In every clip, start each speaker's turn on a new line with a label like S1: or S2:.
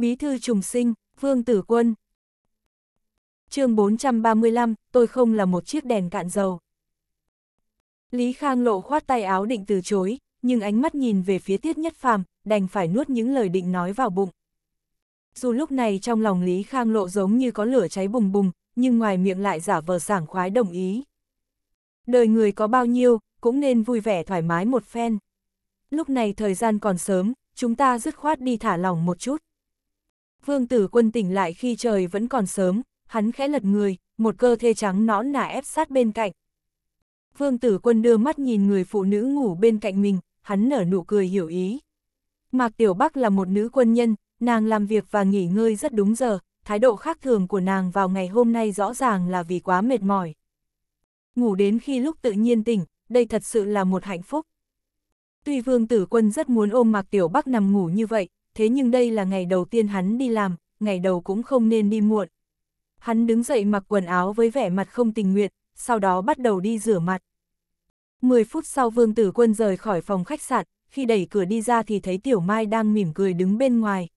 S1: Bí thư trùng sinh, Vương Tử Quân. chương 435, tôi không là một chiếc đèn cạn dầu. Lý Khang lộ khoát tay áo định từ chối, nhưng ánh mắt nhìn về phía tiết nhất phàm, đành phải nuốt những lời định nói vào bụng. Dù lúc này trong lòng Lý Khang lộ giống như có lửa cháy bùng bùng, nhưng ngoài miệng lại giả vờ sảng khoái đồng ý. Đời người có bao nhiêu, cũng nên vui vẻ thoải mái một phen. Lúc này thời gian còn sớm, chúng ta dứt khoát đi thả lỏng một chút. Vương tử quân tỉnh lại khi trời vẫn còn sớm, hắn khẽ lật người, một cơ thể trắng nõn nà ép sát bên cạnh. Vương tử quân đưa mắt nhìn người phụ nữ ngủ bên cạnh mình, hắn nở nụ cười hiểu ý. Mạc Tiểu Bắc là một nữ quân nhân, nàng làm việc và nghỉ ngơi rất đúng giờ, thái độ khác thường của nàng vào ngày hôm nay rõ ràng là vì quá mệt mỏi. Ngủ đến khi lúc tự nhiên tỉnh, đây thật sự là một hạnh phúc. Tuy Vương Tử Quân rất muốn ôm Mạc Tiểu Bắc nằm ngủ như vậy, thế nhưng đây là ngày đầu tiên hắn đi làm, ngày đầu cũng không nên đi muộn. Hắn đứng dậy mặc quần áo với vẻ mặt không tình nguyện, sau đó bắt đầu đi rửa mặt. 10 phút sau Vương Tử Quân rời khỏi phòng khách sạn, khi đẩy cửa đi ra thì thấy Tiểu Mai đang mỉm cười đứng bên ngoài.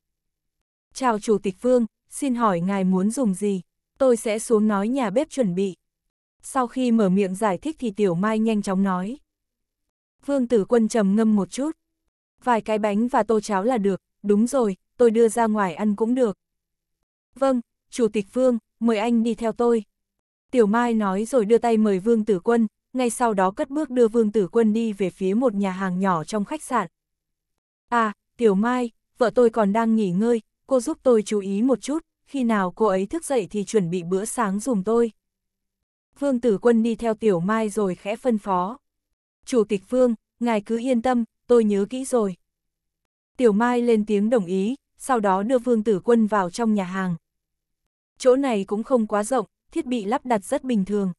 S1: Chào Chủ tịch Vương, xin hỏi ngài muốn dùng gì? Tôi sẽ xuống nói nhà bếp chuẩn bị. Sau khi mở miệng giải thích thì Tiểu Mai nhanh chóng nói. Vương Tử Quân trầm ngâm một chút. Vài cái bánh và tô cháo là được, đúng rồi, tôi đưa ra ngoài ăn cũng được. Vâng, Chủ tịch Vương, mời anh đi theo tôi. Tiểu Mai nói rồi đưa tay mời Vương Tử Quân, ngay sau đó cất bước đưa Vương Tử Quân đi về phía một nhà hàng nhỏ trong khách sạn. À, Tiểu Mai, vợ tôi còn đang nghỉ ngơi, cô giúp tôi chú ý một chút, khi nào cô ấy thức dậy thì chuẩn bị bữa sáng dùng tôi. Vương Tử Quân đi theo Tiểu Mai rồi khẽ phân phó. Chủ tịch Vương, ngài cứ yên tâm, tôi nhớ kỹ rồi. Tiểu Mai lên tiếng đồng ý, sau đó đưa Vương Tử Quân vào trong nhà hàng. Chỗ này cũng không quá rộng, thiết bị lắp đặt rất bình thường.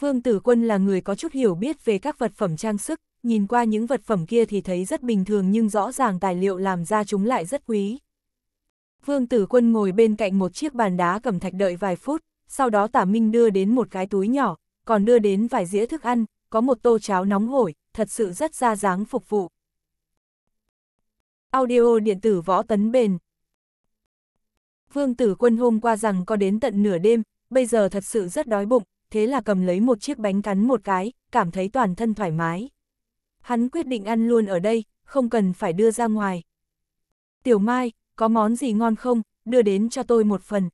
S1: Vương Tử Quân là người có chút hiểu biết về các vật phẩm trang sức, nhìn qua những vật phẩm kia thì thấy rất bình thường nhưng rõ ràng tài liệu làm ra chúng lại rất quý. Vương Tử Quân ngồi bên cạnh một chiếc bàn đá cầm thạch đợi vài phút, sau đó Tả Minh đưa đến một cái túi nhỏ, còn đưa đến vài dĩa thức ăn, có một tô cháo nóng hổi, thật sự rất ra dáng phục vụ. Audio điện tử võ tấn bền Vương Tử Quân hôm qua rằng có đến tận nửa đêm, bây giờ thật sự rất đói bụng, thế là cầm lấy một chiếc bánh cắn một cái, cảm thấy toàn thân thoải mái. Hắn quyết định ăn luôn ở đây, không cần phải đưa ra ngoài. Tiểu Mai, có món gì ngon không, đưa đến cho tôi một phần.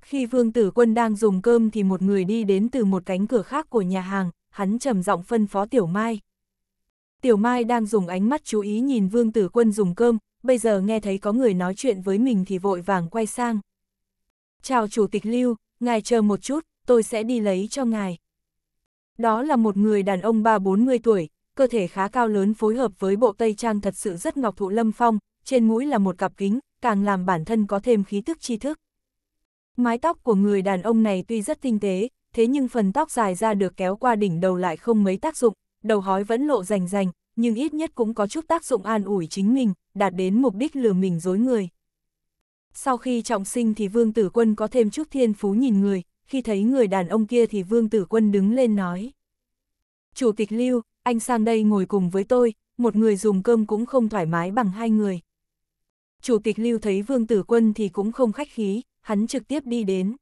S1: Khi Vương Tử Quân đang dùng cơm thì một người đi đến từ một cánh cửa khác của nhà hàng, hắn trầm giọng phân phó Tiểu Mai. Tiểu Mai đang dùng ánh mắt chú ý nhìn Vương Tử Quân dùng cơm, bây giờ nghe thấy có người nói chuyện với mình thì vội vàng quay sang. Chào Chủ tịch Lưu, ngài chờ một chút, tôi sẽ đi lấy cho ngài. Đó là một người đàn ông ba bốn mươi tuổi, cơ thể khá cao lớn phối hợp với bộ tây trang thật sự rất ngọc thụ lâm phong, trên mũi là một cặp kính, càng làm bản thân có thêm khí thức tri thức. Mái tóc của người đàn ông này tuy rất tinh tế, thế nhưng phần tóc dài ra được kéo qua đỉnh đầu lại không mấy tác dụng, đầu hói vẫn lộ rành rành, nhưng ít nhất cũng có chút tác dụng an ủi chính mình, đạt đến mục đích lừa mình dối người. Sau khi trọng sinh thì Vương Tử Quân có thêm chút thiên phú nhìn người, khi thấy người đàn ông kia thì Vương Tử Quân đứng lên nói. Chủ tịch Lưu, anh sang đây ngồi cùng với tôi, một người dùng cơm cũng không thoải mái bằng hai người. Chủ tịch Lưu thấy Vương Tử Quân thì cũng không khách khí, hắn trực tiếp đi đến.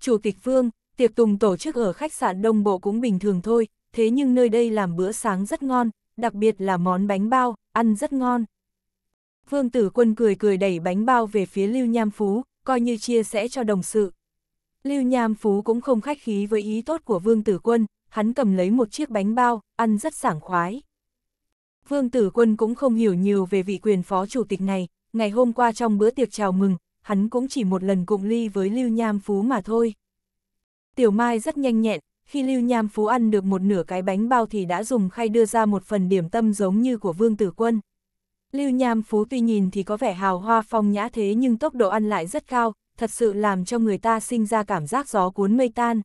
S1: Chủ tịch Vương, tiệc tùng tổ chức ở khách sạn Đông Bộ cũng bình thường thôi, thế nhưng nơi đây làm bữa sáng rất ngon, đặc biệt là món bánh bao, ăn rất ngon. Vương Tử Quân cười cười đẩy bánh bao về phía Lưu Nham Phú, coi như chia sẻ cho đồng sự. Lưu Nham Phú cũng không khách khí với ý tốt của Vương Tử Quân, hắn cầm lấy một chiếc bánh bao, ăn rất sảng khoái. Vương Tử Quân cũng không hiểu nhiều về vị quyền phó chủ tịch này, ngày hôm qua trong bữa tiệc chào mừng, hắn cũng chỉ một lần cụng ly với Lưu Nham Phú mà thôi. Tiểu Mai rất nhanh nhẹn, khi Lưu Nham Phú ăn được một nửa cái bánh bao thì đã dùng khay đưa ra một phần điểm tâm giống như của Vương Tử Quân. Lưu Nham Phú tuy nhìn thì có vẻ hào hoa phong nhã thế nhưng tốc độ ăn lại rất cao, thật sự làm cho người ta sinh ra cảm giác gió cuốn mây tan.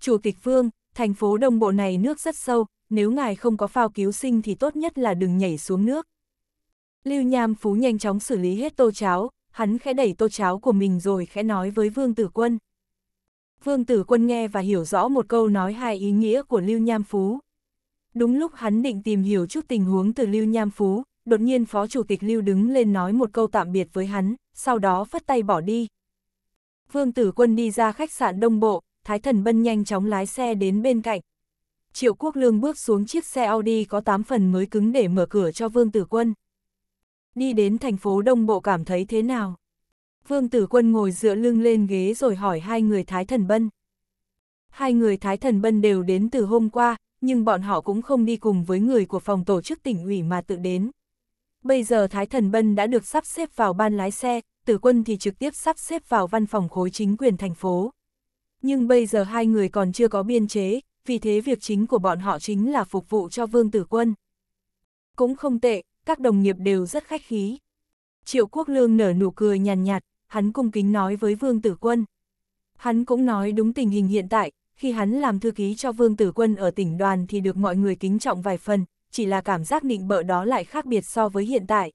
S1: Chủ tịch Vương, thành phố Đông Bộ này nước rất sâu, nếu ngài không có phao cứu sinh thì tốt nhất là đừng nhảy xuống nước. Lưu Nham Phú nhanh chóng xử lý hết tô cháo, hắn khẽ đẩy tô cháo của mình rồi khẽ nói với Vương Tử Quân. Vương Tử Quân nghe và hiểu rõ một câu nói hai ý nghĩa của Lưu Nham Phú. Đúng lúc hắn định tìm hiểu chút tình huống từ Lưu Nham Phú, đột nhiên Phó Chủ tịch Lưu đứng lên nói một câu tạm biệt với hắn, sau đó phất tay bỏ đi. Vương Tử Quân đi ra khách sạn Đông Bộ, Thái Thần Bân nhanh chóng lái xe đến bên cạnh. Triệu Quốc Lương bước xuống chiếc xe Audi có 8 phần mới cứng để mở cửa cho Vương Tử Quân. Đi đến thành phố Đông Bộ cảm thấy thế nào? Vương Tử Quân ngồi dựa lưng lên ghế rồi hỏi hai người Thái Thần Bân. Hai người Thái Thần Bân đều đến từ hôm qua, nhưng bọn họ cũng không đi cùng với người của phòng tổ chức tỉnh ủy mà tự đến. Bây giờ Thái Thần Bân đã được sắp xếp vào ban lái xe, Tử Quân thì trực tiếp sắp xếp vào văn phòng khối chính quyền thành phố. Nhưng bây giờ hai người còn chưa có biên chế, vì thế việc chính của bọn họ chính là phục vụ cho Vương Tử Quân. Cũng không tệ, các đồng nghiệp đều rất khách khí. Triệu Quốc Lương nở nụ cười nhàn nhạt, hắn cung kính nói với Vương Tử Quân. Hắn cũng nói đúng tình hình hiện tại, khi hắn làm thư ký cho Vương Tử Quân ở tỉnh đoàn thì được mọi người kính trọng vài phần, chỉ là cảm giác nịnh bợ đó lại khác biệt so với hiện tại.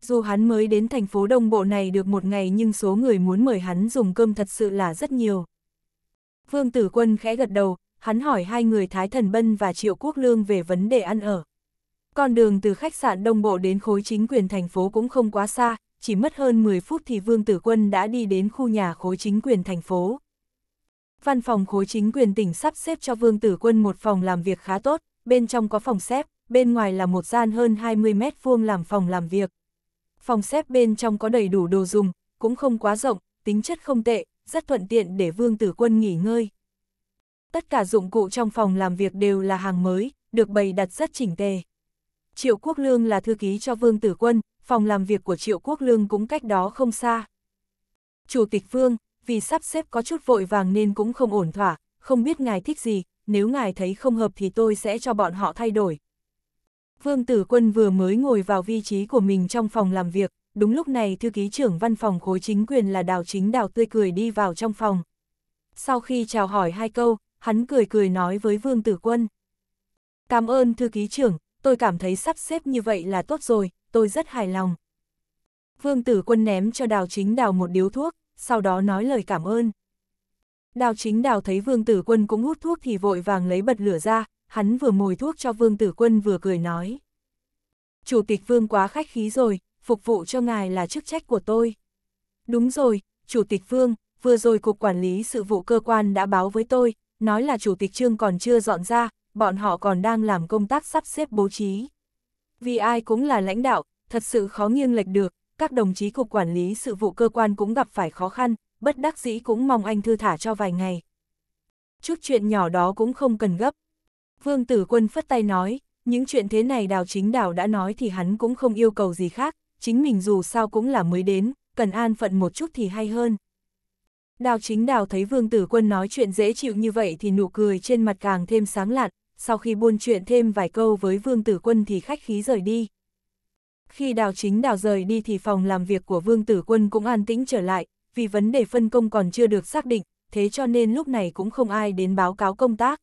S1: Dù hắn mới đến thành phố Đông Bộ này được một ngày nhưng số người muốn mời hắn dùng cơm thật sự là rất nhiều. Vương Tử Quân khẽ gật đầu, hắn hỏi hai người Thái Thần Bân và Triệu Quốc Lương về vấn đề ăn ở. Con đường từ khách sạn Đông Bộ đến khối chính quyền thành phố cũng không quá xa, chỉ mất hơn 10 phút thì Vương Tử Quân đã đi đến khu nhà khối chính quyền thành phố. Văn phòng khối chính quyền tỉnh sắp xếp cho Vương Tử Quân một phòng làm việc khá tốt, bên trong có phòng xếp, bên ngoài là một gian hơn 20 mét vuông làm phòng làm việc. Phòng xếp bên trong có đầy đủ đồ dùng, cũng không quá rộng, tính chất không tệ, rất thuận tiện để Vương Tử Quân nghỉ ngơi. Tất cả dụng cụ trong phòng làm việc đều là hàng mới, được bày đặt rất chỉnh tề. Triệu Quốc Lương là thư ký cho Vương Tử Quân, phòng làm việc của Triệu Quốc Lương cũng cách đó không xa. Chủ tịch Vương, vì sắp xếp có chút vội vàng nên cũng không ổn thỏa, không biết ngài thích gì, nếu ngài thấy không hợp thì tôi sẽ cho bọn họ thay đổi. Vương Tử Quân vừa mới ngồi vào vị trí của mình trong phòng làm việc, đúng lúc này thư ký trưởng văn phòng khối chính quyền là Đào Chính Đào tươi cười đi vào trong phòng. Sau khi chào hỏi hai câu, hắn cười cười nói với Vương Tử Quân. Cảm ơn thư ký trưởng, tôi cảm thấy sắp xếp như vậy là tốt rồi, tôi rất hài lòng. Vương Tử Quân ném cho Đào Chính Đào một điếu thuốc, sau đó nói lời cảm ơn. Đào Chính Đào thấy Vương Tử Quân cũng hút thuốc thì vội vàng lấy bật lửa ra, hắn vừa mồi thuốc cho Vương Tử Quân vừa cười nói. Chủ tịch Vương quá khách khí rồi, phục vụ cho ngài là chức trách của tôi. Đúng rồi, Chủ tịch Vương, vừa rồi Cục Quản lý Sự vụ cơ quan đã báo với tôi, nói là Chủ tịch Trương còn chưa dọn ra, bọn họ còn đang làm công tác sắp xếp bố trí. Vì ai cũng là lãnh đạo, thật sự khó nghiêng lệch được, các đồng chí Cục Quản lý Sự vụ cơ quan cũng gặp phải khó khăn, bất đắc dĩ cũng mong anh thư thả cho vài ngày. Chút chuyện nhỏ đó cũng không cần gấp. Vương Tử Quân phất tay nói, những chuyện thế này đào chính đào đã nói thì hắn cũng không yêu cầu gì khác, chính mình dù sao cũng là mới đến, cần an phận một chút thì hay hơn. Đào chính đào thấy Vương Tử Quân nói chuyện dễ chịu như vậy thì nụ cười trên mặt càng thêm sáng lạn, sau khi buôn chuyện thêm vài câu với Vương Tử Quân thì khách khí rời đi. Khi đào chính đào rời đi thì phòng làm việc của Vương Tử Quân cũng an tĩnh trở lại, vì vấn đề phân công còn chưa được xác định, thế cho nên lúc này cũng không ai đến báo cáo công tác.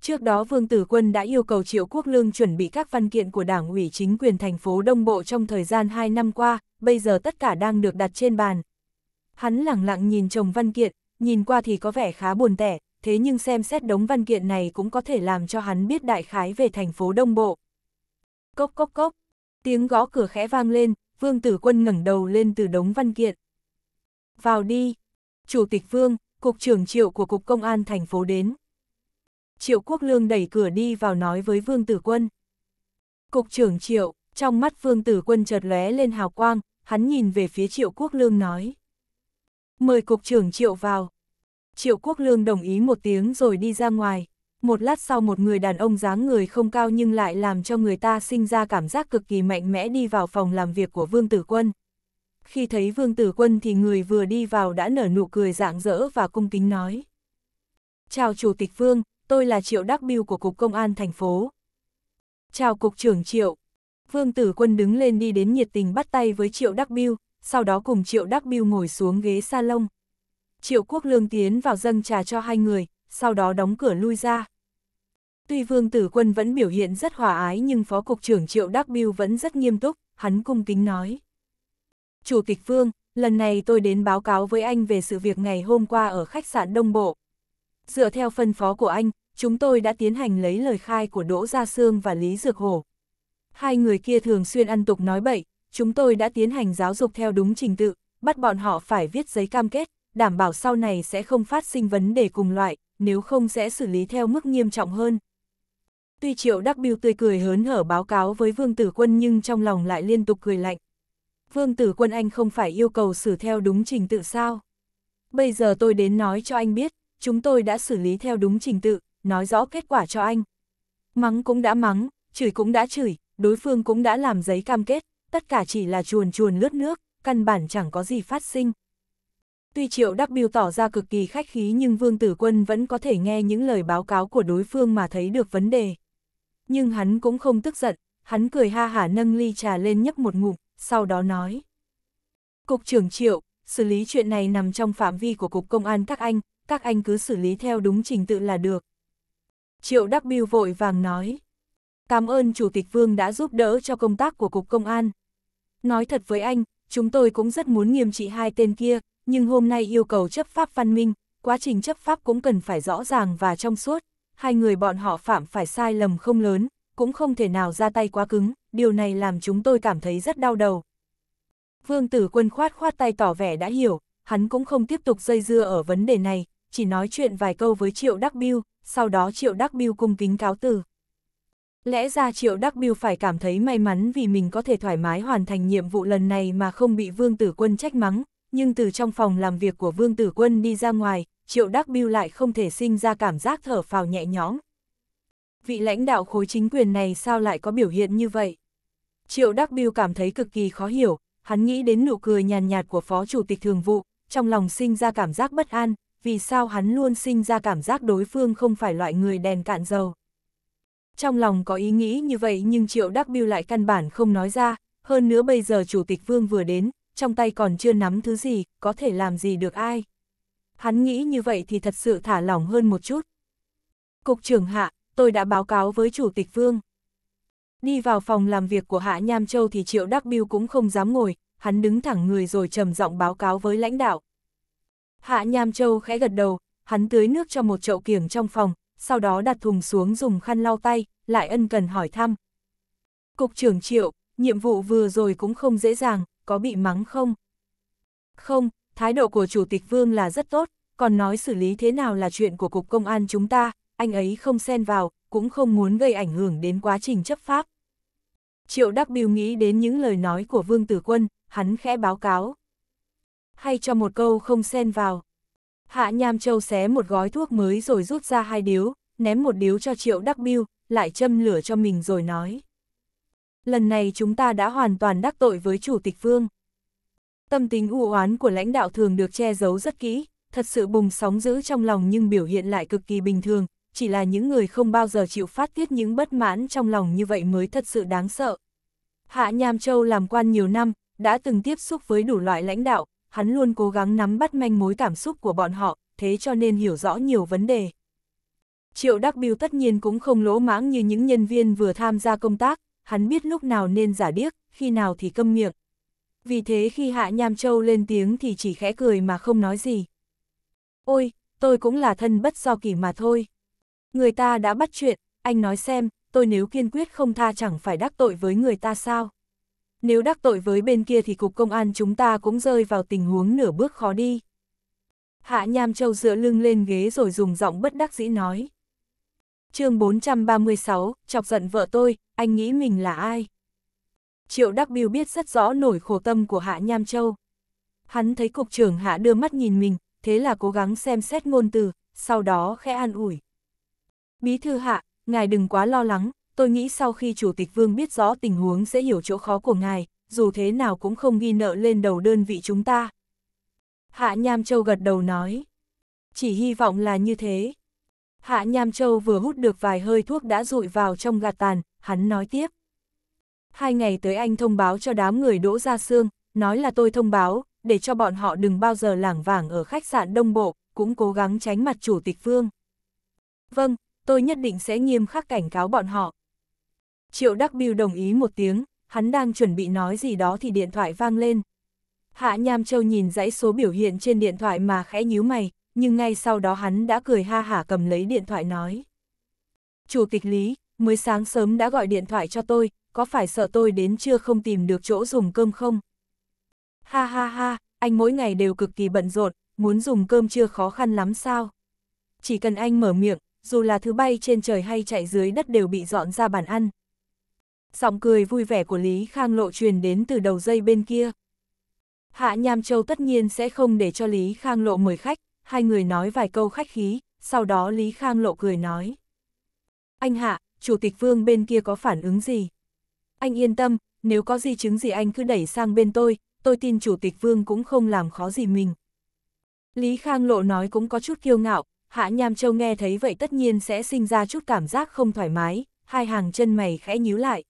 S1: Trước đó Vương Tử Quân đã yêu cầu Triệu Quốc Lương chuẩn bị các văn kiện của Đảng ủy chính quyền thành phố Đông Bộ trong thời gian 2 năm qua, bây giờ tất cả đang được đặt trên bàn. Hắn lặng lặng nhìn chồng văn kiện, nhìn qua thì có vẻ khá buồn tẻ, thế nhưng xem xét đống văn kiện này cũng có thể làm cho hắn biết đại khái về thành phố Đông Bộ. Cốc cốc cốc, tiếng gõ cửa khẽ vang lên, Vương Tử Quân ngẩng đầu lên từ đống văn kiện. Vào đi. Chủ tịch Vương, Cục trưởng Triệu của Cục Công an thành phố đến. Triệu Quốc Lương đẩy cửa đi vào nói với Vương Tử Quân. Cục trưởng Triệu, trong mắt Vương Tử Quân chợt lóe lên hào quang, hắn nhìn về phía Triệu Quốc Lương nói. Mời Cục trưởng Triệu vào. Triệu Quốc Lương đồng ý một tiếng rồi đi ra ngoài. Một lát sau một người đàn ông dáng người không cao nhưng lại làm cho người ta sinh ra cảm giác cực kỳ mạnh mẽ đi vào phòng làm việc của Vương Tử Quân. Khi thấy Vương Tử Quân thì người vừa đi vào đã nở nụ cười rạng rỡ và cung kính nói. Chào Chủ tịch Vương, tôi là Triệu Đắc Biêu của Cục Công an thành phố. Chào Cục trưởng Triệu. Vương Tử Quân đứng lên đi đến nhiệt tình bắt tay với Triệu Đắc Biêu, sau đó cùng Triệu Đắc Biêu ngồi xuống ghế salon. Triệu Quốc Lương tiến vào dâng trà cho hai người, sau đó đóng cửa lui ra. Tuy Vương Tử Quân vẫn biểu hiện rất hòa ái nhưng Phó Cục trưởng Triệu Đắc Biêu vẫn rất nghiêm túc, hắn cung kính nói. Chủ tịch Vương, lần này tôi đến báo cáo với anh về sự việc ngày hôm qua ở khách sạn Đông Bộ. Dựa theo phân phó của anh, chúng tôi đã tiến hành lấy lời khai của Đỗ Gia Sương và Lý Dược Hổ. Hai người kia thường xuyên ăn tục nói bậy, chúng tôi đã tiến hành giáo dục theo đúng trình tự, bắt bọn họ phải viết giấy cam kết, đảm bảo sau này sẽ không phát sinh vấn đề cùng loại, nếu không sẽ xử lý theo mức nghiêm trọng hơn. Tuy Triệu Đắc Biêu tươi cười hớn hở báo cáo với Vương Tử Quân nhưng trong lòng lại liên tục cười lạnh. Vương Tử Quân anh không phải yêu cầu xử theo đúng trình tự sao? Bây giờ tôi đến nói cho anh biết, chúng tôi đã xử lý theo đúng trình tự, nói rõ kết quả cho anh. Mắng cũng đã mắng, chửi cũng đã chửi, đối phương cũng đã làm giấy cam kết, tất cả chỉ là chuồn chuồn lướt nước, căn bản chẳng có gì phát sinh. Tuy Triệu Đắc Biêu tỏ ra cực kỳ khách khí nhưng Vương Tử Quân vẫn có thể nghe những lời báo cáo của đối phương mà thấy được vấn đề. Nhưng hắn cũng không tức giận, hắn cười ha hả nâng ly trà lên nhấp một ngụm, sau đó nói. Cục trưởng Triệu, xử lý chuyện này nằm trong phạm vi của Cục Công an các anh, các anh cứ xử lý theo đúng trình tự là được. Triệu Đắc Biêu vội vàng nói. Cảm ơn Chủ tịch Vương đã giúp đỡ cho công tác của Cục Công an. Nói thật với anh, chúng tôi cũng rất muốn nghiêm trị hai tên kia, nhưng hôm nay yêu cầu chấp pháp văn minh, quá trình chấp pháp cũng cần phải rõ ràng và trong suốt. Hai người bọn họ phạm phải sai lầm không lớn, cũng không thể nào ra tay quá cứng, điều này làm chúng tôi cảm thấy rất đau đầu. Vương tử quân khoát khoát tay tỏ vẻ đã hiểu, hắn cũng không tiếp tục dây dưa ở vấn đề này, chỉ nói chuyện vài câu với Triệu Đắc Biêu, sau đó Triệu Đắc Biêu cung kính cáo từ. Lẽ ra Triệu Đắc Biêu phải cảm thấy may mắn vì mình có thể thoải mái hoàn thành nhiệm vụ lần này mà không bị Vương Tử Quân trách mắng, nhưng từ trong phòng làm việc của Vương Tử Quân đi ra ngoài, Triệu Đắc Biêu lại không thể sinh ra cảm giác thở phào nhẹ nhõm. Vị lãnh đạo khối chính quyền này sao lại có biểu hiện như vậy? Triệu Đắc Biêu cảm thấy cực kỳ khó hiểu, hắn nghĩ đến nụ cười nhàn nhạt của Phó Chủ tịch Thường vụ, trong lòng sinh ra cảm giác bất an, vì sao hắn luôn sinh ra cảm giác đối phương không phải loại người đèn cạn dầu. Trong lòng có ý nghĩ như vậy nhưng Triệu Đắc Biêu lại căn bản không nói ra, hơn nữa bây giờ Chủ tịch Vương vừa đến, trong tay còn chưa nắm thứ gì, có thể làm gì được ai. Hắn nghĩ như vậy thì thật sự thả lỏng hơn một chút. Cục trưởng Hạ, tôi đã báo cáo với Chủ tịch Vương. Đi vào phòng làm việc của Hạ Nham Châu thì Triệu Đắc Biêu cũng không dám ngồi, hắn đứng thẳng người rồi trầm giọng báo cáo với lãnh đạo. Hạ Nham Châu khẽ gật đầu, hắn tưới nước cho một chậu kiểng trong phòng, sau đó đặt thùng xuống dùng khăn lau tay, lại ân cần hỏi thăm. Cục trưởng Triệu, nhiệm vụ vừa rồi cũng không dễ dàng, có bị mắng không? Không, thái độ của Chủ tịch Vương là rất tốt, còn nói xử lý thế nào là chuyện của Cục Công an chúng ta, anh ấy không xen vào, cũng không muốn gây ảnh hưởng đến quá trình chấp pháp. Triệu Đắc Biêu nghĩ đến những lời nói của Vương Tử Quân, hắn khẽ báo cáo. Hay cho một câu không xen vào. Hạ Nham Châu xé một gói thuốc mới rồi rút ra hai điếu, ném một điếu cho Triệu Đắc Biêu, lại châm lửa cho mình rồi nói. Lần này chúng ta đã hoàn toàn đắc tội với Chủ tịch Vương. Tâm tính u oán của lãnh đạo thường được che giấu rất kỹ, thật sự bùng sóng giữ trong lòng nhưng biểu hiện lại cực kỳ bình thường, chỉ là những người không bao giờ chịu phát tiết những bất mãn trong lòng như vậy mới thật sự đáng sợ. Hạ Nham Châu làm quan nhiều năm, đã từng tiếp xúc với đủ loại lãnh đạo, hắn luôn cố gắng nắm bắt manh mối cảm xúc của bọn họ, thế cho nên hiểu rõ nhiều vấn đề. Triệu Đắc Biêu tất nhiên cũng không lỗ mãng như những nhân viên vừa tham gia công tác, hắn biết lúc nào nên giả điếc, khi nào thì câm miệng. Vì thế khi Hạ Nham Châu lên tiếng thì chỉ khẽ cười mà không nói gì. Ôi, tôi cũng là thân bất do kỳ mà thôi. Người ta đã bắt chuyện, anh nói xem, tôi nếu kiên quyết không tha chẳng phải đắc tội với người ta sao. Nếu đắc tội với bên kia thì cục công an chúng ta cũng rơi vào tình huống nửa bước khó đi. Hạ Nham Châu dựa lưng lên ghế rồi dùng giọng bất đắc dĩ nói chương 436, chọc giận vợ tôi, anh nghĩ mình là ai? Triệu Đắc Biêu biết rất rõ nổi khổ tâm của Hạ Nham Châu. Hắn thấy cục trưởng Hạ đưa mắt nhìn mình, thế là cố gắng xem xét ngôn từ, sau đó khẽ an ủi. Bí thư Hạ, ngài đừng quá lo lắng, tôi nghĩ sau khi Chủ tịch Vương biết rõ tình huống sẽ hiểu chỗ khó của ngài, dù thế nào cũng không ghi nợ lên đầu đơn vị chúng ta. Hạ Nham Châu gật đầu nói. Chỉ hy vọng là như thế. Hạ Nham Châu vừa hút được vài hơi thuốc đã rụi vào trong gạt tàn, hắn nói tiếp. Hai ngày tới anh thông báo cho đám người đỗ ra xương, nói là tôi thông báo, để cho bọn họ đừng bao giờ lảng vảng ở khách sạn Đông Bộ, cũng cố gắng tránh mặt chủ tịch Phương. Vâng, tôi nhất định sẽ nghiêm khắc cảnh cáo bọn họ. Triệu Đắc Biêu đồng ý một tiếng, hắn đang chuẩn bị nói gì đó thì điện thoại vang lên. Hạ Nham Châu nhìn dãy số biểu hiện trên điện thoại mà khẽ nhíu mày, nhưng ngay sau đó hắn đã cười ha hả cầm lấy điện thoại nói. Chủ tịch Lý, mới sáng sớm đã gọi điện thoại cho tôi, có phải sợ tôi đến trưa không tìm được chỗ dùng cơm không? Ha ha ha, anh mỗi ngày đều cực kỳ bận rộn, muốn dùng cơm chưa khó khăn lắm sao? Chỉ cần anh mở miệng, dù là thứ bay trên trời hay chạy dưới đất đều bị dọn ra bàn ăn. Giọng cười vui vẻ của Lý Khang Lộ truyền đến từ đầu dây bên kia. Hạ Nham Châu tất nhiên sẽ không để cho Lý Khang Lộ mời khách, hai người nói vài câu khách khí, sau đó Lý Khang Lộ cười nói. Anh Hạ, Chủ tịch Vương bên kia có phản ứng gì? Anh yên tâm, nếu có gì chứng gì anh cứ đẩy sang bên tôi, tôi tin Chủ tịch Vương cũng không làm khó gì mình. Lý Khang Lộ nói cũng có chút kiêu ngạo, Hạ Nham Châu nghe thấy vậy tất nhiên sẽ sinh ra chút cảm giác không thoải mái, hai hàng chân mày khẽ nhíu lại.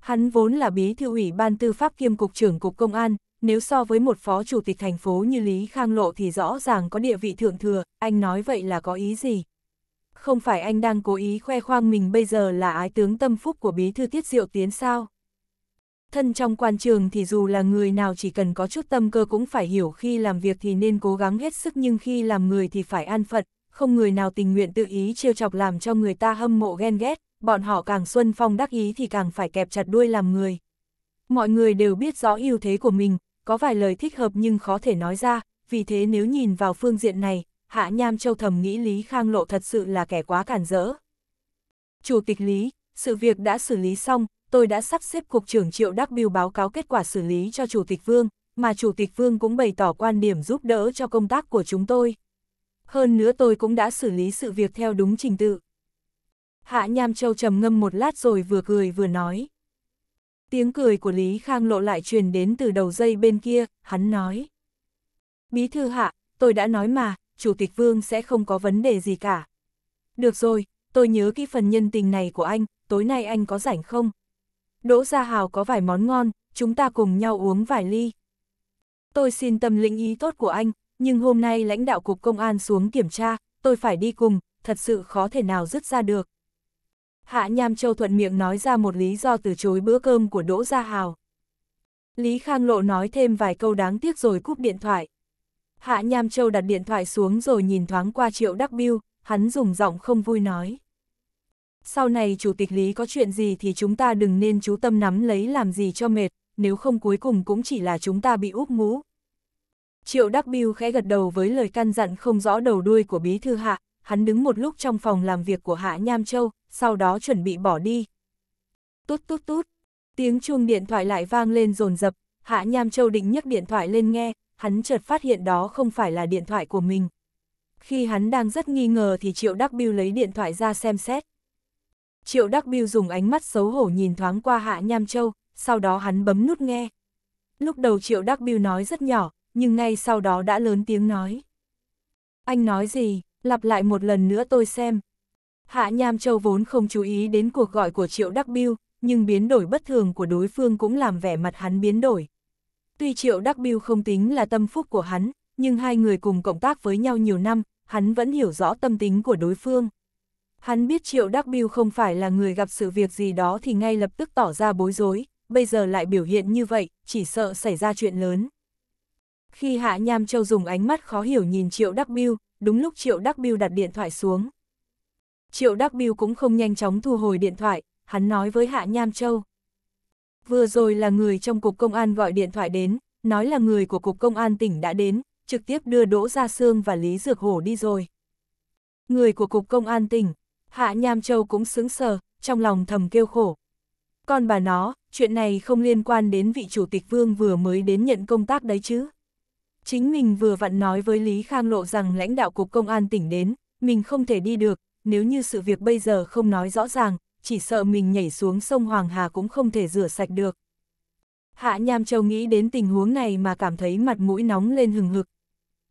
S1: Hắn vốn là bí thư ủy ban tư pháp kiêm cục trưởng cục công an, nếu so với một phó chủ tịch thành phố như Lý Khang Lộ thì rõ ràng có địa vị thượng thừa, anh nói vậy là có ý gì? Không phải anh đang cố ý khoe khoang mình bây giờ là ái tướng tâm phúc của bí thư tiết diệu tiến sao? Thân trong quan trường thì dù là người nào chỉ cần có chút tâm cơ cũng phải hiểu khi làm việc thì nên cố gắng hết sức nhưng khi làm người thì phải an phận, không người nào tình nguyện tự ý trêu chọc làm cho người ta hâm mộ ghen ghét, bọn họ càng xuân phong đắc ý thì càng phải kẹp chặt đuôi làm người. Mọi người đều biết rõ ưu thế của mình, có vài lời thích hợp nhưng khó thể nói ra, vì thế nếu nhìn vào phương diện này, Hạ Nham Châu thầm nghĩ Lý Khang Lộ thật sự là kẻ quá cản rỡ. Chủ tịch Lý, sự việc đã xử lý xong, tôi đã sắp xếp Cục trưởng Triệu Đắc Biêu báo cáo kết quả xử lý cho Chủ tịch Vương, mà Chủ tịch Vương cũng bày tỏ quan điểm giúp đỡ cho công tác của chúng tôi. Hơn nữa tôi cũng đã xử lý sự việc theo đúng trình tự. Hạ Nham Châu trầm ngâm một lát rồi vừa cười vừa nói. Tiếng cười của Lý Khang Lộ lại truyền đến từ đầu dây bên kia, hắn nói. Bí thư hạ, tôi đã nói mà, Chủ tịch Vương sẽ không có vấn đề gì cả. Được rồi, tôi nhớ cái phần nhân tình này của anh, tối nay anh có rảnh không? Đỗ Gia Hào có vài món ngon, chúng ta cùng nhau uống vài ly. Tôi xin tâm lĩnh ý tốt của anh, nhưng hôm nay lãnh đạo cục công an xuống kiểm tra, tôi phải đi cùng, thật sự khó thể nào dứt ra được. Hạ Nham Châu thuận miệng nói ra một lý do từ chối bữa cơm của Đỗ Gia Hào. Lý Khang Lộ nói thêm vài câu đáng tiếc rồi cúp điện thoại. Hạ Nham Châu đặt điện thoại xuống rồi nhìn thoáng qua Triệu Đắc Biêu, hắn dùng giọng không vui nói. Sau này Chủ tịch Lý có chuyện gì thì chúng ta đừng nên chú tâm nắm lấy làm gì cho mệt, nếu không cuối cùng cũng chỉ là chúng ta bị úp ngũ. Triệu Đắc Biêu khẽ gật đầu với lời căn dặn không rõ đầu đuôi của Bí Thư Hạ, hắn đứng một lúc trong phòng làm việc của Hạ Nham Châu, sau đó chuẩn bị bỏ đi. Tút tút tút, tiếng chuông điện thoại lại vang lên rồn rập, Hạ Nham Châu định nhấc điện thoại lên nghe, hắn chợt phát hiện đó không phải là điện thoại của mình. Khi hắn đang rất nghi ngờ thì Triệu Đắc Biêu lấy điện thoại ra xem xét. Triệu Đắc Biêu dùng ánh mắt xấu hổ nhìn thoáng qua Hạ Nham Châu, sau đó hắn bấm nút nghe. Lúc đầu Triệu Đắc Biêu nói rất nhỏ, nhưng ngay sau đó đã lớn tiếng nói. Anh nói gì, lặp lại một lần nữa tôi xem. Hạ Nham Châu vốn không chú ý đến cuộc gọi của Triệu Đắc Biêu, nhưng biến đổi bất thường của đối phương cũng làm vẻ mặt hắn biến đổi. Tuy Triệu Đắc Biêu không tính là tâm phúc của hắn, nhưng hai người cùng cộng tác với nhau nhiều năm, hắn vẫn hiểu rõ tâm tính của đối phương. Hắn biết Triệu Đắc Biêu không phải là người gặp sự việc gì đó thì ngay lập tức tỏ ra bối rối, bây giờ lại biểu hiện như vậy, chỉ sợ xảy ra chuyện lớn. Khi Hạ Nham Châu dùng ánh mắt khó hiểu nhìn Triệu Đắc Biêu, đúng lúc Triệu Đắc Biêu đặt điện thoại xuống. Triệu Đắc Biêu cũng không nhanh chóng thu hồi điện thoại, hắn nói với Hạ Nham Châu. Vừa rồi là người trong Cục Công an gọi điện thoại đến, nói là người của Cục Công an tỉnh đã đến, trực tiếp đưa Đỗ Gia Sương và Lý Dược Hổ đi rồi. Người của Cục Công an tỉnh, Hạ Nham Châu cũng sững sờ, trong lòng thầm kêu khổ. Còn bà nó, chuyện này không liên quan đến vị chủ tịch vương vừa mới đến nhận công tác đấy chứ. Chính mình vừa vặn nói với Lý Khang Lộ rằng lãnh đạo Cục Công an tỉnh đến, mình không thể đi được, nếu như sự việc bây giờ không nói rõ ràng, chỉ sợ mình nhảy xuống sông Hoàng Hà cũng không thể rửa sạch được. Hạ Nham Châu nghĩ đến tình huống này mà cảm thấy mặt mũi nóng lên hừng hực.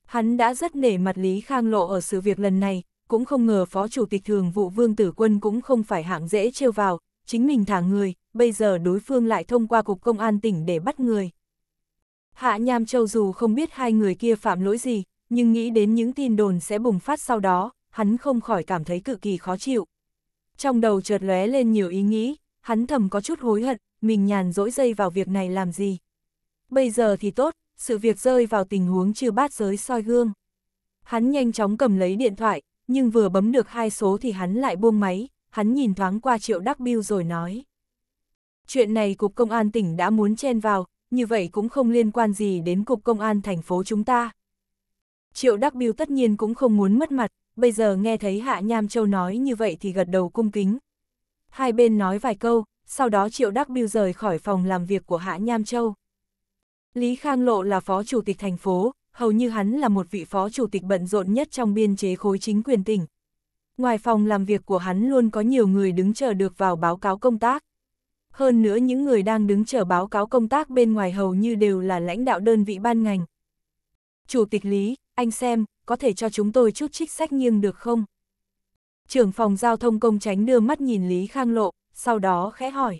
S1: Hắn đã rất nể mặt Lý Khang Lộ ở sự việc lần này, cũng không ngờ Phó Chủ tịch Thường vụ Vương Tử Quân cũng không phải hạng dễ trêu vào, chính mình thả người, bây giờ đối phương lại thông qua Cục Công an tỉnh để bắt người. Hạ Nham Châu dù không biết hai người kia phạm lỗi gì, nhưng nghĩ đến những tin đồn sẽ bùng phát sau đó, hắn không khỏi cảm thấy cực kỳ khó chịu. Trong đầu chợt lóe lên nhiều ý nghĩ, hắn thầm có chút hối hận, mình nhàn dỗi dây vào việc này làm gì. Bây giờ thì tốt, sự việc rơi vào tình huống chưa bát giới soi gương. Hắn nhanh chóng cầm lấy điện thoại, nhưng vừa bấm được hai số thì hắn lại buông máy, hắn nhìn thoáng qua triệu đắc biêu rồi nói. Chuyện này Cục Công an tỉnh đã muốn chen vào, như vậy cũng không liên quan gì đến Cục Công an thành phố chúng ta. Triệu Đắc Biêu tất nhiên cũng không muốn mất mặt, bây giờ nghe thấy Hạ Nham Châu nói như vậy thì gật đầu cung kính. Hai bên nói vài câu, sau đó Triệu Đắc Biêu rời khỏi phòng làm việc của Hạ Nham Châu. Lý Khang Lộ là phó chủ tịch thành phố, hầu như hắn là một vị phó chủ tịch bận rộn nhất trong biên chế khối chính quyền tỉnh. Ngoài phòng làm việc của hắn luôn có nhiều người đứng chờ được vào báo cáo công tác. Hơn nữa những người đang đứng chờ báo cáo công tác bên ngoài hầu như đều là lãnh đạo đơn vị ban ngành. Chủ tịch Lý, anh xem, có thể cho chúng tôi chút trích sách nghiêng được không? Trưởng phòng giao thông công tránh đưa mắt nhìn Lý Khang Lộ, sau đó khẽ hỏi.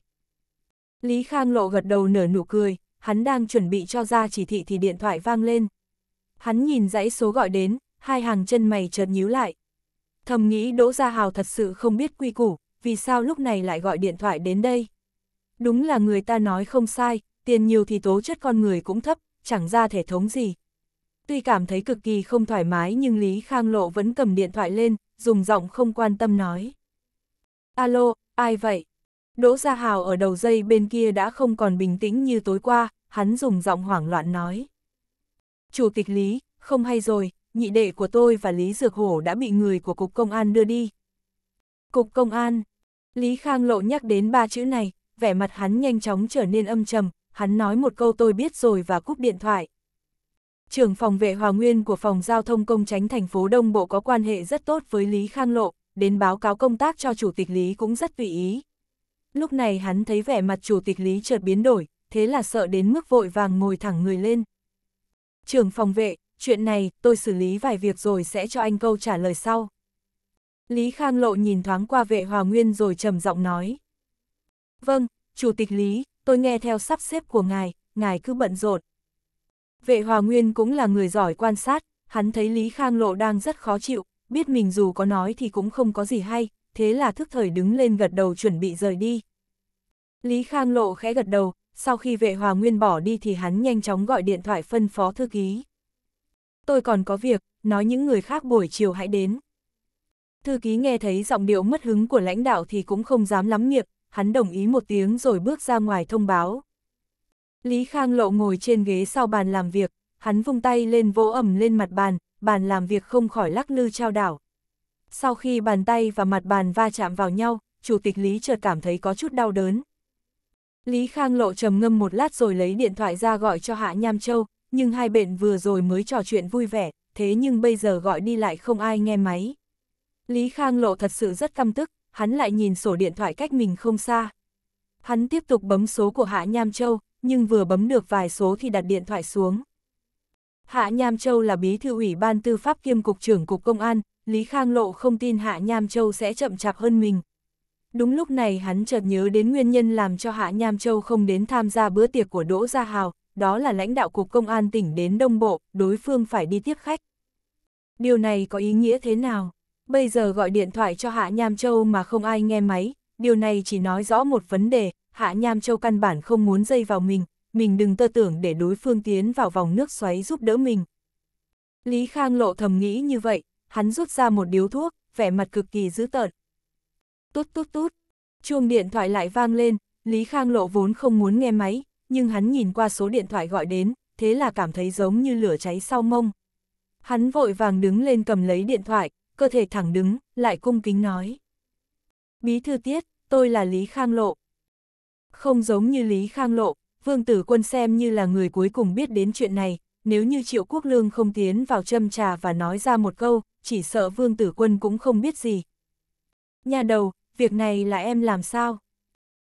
S1: Lý Khang Lộ gật đầu nở nụ cười, hắn đang chuẩn bị cho ra chỉ thị thì điện thoại vang lên. Hắn nhìn dãy số gọi đến, hai hàng chân mày chợt nhíu lại. Thầm nghĩ Đỗ Gia Hào thật sự không biết quy củ, vì sao lúc này lại gọi điện thoại đến đây. Đúng là người ta nói không sai, tiền nhiều thì tố chất con người cũng thấp, chẳng ra thể thống gì. Tuy cảm thấy cực kỳ không thoải mái nhưng Lý Khang Lộ vẫn cầm điện thoại lên, dùng giọng không quan tâm nói. Alo, ai vậy? Đỗ Gia Hào ở đầu dây bên kia đã không còn bình tĩnh như tối qua, hắn dùng giọng hoảng loạn nói. Chủ tịch Lý, không hay rồi, nhị đệ của tôi và Lý Dược Hổ đã bị người của Cục Công an đưa đi. Cục Công an, Lý Khang Lộ nhắc đến ba chữ này, vẻ mặt hắn nhanh chóng trở nên âm trầm, hắn nói một câu tôi biết rồi và cúp điện thoại. Trưởng phòng vệ Hòa Nguyên của phòng giao thông công tránh thành phố Đông Bộ có quan hệ rất tốt với Lý Khang Lộ, đến báo cáo công tác cho Chủ tịch Lý cũng rất tùy ý. Lúc này hắn thấy vẻ mặt Chủ tịch Lý chợt biến đổi, thế là sợ đến mức vội vàng ngồi thẳng người lên. Trưởng phòng vệ, chuyện này tôi xử lý vài việc rồi sẽ cho anh câu trả lời sau. Lý Khang Lộ nhìn thoáng qua vệ Hòa Nguyên rồi trầm giọng nói. Vâng, Chủ tịch Lý, tôi nghe theo sắp xếp của ngài, ngài cứ bận rộn. Vệ Hòa Nguyên cũng là người giỏi quan sát, hắn thấy Lý Khang Lộ đang rất khó chịu, biết mình dù có nói thì cũng không có gì hay, thế là thức thời đứng lên gật đầu chuẩn bị rời đi. Lý Khang Lộ khẽ gật đầu, sau khi vệ Hòa Nguyên bỏ đi thì hắn nhanh chóng gọi điện thoại phân phó thư ký. Tôi còn có việc, nói những người khác buổi chiều hãy đến. Thư ký nghe thấy giọng điệu mất hứng của lãnh đạo thì cũng không dám lắm miệng, hắn đồng ý một tiếng rồi bước ra ngoài thông báo. Lý Khang Lộ ngồi trên ghế sau bàn làm việc, hắn vung tay lên vỗ ẩm lên mặt bàn, bàn làm việc không khỏi lắc lư trao đảo. Sau khi bàn tay và mặt bàn va chạm vào nhau, Chủ tịch Lý chợt cảm thấy có chút đau đớn. Lý Khang Lộ trầm ngâm một lát rồi lấy điện thoại ra gọi cho Hạ Nham Châu, nhưng hai bên vừa rồi mới trò chuyện vui vẻ, thế nhưng bây giờ gọi đi lại không ai nghe máy. Lý Khang Lộ thật sự rất căm tức, hắn lại nhìn sổ điện thoại cách mình không xa. Hắn tiếp tục bấm số của Hạ Nham Châu, nhưng vừa bấm được vài số thì đặt điện thoại xuống. Hạ Nham Châu là bí thư ủy ban tư pháp kiêm cục trưởng cục công an, Lý Khang Lộ không tin Hạ Nham Châu sẽ chậm chạp hơn mình. Đúng lúc này hắn chợt nhớ đến nguyên nhân làm cho Hạ Nham Châu không đến tham gia bữa tiệc của Đỗ Gia Hào, đó là lãnh đạo cục công an tỉnh đến Đông Bộ, đối phương phải đi tiếp khách. Điều này có ý nghĩa thế nào? Bây giờ gọi điện thoại cho Hạ Nham Châu mà không ai nghe máy, điều này chỉ nói rõ một vấn đề, Hạ Nham Châu căn bản không muốn dây vào mình, mình đừng tơ tưởng để đối phương tiến vào vòng nước xoáy giúp đỡ mình. Lý Khang lộ thầm nghĩ như vậy, hắn rút ra một điếu thuốc, vẻ mặt cực kỳ dữ tợn. Tút tút tút, chuông điện thoại lại vang lên, Lý Khang lộ vốn không muốn nghe máy, nhưng hắn nhìn qua số điện thoại gọi đến, thế là cảm thấy giống như lửa cháy sau mông. Hắn vội vàng đứng lên cầm lấy điện thoại, cơ thể thẳng đứng, lại cung kính nói. Bí thư tiết, tôi là Lý Khang Lộ. Không giống như Lý Khang Lộ, Vương Tử Quân xem như là người cuối cùng biết đến chuyện này, nếu như Triệu Quốc Lương không tiến vào châm trà và nói ra một câu, chỉ sợ Vương Tử Quân cũng không biết gì. Nhà đầu, việc này là em làm sao?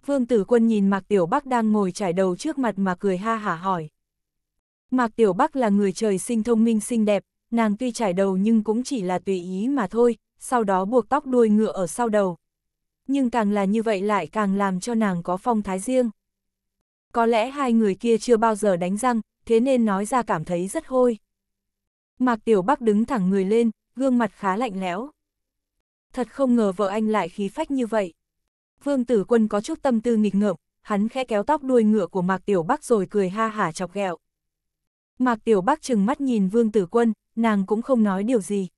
S1: Vương Tử Quân nhìn Mạc Tiểu Bắc đang ngồi trải đầu trước mặt mà cười ha hả hỏi. Mạc Tiểu Bắc là người trời sinh thông minh xinh đẹp, nàng tuy trải đầu nhưng cũng chỉ là tùy ý mà thôi, sau đó buộc tóc đuôi ngựa ở sau đầu. Nhưng càng là như vậy lại càng làm cho nàng có phong thái riêng. Có lẽ hai người kia chưa bao giờ đánh răng, thế nên nói ra cảm thấy rất hôi. Mạc Tiểu Bắc đứng thẳng người lên, gương mặt khá lạnh lẽo. Thật không ngờ vợ anh lại khí phách như vậy. Vương Tử Quân có chút tâm tư nghịch ngợm, hắn khẽ kéo tóc đuôi ngựa của Mạc Tiểu Bắc rồi cười ha hả chọc ghẹo. Mạc Tiểu Bắc chừng mắt nhìn Vương Tử Quân, nàng cũng không nói điều gì.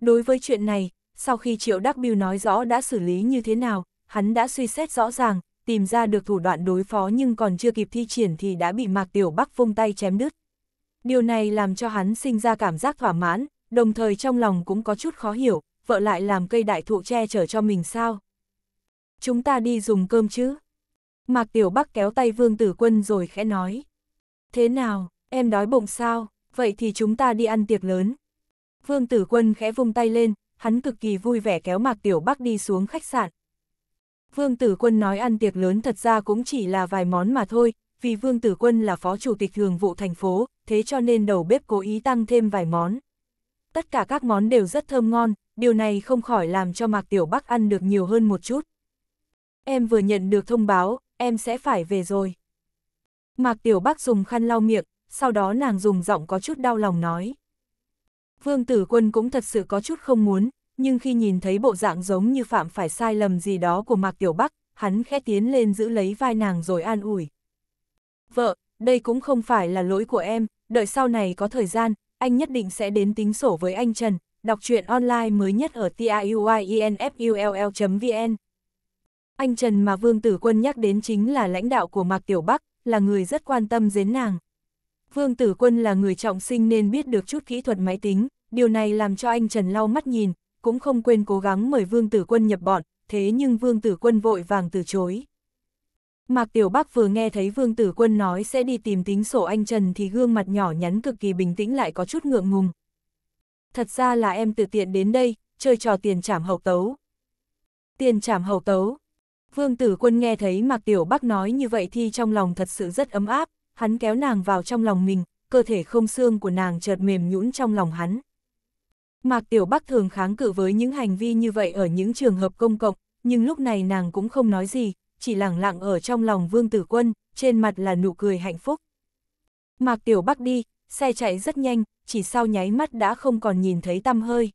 S1: Đối với chuyện này, sau khi Triệu Đắc Biêu nói rõ đã xử lý như thế nào, hắn đã suy xét rõ ràng, tìm ra được thủ đoạn đối phó nhưng còn chưa kịp thi triển thì đã bị Mạc Tiểu Bắc vung tay chém đứt. Điều này làm cho hắn sinh ra cảm giác thỏa mãn, đồng thời trong lòng cũng có chút khó hiểu, vợ lại làm cây đại thụ che chở cho mình sao. Chúng ta đi dùng cơm chứ? Mạc Tiểu Bắc kéo tay Vương Tử Quân rồi khẽ nói. Thế nào, em đói bụng sao, vậy thì chúng ta đi ăn tiệc lớn. Vương Tử Quân khẽ vung tay lên, hắn cực kỳ vui vẻ kéo Mạc Tiểu Bắc đi xuống khách sạn. Vương Tử Quân nói ăn tiệc lớn thật ra cũng chỉ là vài món mà thôi, vì Vương Tử Quân là phó chủ tịch thường vụ thành phố, thế cho nên đầu bếp cố ý tăng thêm vài món. Tất cả các món đều rất thơm ngon, điều này không khỏi làm cho Mạc Tiểu Bắc ăn được nhiều hơn một chút. Em vừa nhận được thông báo, em sẽ phải về rồi. Mạc Tiểu Bắc dùng khăn lau miệng, sau đó nàng dùng giọng có chút đau lòng nói. Vương Tử Quân cũng thật sự có chút không muốn, nhưng khi nhìn thấy bộ dạng giống như phạm phải sai lầm gì đó của Mạc Tiểu Bắc, hắn khẽ tiến lên giữ lấy vai nàng rồi an ủi. Vợ, đây cũng không phải là lỗi của em, đợi sau này có thời gian, anh nhất định sẽ đến tính sổ với anh Trần, đọc truyện online mới nhất ở tiuyenfull.vn. Anh Trần mà Vương Tử Quân nhắc đến chính là lãnh đạo của Mạc Tiểu Bắc, là người rất quan tâm đến nàng. Vương Tử Quân là người trọng sinh nên biết được chút kỹ thuật máy tính, điều này làm cho anh Trần lau mắt nhìn, cũng không quên cố gắng mời Vương Tử Quân nhập bọn, thế nhưng Vương Tử Quân vội vàng từ chối. Mạc Tiểu Bắc vừa nghe thấy Vương Tử Quân nói sẽ đi tìm tính sổ anh Trần thì gương mặt nhỏ nhắn cực kỳ bình tĩnh lại có chút ngượng ngùng. Thật ra là em tự tiện đến đây, chơi trò tiền trảm hậu tấu. Tiền trảm hậu tấu. Vương Tử Quân nghe thấy Mạc Tiểu Bắc nói như vậy thì trong lòng thật sự rất ấm áp, hắn kéo nàng vào trong lòng mình, cơ thể không xương của nàng chợt mềm nhũn trong lòng hắn. Mạc Tiểu Bắc thường kháng cự với những hành vi như vậy ở những trường hợp công cộng, nhưng lúc này nàng cũng không nói gì, chỉ lặng lặng ở trong lòng Vương Tử Quân, trên mặt là nụ cười hạnh phúc. Mạc Tiểu Bắc đi, xe chạy rất nhanh, chỉ sau nháy mắt đã không còn nhìn thấy tăm hơi.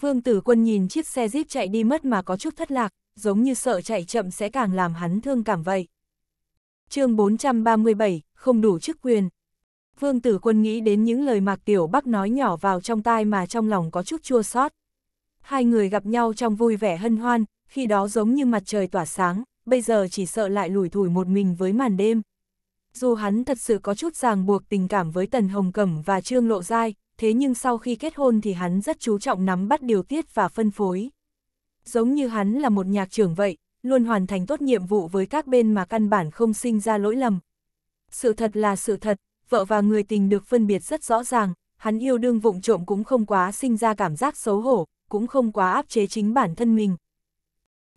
S1: Vương Tử Quân nhìn chiếc xe Jeep chạy đi mất mà có chút thất lạc, giống như sợ chạy chậm sẽ càng làm hắn thương cảm vậy chương 437, không đủ chức quyền. Vương Tử Quân nghĩ đến những lời Mạc Tiểu Bắc nói nhỏ vào trong tai mà trong lòng có chút chua xót. Hai người gặp nhau trong vui vẻ hân hoan, khi đó giống như mặt trời tỏa sáng, bây giờ chỉ sợ lại lủi thủi một mình với màn đêm. Dù hắn thật sự có chút ràng buộc tình cảm với Tần Hồng Cẩm và Trương Lộ Giai, thế nhưng sau khi kết hôn thì hắn rất chú trọng nắm bắt điều tiết và phân phối. Giống như hắn là một nhạc trưởng vậy, luôn hoàn thành tốt nhiệm vụ với các bên mà căn bản không sinh ra lỗi lầm. Sự thật là sự thật, vợ và người tình được phân biệt rất rõ ràng, hắn yêu đương vụng trộm cũng không quá sinh ra cảm giác xấu hổ, cũng không quá áp chế chính bản thân mình.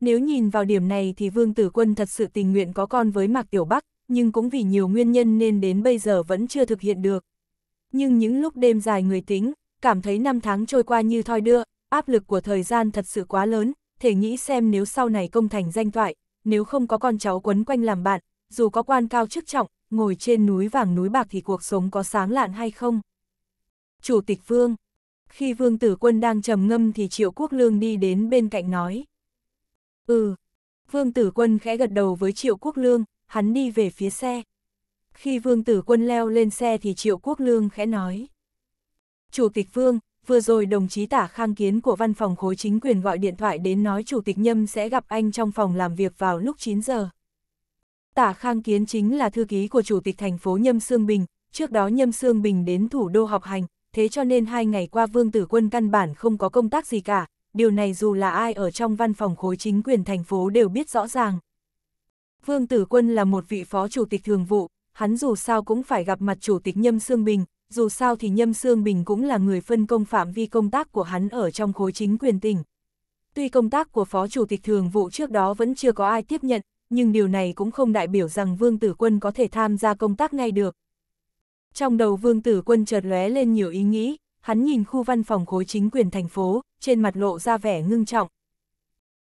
S1: Nếu nhìn vào điểm này thì Vương Tử Quân thật sự tình nguyện có con với Mạc Tiểu Bắc, nhưng cũng vì nhiều nguyên nhân nên đến bây giờ vẫn chưa thực hiện được. Nhưng những lúc đêm dài người tính, cảm thấy năm tháng trôi qua như thoi đưa, áp lực của thời gian thật sự quá lớn, thể nghĩ xem nếu sau này công thành danh thoại, nếu không có con cháu quấn quanh làm bạn, dù có quan cao chức trọng, ngồi trên núi vàng núi bạc thì cuộc sống có sáng lạn hay không? Chủ tịch Vương Khi Vương Tử Quân đang trầm ngâm thì Triệu Quốc Lương đi đến bên cạnh nói. Ừ. Vương Tử Quân khẽ gật đầu với Triệu Quốc Lương, hắn đi về phía xe. Khi Vương Tử Quân leo lên xe thì Triệu Quốc Lương khẽ nói. Chủ tịch Vương, vừa rồi đồng chí tả khang kiến của văn phòng khối chính quyền gọi điện thoại đến nói Chủ tịch Nhâm sẽ gặp anh trong phòng làm việc vào lúc 9 giờ. Tả khang kiến chính là thư ký của Chủ tịch thành phố Nhâm Sương Bình, trước đó Nhâm Sương Bình đến thủ đô học hành, thế cho nên hai ngày qua Vương Tử Quân căn bản không có công tác gì cả, điều này dù là ai ở trong văn phòng khối chính quyền thành phố đều biết rõ ràng. Vương Tử Quân là một vị phó chủ tịch thường vụ, hắn dù sao cũng phải gặp mặt chủ tịch Nhâm Sương Bình, dù sao thì Nhâm Sương Bình cũng là người phân công phạm vi công tác của hắn ở trong khối chính quyền tỉnh. Tuy công tác của phó chủ tịch thường vụ trước đó vẫn chưa có ai tiếp nhận, nhưng điều này cũng không đại biểu rằng Vương Tử Quân có thể tham gia công tác ngay được. Trong đầu Vương Tử Quân chợt lóe lên nhiều ý nghĩ, hắn nhìn khu văn phòng khối chính quyền thành phố, trên mặt lộ ra vẻ ngưng trọng.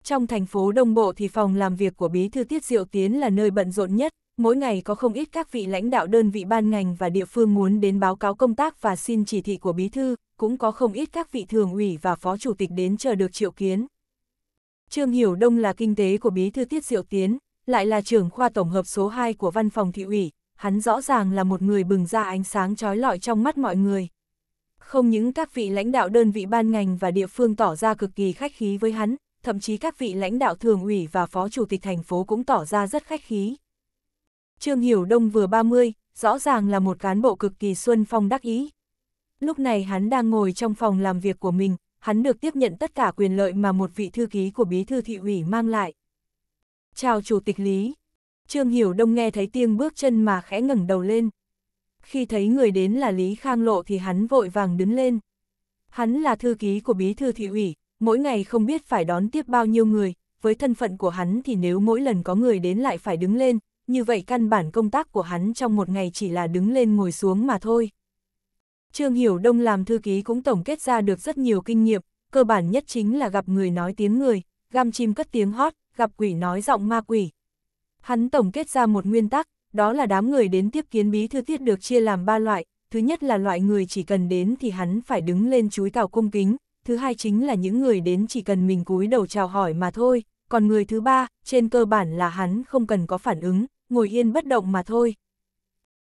S1: Trong thành phố Đông Bộ thì phòng làm việc của Bí thư Tiết Diệu Tiến là nơi bận rộn nhất, mỗi ngày có không ít các vị lãnh đạo đơn vị ban ngành và địa phương muốn đến báo cáo công tác và xin chỉ thị của Bí thư, cũng có không ít các vị thường ủy và phó chủ tịch đến chờ được triệu kiến. Trương Hiểu Đông là kinh tế của Bí thư Tiết Diệu Tiến, lại là trưởng khoa tổng hợp số 2 của văn phòng thị ủy, hắn rõ ràng là một người bừng ra ánh sáng trói lọi trong mắt mọi người không những các vị lãnh đạo đơn vị ban ngành và địa phương tỏ ra cực kỳ khách khí với hắn, thậm chí các vị lãnh đạo thường ủy và phó chủ tịch thành phố cũng tỏ ra rất khách khí. Trương Hiểu Đông vừa 30, rõ ràng là một cán bộ cực kỳ xuân phong đắc ý. Lúc này hắn đang ngồi trong phòng làm việc của mình, hắn được tiếp nhận tất cả quyền lợi mà một vị thư ký của bí thư thị ủy mang lại. Chào Chủ tịch Lý. Trương Hiểu Đông nghe thấy tiếng bước chân mà khẽ ngẩng đầu lên. Khi thấy người đến là Lý Khang Lộ thì hắn vội vàng đứng lên. Hắn là thư ký của bí thư thị ủy, mỗi ngày không biết phải đón tiếp bao nhiêu người, với thân phận của hắn thì nếu mỗi lần có người đến lại phải đứng lên, như vậy căn bản công tác của hắn trong một ngày chỉ là đứng lên ngồi xuống mà thôi. Trương Hiểu Đông làm thư ký cũng tổng kết ra được rất nhiều kinh nghiệm, cơ bản nhất chính là gặp người nói tiếng người, gam chim cất tiếng hót, gặp quỷ nói giọng ma quỷ. Hắn tổng kết ra một nguyên tắc, đó là đám người đến tiếp kiến bí thư tiết được chia làm ba loại, thứ nhất là loại người chỉ cần đến thì hắn phải đứng lên chúi cào cung kính, thứ hai chính là những người đến chỉ cần mình cúi đầu chào hỏi mà thôi, còn người thứ ba, trên cơ bản là hắn không cần có phản ứng, ngồi yên bất động mà thôi.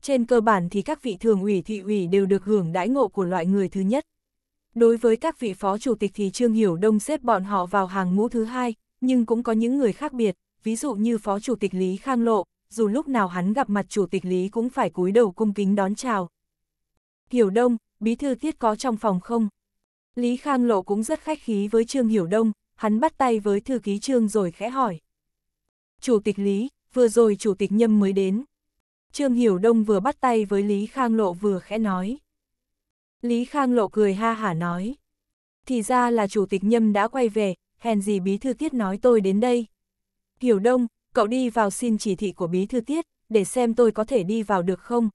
S1: Trên cơ bản thì các vị thường ủy thị ủy đều được hưởng đãi ngộ của loại người thứ nhất. Đối với các vị phó chủ tịch thì Trương Hiểu Đông xếp bọn họ vào hàng ngũ thứ hai, nhưng cũng có những người khác biệt, ví dụ như phó chủ tịch Lý Khang Lộ, dù lúc nào hắn gặp mặt chủ tịch Lý cũng phải cúi đầu cung kính đón chào. Hiểu Đông, bí thư tiết có trong phòng không? Lý Khang Lộ cũng rất khách khí với Trương Hiểu Đông, hắn bắt tay với thư ký Trương rồi khẽ hỏi. Chủ tịch Lý, vừa rồi chủ tịch Nhâm mới đến. Trương Hiểu Đông vừa bắt tay với Lý Khang Lộ vừa khẽ nói. Lý Khang Lộ cười ha hả nói. Thì ra là chủ tịch Nhâm đã quay về, hèn gì bí thư tiết nói tôi đến đây. Hiểu Đông, cậu đi vào xin chỉ thị của bí thư tiết, để xem tôi có thể đi vào được không.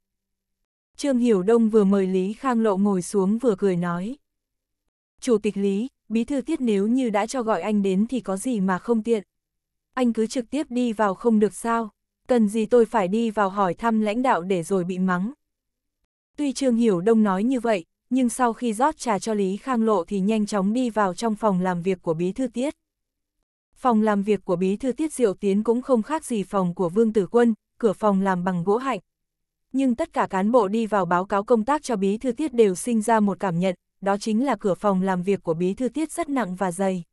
S1: Trương Hiểu Đông vừa mời Lý Khang Lộ ngồi xuống vừa cười nói. Chủ tịch Lý, bí thư tiết nếu như đã cho gọi anh đến thì có gì mà không tiện. Anh cứ trực tiếp đi vào không được sao, cần gì tôi phải đi vào hỏi thăm lãnh đạo để rồi bị mắng. Tuy Trương Hiểu Đông nói như vậy, nhưng sau khi rót trà cho Lý Khang Lộ thì nhanh chóng đi vào trong phòng làm việc của bí thư tiết. Phòng làm việc của bí thư tiết diệu tiến cũng không khác gì phòng của Vương Tử Quân, cửa phòng làm bằng gỗ hạnh. Nhưng tất cả cán bộ đi vào báo cáo công tác cho bí thư tiết đều sinh ra một cảm nhận, đó chính là cửa phòng làm việc của bí thư tiết rất nặng và dày.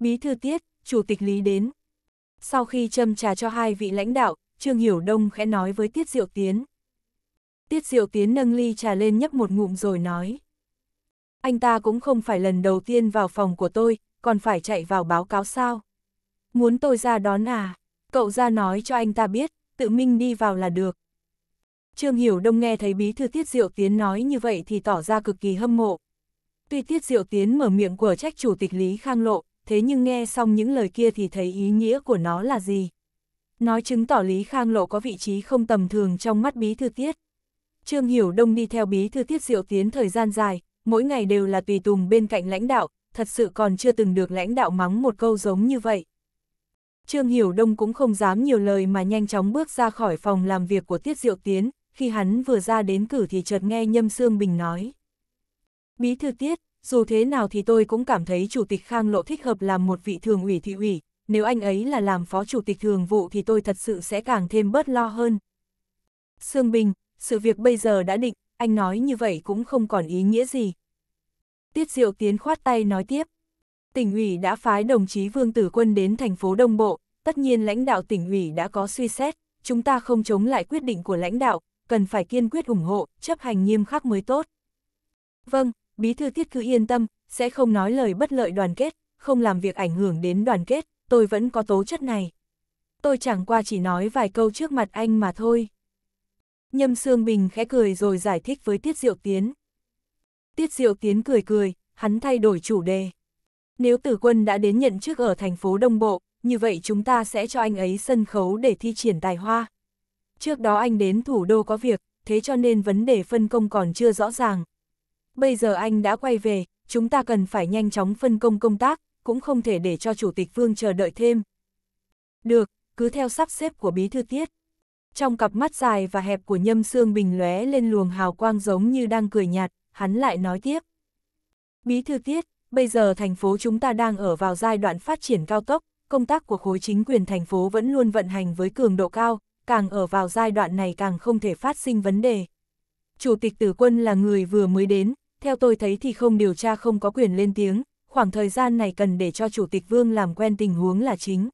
S1: Bí thư tiết, chủ tịch Lý đến. Sau khi châm trà cho hai vị lãnh đạo, Trương Hiểu Đông khẽ nói với Tiết Diệu Tiến. Tiết Diệu Tiến nâng ly trà lên nhấp một ngụm rồi nói. Anh ta cũng không phải lần đầu tiên vào phòng của tôi, còn phải chạy vào báo cáo sao. Muốn tôi ra đón à, cậu ra nói cho anh ta biết, tự minh đi vào là được. Trương Hiểu Đông nghe thấy bí thư Tiết Diệu Tiến nói như vậy thì tỏ ra cực kỳ hâm mộ. Tuy Tiết Diệu Tiến mở miệng của trách chủ tịch Lý Khang Lộ, thế nhưng nghe xong những lời kia thì thấy ý nghĩa của nó là gì. Nói chứng tỏ Lý Khang Lộ có vị trí không tầm thường trong mắt bí thư Tiết. Trương Hiểu Đông đi theo bí thư Tiết Diệu Tiến thời gian dài, mỗi ngày đều là tùy tùng bên cạnh lãnh đạo, thật sự còn chưa từng được lãnh đạo mắng một câu giống như vậy. Trương Hiểu Đông cũng không dám nhiều lời mà nhanh chóng bước ra khỏi phòng làm việc của Tiết Diệu Tiến, khi hắn vừa ra đến cử thì chợt nghe Nhâm Sương Bình nói. Bí thư Tiết, dù thế nào thì tôi cũng cảm thấy Chủ tịch Khang Lộ thích hợp làm một vị thường ủy thị ủy, nếu anh ấy là làm phó chủ tịch thường vụ thì tôi thật sự sẽ càng thêm bớt lo hơn. Sương Bình, sự việc bây giờ đã định, anh nói như vậy cũng không còn ý nghĩa gì. Tiết Diệu Tiến khoát tay nói tiếp. Tỉnh ủy đã phái đồng chí Vương Tử Quân đến thành phố Đông Bộ, tất nhiên lãnh đạo tỉnh ủy đã có suy xét, chúng ta không chống lại quyết định của lãnh đạo, cần phải kiên quyết ủng hộ, chấp hành nghiêm khắc mới tốt. Vâng, bí thư tiết cứ yên tâm, sẽ không nói lời bất lợi đoàn kết, không làm việc ảnh hưởng đến đoàn kết, tôi vẫn có tố chất này. Tôi chẳng qua chỉ nói vài câu trước mặt anh mà thôi. Nhâm Sương Bình khẽ cười rồi giải thích với Tiết Diệu Tiến. Tiết Diệu Tiến cười cười, hắn thay đổi chủ đề. Nếu tử quân đã đến nhận chức ở thành phố Đông Bộ, như vậy chúng ta sẽ cho anh ấy sân khấu để thi triển tài hoa. Trước đó anh đến thủ đô có việc, thế cho nên vấn đề phân công còn chưa rõ ràng. Bây giờ anh đã quay về, chúng ta cần phải nhanh chóng phân công công tác, cũng không thể để cho Chủ tịch Vương chờ đợi thêm. Được, cứ theo sắp xếp của Bí Thư Tiết. Trong cặp mắt dài và hẹp của Nhâm Sương Bình lóe lên luồng hào quang giống như đang cười nhạt, hắn lại nói tiếp. Bí Thư Tiết, bây giờ thành phố chúng ta đang ở vào giai đoạn phát triển cao tốc, công tác của khối chính quyền thành phố vẫn luôn vận hành với cường độ cao, càng ở vào giai đoạn này càng không thể phát sinh vấn đề. Chủ tịch tử quân là người vừa mới đến, theo tôi thấy thì không điều tra không có quyền lên tiếng, khoảng thời gian này cần để cho Chủ tịch Vương làm quen tình huống là chính.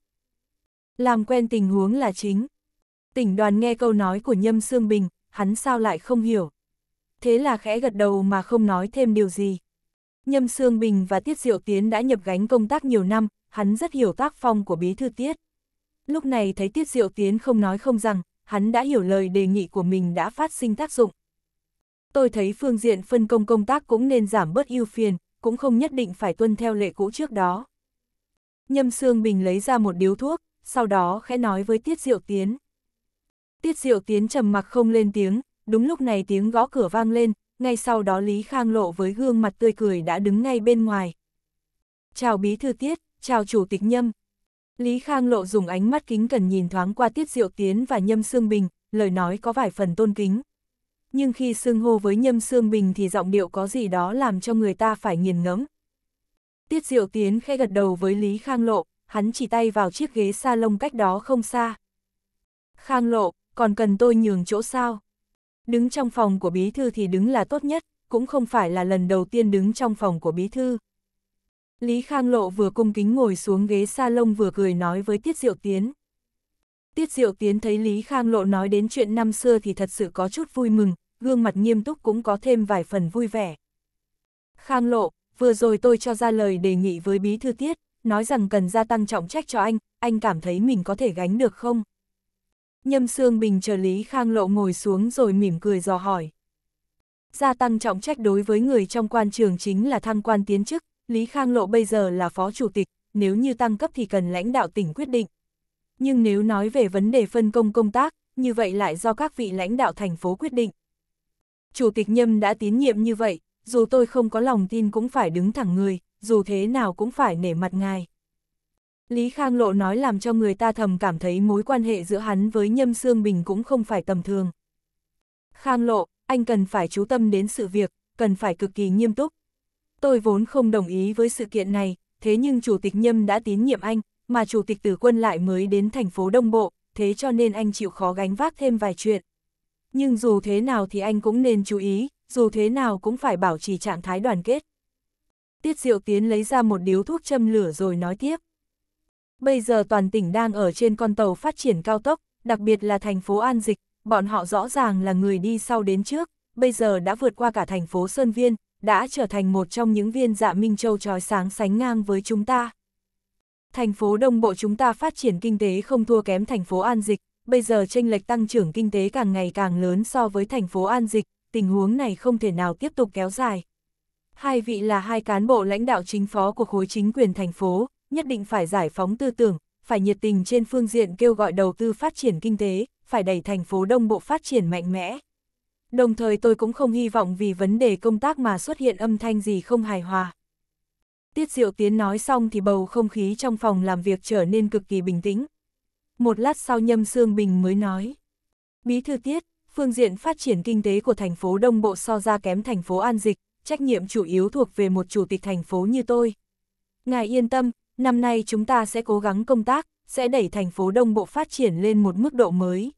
S1: Làm quen tình huống là chính. Tỉnh đoàn nghe câu nói của Nhâm Sương Bình, hắn sao lại không hiểu. Thế là khẽ gật đầu mà không nói thêm điều gì. Nhâm Sương Bình và Tiết Diệu Tiến đã nhập gánh công tác nhiều năm, hắn rất hiểu tác phong của bí thư Tiết. Lúc này thấy Tiết Diệu Tiến không nói không rằng, hắn đã hiểu lời đề nghị của mình đã phát sinh tác dụng. Tôi thấy phương diện phân công công tác cũng nên giảm bớt ưu phiền, cũng không nhất định phải tuân theo lệ cũ trước đó. Nhâm Sương Bình lấy ra một điếu thuốc, sau đó khẽ nói với Tiết Diệu Tiến. Tiết Diệu Tiến trầm mặc không lên tiếng, đúng lúc này tiếng gõ cửa vang lên, ngay sau đó Lý Khang Lộ với gương mặt tươi cười đã đứng ngay bên ngoài. Chào Bí Thư Tiết, chào Chủ tịch Nhâm. Lý Khang Lộ dùng ánh mắt kính cần nhìn thoáng qua Tiết Diệu Tiến và Nhâm Sương Bình, lời nói có vài phần tôn kính. Nhưng khi xưng hô với Nhâm Sương Bình thì giọng điệu có gì đó làm cho người ta phải nghiền ngẫm. Tiết Diệu Tiến khẽ gật đầu với Lý Khang Lộ, hắn chỉ tay vào chiếc ghế salon cách đó không xa. Khang Lộ, còn cần tôi nhường chỗ sao? Đứng trong phòng của bí thư thì đứng là tốt nhất, cũng không phải là lần đầu tiên đứng trong phòng của bí thư. Lý Khang Lộ vừa cung kính ngồi xuống ghế salon vừa cười nói với Tiết Diệu Tiến. Tiết Diệu Tiến thấy Lý Khang Lộ nói đến chuyện năm xưa thì thật sự có chút vui mừng, gương mặt nghiêm túc cũng có thêm vài phần vui vẻ. Khang Lộ, vừa rồi tôi cho ra lời đề nghị với Bí Thư Tiết, nói rằng cần gia tăng trọng trách cho anh, anh cảm thấy mình có thể gánh được không? Nhâm Sương Bình chờ Lý Khang Lộ ngồi xuống rồi mỉm cười dò hỏi. Gia tăng trọng trách đối với người trong quan trường chính là thăng quan tiến chức, Lý Khang Lộ bây giờ là phó chủ tịch, nếu như tăng cấp thì cần lãnh đạo tỉnh quyết định. Nhưng nếu nói về vấn đề phân công công tác, như vậy lại do các vị lãnh đạo thành phố quyết định. Chủ tịch Nhâm đã tín nhiệm như vậy, dù tôi không có lòng tin cũng phải đứng thẳng người, dù thế nào cũng phải nể mặt ngài. Lý Khang Lộ nói làm cho người ta thầm cảm thấy mối quan hệ giữa hắn với Nhâm Sương Bình cũng không phải tầm thường. Khang Lộ, anh cần phải chú tâm đến sự việc, cần phải cực kỳ nghiêm túc. Tôi vốn không đồng ý với sự kiện này, thế nhưng Chủ tịch Nhâm đã tín nhiệm anh, mà Chủ tịch Tử Quân lại mới đến thành phố Đông Bộ, thế cho nên anh chịu khó gánh vác thêm vài chuyện. Nhưng dù thế nào thì anh cũng nên chú ý, dù thế nào cũng phải bảo trì trạng thái đoàn kết. Tiết Diệu Tiến lấy ra một điếu thuốc châm lửa rồi nói tiếp. Bây giờ toàn tỉnh đang ở trên con tàu phát triển cao tốc, đặc biệt là thành phố An Dịch, bọn họ rõ ràng là người đi sau đến trước, bây giờ đã vượt qua cả thành phố Sơn Viên, đã trở thành một trong những viên dạ Minh Châu trói sáng sánh ngang với chúng ta. Thành phố Đông Bộ chúng ta phát triển kinh tế không thua kém thành phố An Dịch, bây giờ tranh lệch tăng trưởng kinh tế càng ngày càng lớn so với thành phố An Dịch, tình huống này không thể nào tiếp tục kéo dài. Hai vị là hai cán bộ lãnh đạo chính phó của khối chính quyền thành phố, nhất định phải giải phóng tư tưởng, phải nhiệt tình trên phương diện kêu gọi đầu tư phát triển kinh tế, phải đẩy thành phố Đông Bộ phát triển mạnh mẽ. Đồng thời tôi cũng không hy vọng vì vấn đề công tác mà xuất hiện âm thanh gì không hài hòa. Tiết Diệu Tiến nói xong thì bầu không khí trong phòng làm việc trở nên cực kỳ bình tĩnh. Một lát sau Nhâm Sương Bình mới nói. Bí thư Tiết, phương diện phát triển kinh tế của thành phố Đông Bộ so ra kém thành phố An Dịch, trách nhiệm chủ yếu thuộc về một chủ tịch thành phố như tôi. Ngài yên tâm, năm nay chúng ta sẽ cố gắng công tác, sẽ đẩy thành phố Đông Bộ phát triển lên một mức độ mới.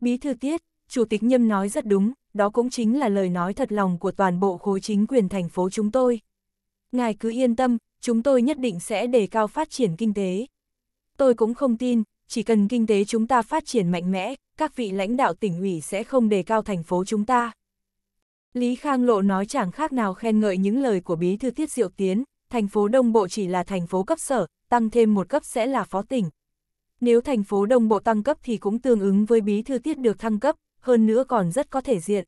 S1: Bí thư Tiết, Chủ tịch Nhâm nói rất đúng, đó cũng chính là lời nói thật lòng của toàn bộ khối chính quyền thành phố chúng tôi. Ngài cứ yên tâm, chúng tôi nhất định sẽ đề cao phát triển kinh tế. Tôi cũng không tin, chỉ cần kinh tế chúng ta phát triển mạnh mẽ, các vị lãnh đạo tỉnh ủy sẽ không đề cao thành phố chúng ta. Lý Khang Lộ nói chẳng khác nào khen ngợi những lời của Bí Thư Tiết Diệu Tiến, thành phố Đông Bộ chỉ là thành phố cấp sở, tăng thêm một cấp sẽ là phó tỉnh. Nếu thành phố Đông Bộ tăng cấp thì cũng tương ứng với Bí Thư Tiết được thăng cấp, hơn nữa còn rất có thể diện.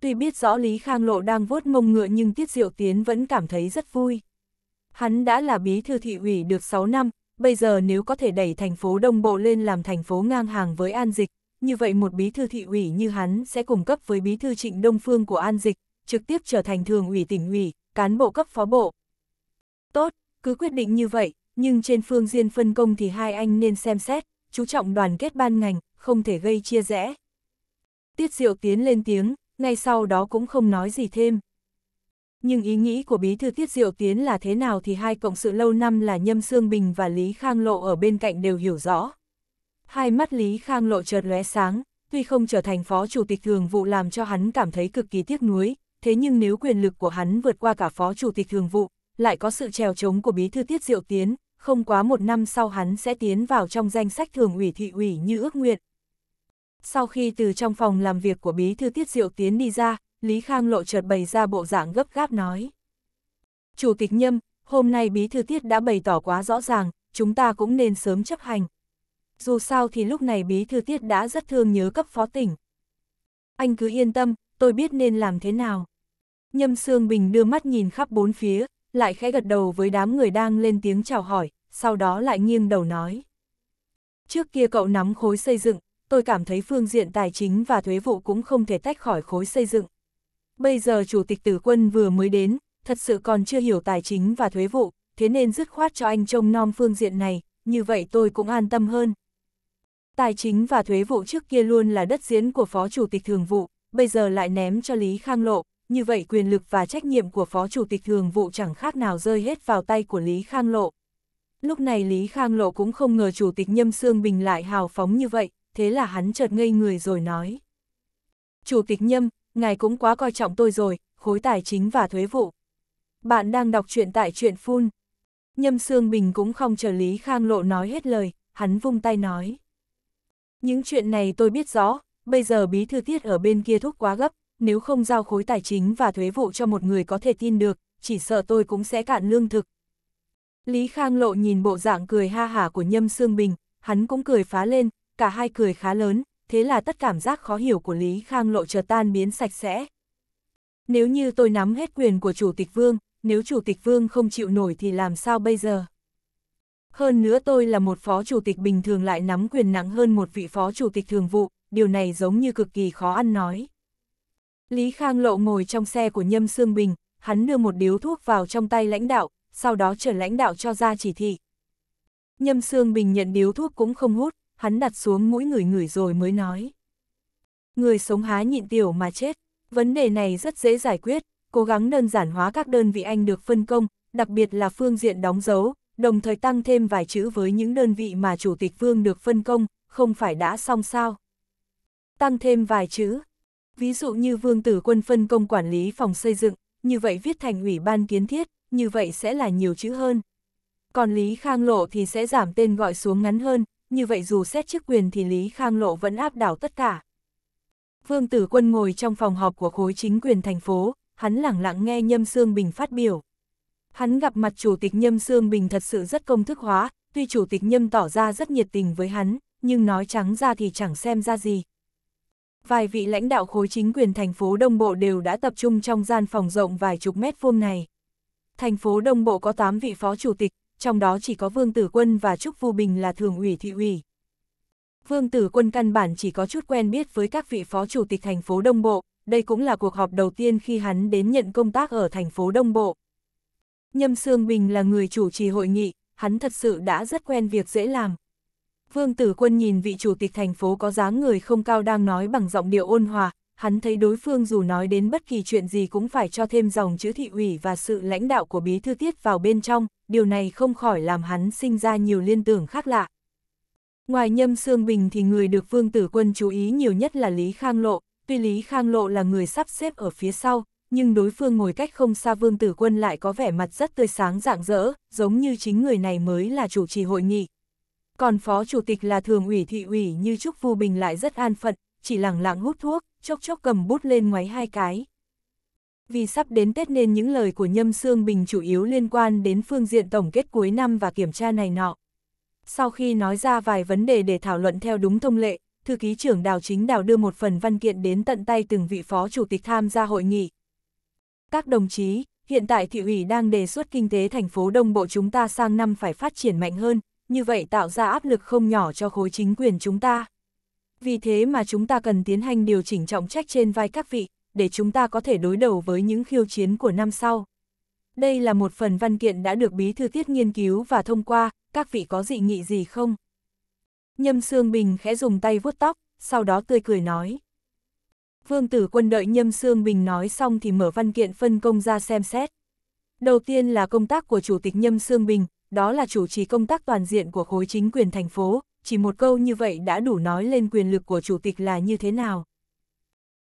S1: Tuy biết rõ Lý Khang Lộ đang vuốt mông ngựa nhưng Tiết Diệu Tiến vẫn cảm thấy rất vui. Hắn đã là bí thư thị ủy được 6 năm, bây giờ nếu có thể đẩy thành phố Đông Bộ lên làm thành phố ngang hàng với An Dịch, như vậy một bí thư thị ủy như hắn sẽ cùng cấp với bí thư trịnh Đông Phương của An Dịch, trực tiếp trở thành thường ủy tỉnh ủy, cán bộ cấp phó bộ. Tốt, cứ quyết định như vậy, nhưng trên phương diện phân công thì hai anh nên xem xét, chú trọng đoàn kết ban ngành, không thể gây chia rẽ. Tiết Diệu tiến lên tiếng, ngay sau đó cũng không nói gì thêm. Nhưng ý nghĩ của bí thư Tiết Diệu Tiến là thế nào thì hai cộng sự lâu năm là Nhâm Sương Bình và Lý Khang Lộ ở bên cạnh đều hiểu rõ. Hai mắt Lý Khang Lộ chợt lóe sáng, tuy không trở thành phó chủ tịch thường vụ làm cho hắn cảm thấy cực kỳ tiếc nuối, thế nhưng nếu quyền lực của hắn vượt qua cả phó chủ tịch thường vụ, lại có sự trèo chống của bí thư tiết diệu tiến, không quá một năm sau hắn sẽ tiến vào trong danh sách thường ủy thị ủy như ước nguyện. Sau khi từ trong phòng làm việc của bí thư tiết diệu tiến đi ra, Lý Khang Lộ chợt bày ra bộ dạng gấp gáp nói. Chủ tịch Nhâm, hôm nay bí thư tiết đã bày tỏ quá rõ ràng, chúng ta cũng nên sớm chấp hành. Dù sao thì lúc này bí thư tiết đã rất thương nhớ cấp phó tỉnh. Anh cứ yên tâm, tôi biết nên làm thế nào. Nhâm Sương Bình đưa mắt nhìn khắp bốn phía, lại khẽ gật đầu với đám người đang lên tiếng chào hỏi, sau đó lại nghiêng đầu nói. Trước kia cậu nắm khối xây dựng, tôi cảm thấy phương diện tài chính và thuế vụ cũng không thể tách khỏi khối xây dựng. Bây giờ Chủ tịch Tử Quân vừa mới đến, thật sự còn chưa hiểu tài chính và thuế vụ, thế nên dứt khoát cho anh trông nom phương diện này, như vậy tôi cũng an tâm hơn. Tài chính và thuế vụ trước kia luôn là đất diễn của Phó Chủ tịch Thường vụ, bây giờ lại ném cho Lý Khang Lộ, như vậy quyền lực và trách nhiệm của Phó Chủ tịch Thường vụ chẳng khác nào rơi hết vào tay của Lý Khang Lộ. Lúc này Lý Khang Lộ cũng không ngờ Chủ tịch Nhâm Sương Bình lại hào phóng như vậy, thế là hắn chợt ngây người rồi nói. Chủ tịch Nhâm, ngài cũng quá coi trọng tôi rồi, khối tài chính và thuế vụ. Bạn đang đọc truyện tại truyện phun. Nhâm Sương Bình cũng không chờ Lý Khang Lộ nói hết lời, hắn vung tay nói. Những chuyện này tôi biết rõ, bây giờ bí thư tiết ở bên kia thúc quá gấp, nếu không giao khối tài chính và thuế vụ cho một người có thể tin được, chỉ sợ tôi cũng sẽ cạn lương thực. Lý Khang Lộ nhìn bộ dạng cười ha hả của Nhâm Sương Bình, hắn cũng cười phá lên, cả hai cười khá lớn, thế là tất cảm giác khó hiểu của Lý Khang Lộ chợt tan biến sạch sẽ. Nếu như tôi nắm hết quyền của Chủ tịch Vương, nếu Chủ tịch Vương không chịu nổi thì làm sao bây giờ? Hơn nữa tôi là một phó chủ tịch bình thường lại nắm quyền nặng hơn một vị phó chủ tịch thường vụ, điều này giống như cực kỳ khó ăn nói. Lý Khang Lộ ngồi trong xe của Nhâm Sương Bình, hắn đưa một điếu thuốc vào trong tay lãnh đạo, sau đó chờ lãnh đạo cho ra chỉ thị. Nhâm Sương Bình nhận điếu thuốc cũng không hút, hắn đặt xuống mũi người người rồi mới nói. Người sống há nhịn tiểu mà chết, vấn đề này rất dễ giải quyết, cố gắng đơn giản hóa các đơn vị anh được phân công, đặc biệt là phương diện đóng dấu, đồng thời tăng thêm vài chữ với những đơn vị mà Chủ tịch Vương được phân công, không phải đã xong sao. Tăng thêm vài chữ, ví dụ như Vương Tử Quân phân công quản lý phòng xây dựng, như vậy viết thành ủy ban kiến thiết, như vậy sẽ là nhiều chữ hơn. Còn Lý Khang Lộ thì sẽ giảm tên gọi xuống ngắn hơn, như vậy dù xét chức quyền thì Lý Khang Lộ vẫn áp đảo tất cả. Vương Tử Quân ngồi trong phòng họp của khối chính quyền thành phố, hắn lẳng lặng nghe Nhâm Sương Bình phát biểu. Hắn gặp mặt Chủ tịch Nhâm Sương Bình thật sự rất công thức hóa, tuy Chủ tịch Nhâm tỏ ra rất nhiệt tình với hắn, nhưng nói trắng ra thì chẳng xem ra gì. Vài vị lãnh đạo khối chính quyền thành phố Đông Bộ đều đã tập trung trong gian phòng rộng vài chục mét vuông này. Thành phố Đông Bộ có 8 vị phó chủ tịch, trong đó chỉ có Vương Tử Quân và Trúc Vu Bình là thường ủy thị ủy. Vương Tử Quân căn bản chỉ có chút quen biết với các vị phó chủ tịch thành phố Đông Bộ, đây cũng là cuộc họp đầu tiên khi hắn đến nhận công tác ở thành phố Đông Bộ. Nhâm Sương Bình là người chủ trì hội nghị, hắn thật sự đã rất quen việc dễ làm. Vương Tử Quân nhìn vị chủ tịch thành phố có dáng người không cao đang nói bằng giọng điệu ôn hòa, hắn thấy đối phương dù nói đến bất kỳ chuyện gì cũng phải cho thêm dòng chữ thị ủy và sự lãnh đạo của bí thư tiết vào bên trong, điều này không khỏi làm hắn sinh ra nhiều liên tưởng khác lạ. Ngoài nhâm Sương Bình thì người được Vương Tử Quân chú ý nhiều nhất là Lý Khang Lộ, tuy Lý Khang Lộ là người sắp xếp ở phía sau, nhưng đối phương ngồi cách không xa Vương Tử Quân lại có vẻ mặt rất tươi sáng rạng rỡ, giống như chính người này mới là chủ trì hội nghị. Còn phó chủ tịch là thường ủy thị ủy như Trúc Vu Bình lại rất an phận, chỉ lặng lặng hút thuốc, chốc chốc cầm bút lên ngoáy hai cái. Vì sắp đến Tết nên những lời của Nhâm Sương Bình chủ yếu liên quan đến phương diện tổng kết cuối năm và kiểm tra này nọ. Sau khi nói ra vài vấn đề để thảo luận theo đúng thông lệ, thư ký trưởng Đào Chính Đào đưa một phần văn kiện đến tận tay từng vị phó chủ tịch tham gia hội nghị. Các đồng chí, hiện tại thị ủy đang đề xuất kinh tế thành phố Đông Bộ chúng ta sang năm phải phát triển mạnh hơn, như vậy tạo ra áp lực không nhỏ cho khối chính quyền chúng ta. Vì thế mà chúng ta cần tiến hành điều chỉnh trọng trách trên vai các vị, để chúng ta có thể đối đầu với những khiêu chiến của năm sau. Đây là một phần văn kiện đã được Bí Thư Tiết nghiên cứu và thông qua, các vị có dị nghị gì không? Nhâm Sương Bình khẽ dùng tay vuốt tóc, sau đó tươi cười nói. Vương tử quân đợi Nhâm Sương Bình nói xong thì mở văn kiện phân công ra xem xét. Đầu tiên là công tác của Chủ tịch Nhâm Sương Bình, đó là chủ trì công tác toàn diện của khối chính quyền thành phố, chỉ một câu như vậy đã đủ nói lên quyền lực của Chủ tịch là như thế nào.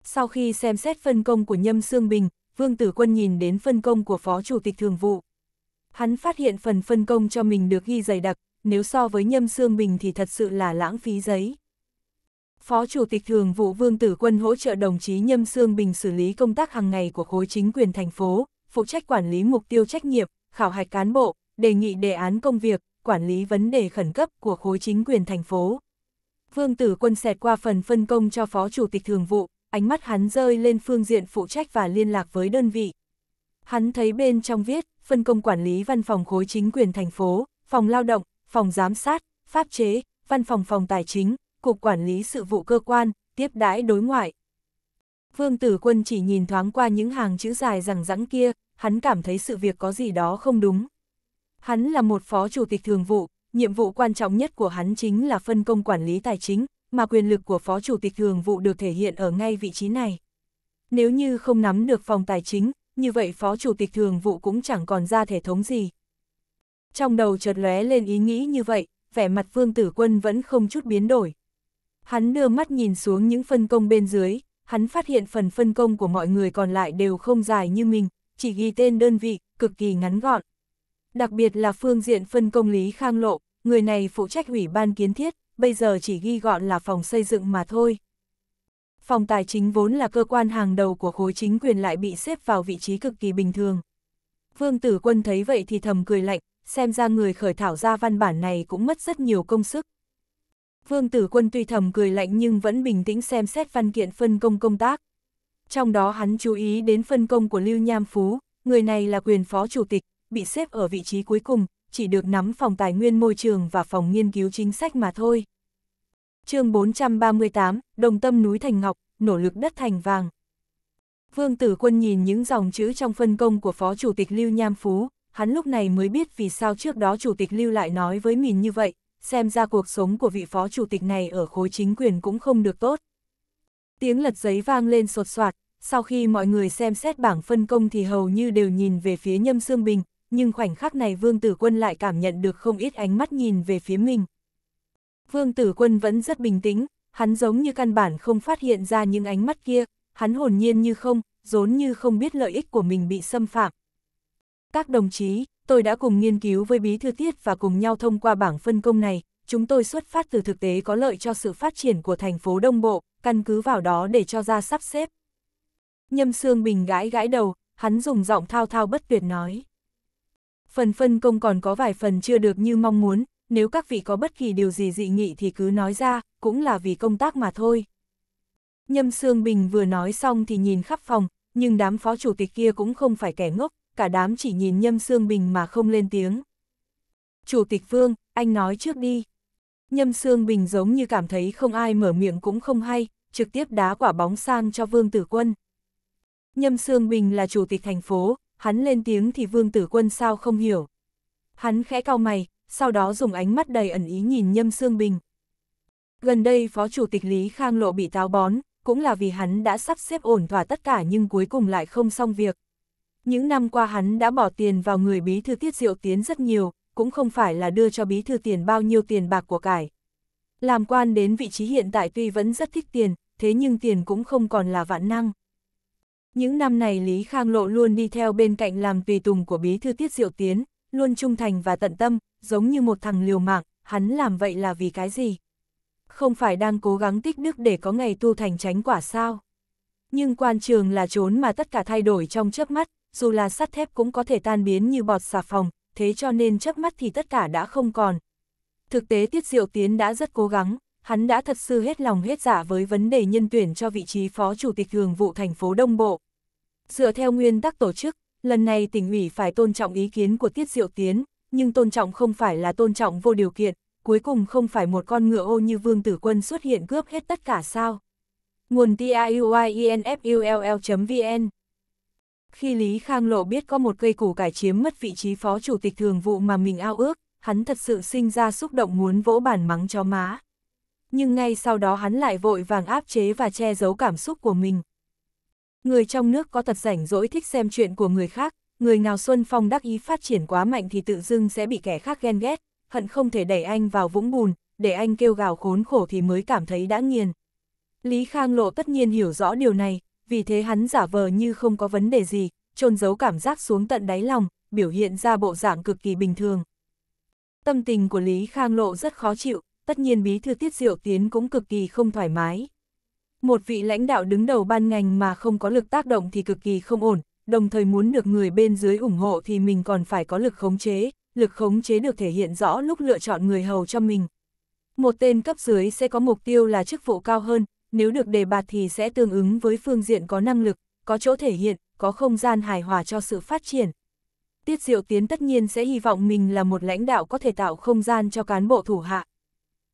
S1: Sau khi xem xét phân công của Nhâm Sương Bình, Vương Tử Quân nhìn đến phân công của Phó Chủ tịch Thường vụ. Hắn phát hiện phần phân công cho mình được ghi dày đặc, nếu so với nhâm xương bình thì thật sự là lãng phí giấy. Phó Chủ tịch Thường vụ Vương Tử Quân hỗ trợ đồng chí Nhâm Sương Bình xử lý công tác hàng ngày của khối chính quyền thành phố, phụ trách quản lý mục tiêu trách nhiệm, khảo hạch cán bộ, đề nghị đề án công việc, quản lý vấn đề khẩn cấp của khối chính quyền thành phố. Vương Tử Quân xẹt qua phần phân công cho Phó Chủ tịch Thường vụ, ánh mắt hắn rơi lên phương diện phụ trách và liên lạc với đơn vị. Hắn thấy bên trong viết, phân công quản lý văn phòng khối chính quyền thành phố, phòng lao động, phòng giám sát, pháp chế, văn phòng phòng tài chính, cục quản lý sự vụ cơ quan, tiếp đãi đối ngoại. Vương Tử Quân chỉ nhìn thoáng qua những hàng chữ dài rằng rẵng kia, hắn cảm thấy sự việc có gì đó không đúng. Hắn là một phó chủ tịch thường vụ, nhiệm vụ quan trọng nhất của hắn chính là phân công quản lý tài chính, mà quyền lực của phó chủ tịch thường vụ được thể hiện ở ngay vị trí này. Nếu như không nắm được phòng tài chính, như vậy phó chủ tịch thường vụ cũng chẳng còn ra thể thống gì. Trong đầu chợt lóe lên ý nghĩ như vậy, vẻ mặt Vương Tử Quân vẫn không chút biến đổi. Hắn đưa mắt nhìn xuống những phân công bên dưới, hắn phát hiện phần phân công của mọi người còn lại đều không dài như mình, chỉ ghi tên đơn vị, cực kỳ ngắn gọn. Đặc biệt là phương diện phân công Lý Khang Lộ, người này phụ trách ủy ban kiến thiết, bây giờ chỉ ghi gọn là phòng xây dựng mà thôi. Phòng tài chính vốn là cơ quan hàng đầu của khối chính quyền lại bị xếp vào vị trí cực kỳ bình thường. Vương Tử Quân thấy vậy thì thầm cười lạnh, xem ra người khởi thảo ra văn bản này cũng mất rất nhiều công sức. Vương Tử Quân tuy thầm cười lạnh nhưng vẫn bình tĩnh xem xét văn kiện phân công công tác. Trong đó hắn chú ý đến phân công của Lưu Nham Phú, người này là quyền phó chủ tịch, bị xếp ở vị trí cuối cùng, chỉ được nắm phòng tài nguyên môi trường và phòng nghiên cứu chính sách mà thôi. chương 438, Đồng tâm núi thành ngọc, nỗ lực đất thành vàng. Vương Tử Quân nhìn những dòng chữ trong phân công của Phó Chủ tịch Lưu Nham Phú, hắn lúc này mới biết vì sao trước đó Chủ tịch Lưu lại nói với mình như vậy, xem ra cuộc sống của vị phó chủ tịch này ở khối chính quyền cũng không được tốt. Tiếng lật giấy vang lên sột soạt, sau khi mọi người xem xét bảng phân công thì hầu như đều nhìn về phía Nhâm Sương Bình, nhưng khoảnh khắc này Vương Tử Quân lại cảm nhận được không ít ánh mắt nhìn về phía mình. Vương Tử Quân vẫn rất bình tĩnh, hắn giống như căn bản không phát hiện ra những ánh mắt kia, hắn hồn nhiên như không, rốn như không biết lợi ích của mình bị xâm phạm. Các đồng chí, tôi đã cùng nghiên cứu với bí thư tiết và cùng nhau thông qua bảng phân công này, chúng tôi xuất phát từ thực tế có lợi cho sự phát triển của thành phố Đông Bộ, căn cứ vào đó để cho ra sắp xếp. Nhâm Sương Bình gãi gãi đầu, hắn dùng giọng thao thao bất tuyệt nói. Phần phân công còn có vài phần chưa được như mong muốn, nếu các vị có bất kỳ điều gì dị nghị thì cứ nói ra, cũng là vì công tác mà thôi. Nhâm Sương Bình vừa nói xong thì nhìn khắp phòng, nhưng đám phó chủ tịch kia cũng không phải kẻ ngốc, cả đám chỉ nhìn Nhâm Sương Bình mà không lên tiếng. Chủ tịch Vương, anh nói trước đi. Nhâm Sương Bình giống như cảm thấy không ai mở miệng cũng không hay, trực tiếp đá quả bóng sang cho Vương Tử Quân. Nhâm Sương Bình là chủ tịch thành phố, hắn lên tiếng thì Vương Tử Quân sao không hiểu. Hắn khẽ cau mày, sau đó dùng ánh mắt đầy ẩn ý nhìn Nhâm Sương Bình. Gần đây Phó Chủ tịch Lý Khang Lộ bị táo bón, cũng là vì hắn đã sắp xếp ổn thỏa tất cả nhưng cuối cùng lại không xong việc. Những năm qua hắn đã bỏ tiền vào người bí thư tiết diệu tiến rất nhiều, cũng không phải là đưa cho bí thư tiền bao nhiêu tiền bạc của cải. Làm quan đến vị trí hiện tại tuy vẫn rất thích tiền, thế nhưng tiền cũng không còn là vạn năng. Những năm này Lý Khang Lộ luôn đi theo bên cạnh làm tùy tùng của bí thư tiết diệu tiến, luôn trung thành và tận tâm, giống như một thằng liều mạng, hắn làm vậy là vì cái gì? Không phải đang cố gắng tích đức để có ngày tu thành tránh quả sao? Nhưng quan trường là trốn mà tất cả thay đổi trong chớp mắt, dù là sắt thép cũng có thể tan biến như bọt xà phòng, thế cho nên chớp mắt thì tất cả đã không còn. Thực tế Tiết Diệu Tiến đã rất cố gắng, hắn đã thật sự hết lòng hết dạ với vấn đề nhân tuyển cho vị trí Phó Chủ tịch Thường vụ thành phố Đông Bộ. Dựa theo nguyên tắc tổ chức, lần này tỉnh ủy phải tôn trọng ý kiến của Tiết Diệu Tiến, nhưng tôn trọng không phải là tôn trọng vô điều kiện, cuối cùng không phải một con ngựa ô như Vương Tử Quân xuất hiện cướp hết tất cả sao. Nguồn tiuinfull.vn Khi Lý Khang Lộ biết có một cây củ cải chiếm mất vị trí phó chủ tịch thường vụ mà mình ao ước, hắn thật sự sinh ra xúc động muốn vỗ bản mắng cho má. Nhưng ngay sau đó hắn lại vội vàng áp chế và che giấu cảm xúc của mình. Người trong nước có tật rảnh rỗi thích xem chuyện của người khác, người nào Xuân Phong đắc ý phát triển quá mạnh thì tự dưng sẽ bị kẻ khác ghen ghét, hận không thể đẩy anh vào vũng bùn, để anh kêu gào khốn khổ thì mới cảm thấy đã nghiền. Lý Khang Lộ tất nhiên hiểu rõ điều này, vì thế hắn giả vờ như không có vấn đề gì, trôn giấu cảm giác xuống tận đáy lòng, biểu hiện ra bộ dạng cực kỳ bình thường. Tâm tình của Lý Khang Lộ rất khó chịu, tất nhiên bí thư tiết diệu tiến cũng cực kỳ không thoải mái. Một vị lãnh đạo đứng đầu ban ngành mà không có lực tác động thì cực kỳ không ổn, đồng thời muốn được người bên dưới ủng hộ thì mình còn phải có lực khống chế, lực khống chế được thể hiện rõ lúc lựa chọn người hầu cho mình. Một tên cấp dưới sẽ có mục tiêu là chức vụ cao hơn, nếu được đề bạt thì sẽ tương ứng với phương diện có năng lực, có chỗ thể hiện, có không gian hài hòa cho sự phát triển. Tiết Diệu Tiến tất nhiên sẽ hy vọng mình là một lãnh đạo có thể tạo không gian cho cán bộ thủ hạ.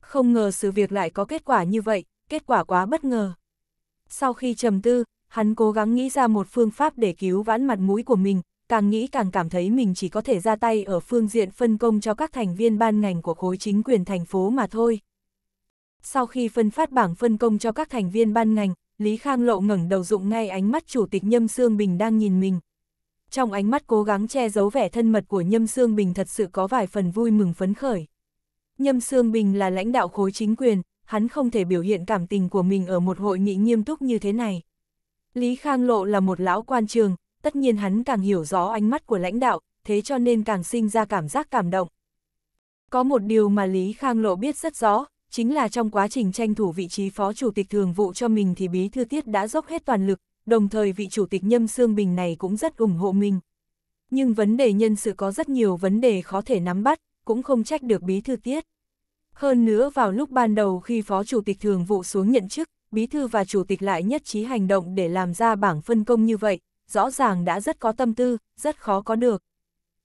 S1: Không ngờ sự việc lại có kết quả như vậy, kết quả quá bất ngờ. Sau khi trầm tư, hắn cố gắng nghĩ ra một phương pháp để cứu vãn mặt mũi của mình, càng nghĩ càng cảm thấy mình chỉ có thể ra tay ở phương diện phân công cho các thành viên ban ngành của khối chính quyền thành phố mà thôi. Sau khi phân phát bảng phân công cho các thành viên ban ngành, Lý Khang Lộ ngẩng đầu dụng ngay ánh mắt Chủ tịch Nhâm Sương Bình đang nhìn mình. Trong ánh mắt cố gắng che giấu vẻ thân mật của Nhâm Sương Bình thật sự có vài phần vui mừng phấn khởi. Nhâm Sương Bình là lãnh đạo khối chính quyền, hắn không thể biểu hiện cảm tình của mình ở một hội nghị nghiêm túc như thế này. Lý Khang Lộ là một lão quan trường, tất nhiên hắn càng hiểu rõ ánh mắt của lãnh đạo, thế cho nên càng sinh ra cảm giác cảm động. Có một điều mà Lý Khang Lộ biết rất rõ, chính là trong quá trình tranh thủ vị trí phó chủ tịch thường vụ cho mình thì bí thư tiết đã dốc hết toàn lực, đồng thời vị chủ tịch Nhâm Sương Bình này cũng rất ủng hộ mình. Nhưng vấn đề nhân sự có rất nhiều vấn đề khó thể nắm bắt, cũng không trách được bí thư tiết. Hơn nữa vào lúc ban đầu khi phó chủ tịch thường vụ xuống nhận chức, bí thư và chủ tịch lại nhất trí hành động để làm ra bảng phân công như vậy, rõ ràng đã rất có tâm tư, rất khó có được.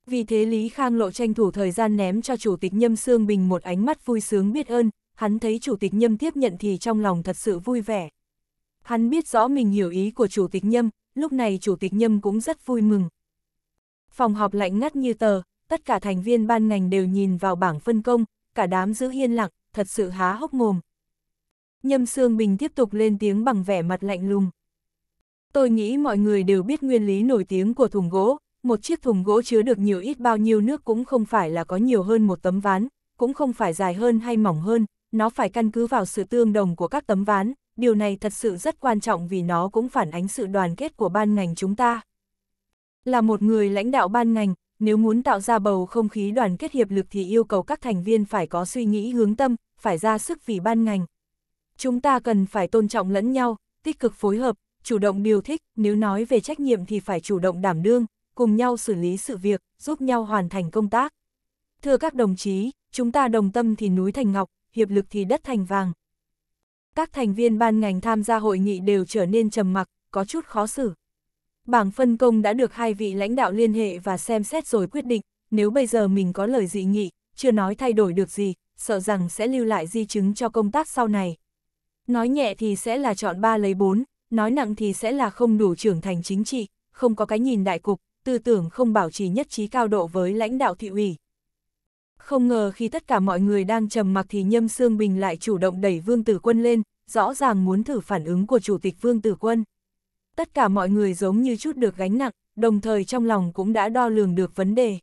S1: Vì thế Lý Khang Lộ tranh thủ thời gian ném cho chủ tịch Nhâm Sương Bình một ánh mắt vui sướng biết ơn, hắn thấy chủ tịch Nhâm tiếp nhận thì trong lòng thật sự vui vẻ. Hắn biết rõ mình hiểu ý của chủ tịch Nhâm, lúc này chủ tịch Nhâm cũng rất vui mừng. Phòng họp lạnh ngắt như tờ, tất cả thành viên ban ngành đều nhìn vào bảng phân công, cả đám giữ yên lặng, thật sự há hốc mồm. Nhâm Sương Bình tiếp tục lên tiếng bằng vẻ mặt lạnh lùng. Tôi nghĩ mọi người đều biết nguyên lý nổi tiếng của thùng gỗ, một chiếc thùng gỗ chứa được nhiều ít bao nhiêu nước cũng không phải là có nhiều hơn một tấm ván, cũng không phải dài hơn hay mỏng hơn, nó phải căn cứ vào sự tương đồng của các tấm ván, điều này thật sự rất quan trọng vì nó cũng phản ánh sự đoàn kết của ban ngành chúng ta. Là một người lãnh đạo ban ngành, nếu muốn tạo ra bầu không khí đoàn kết hiệp lực thì yêu cầu các thành viên phải có suy nghĩ hướng tâm, phải ra sức vì ban ngành. Chúng ta cần phải tôn trọng lẫn nhau, tích cực phối hợp, chủ động điều thích, nếu nói về trách nhiệm thì phải chủ động đảm đương, cùng nhau xử lý sự việc, giúp nhau hoàn thành công tác. Thưa các đồng chí, chúng ta đồng tâm thì núi thành ngọc, hiệp lực thì đất thành vàng. Các thành viên ban ngành tham gia hội nghị đều trở nên trầm mặc, có chút khó xử. Bảng phân công đã được hai vị lãnh đạo liên hệ và xem xét rồi quyết định, nếu bây giờ mình có lời dị nghị, chưa nói thay đổi được gì, sợ rằng sẽ lưu lại di chứng cho công tác sau này. Nói nhẹ thì sẽ là chọn 3 lấy 4, nói nặng thì sẽ là không đủ trưởng thành chính trị, không có cái nhìn đại cục, tư tưởng không bảo trì nhất trí cao độ với lãnh đạo thị ủy. Không ngờ khi tất cả mọi người đang trầm mặc thì Nhâm Sương Bình lại chủ động đẩy Vương Tử Quân lên, rõ ràng muốn thử phản ứng của Chủ tịch Vương Tử Quân. Tất cả mọi người giống như chút được gánh nặng, đồng thời trong lòng cũng đã đo lường được vấn đề.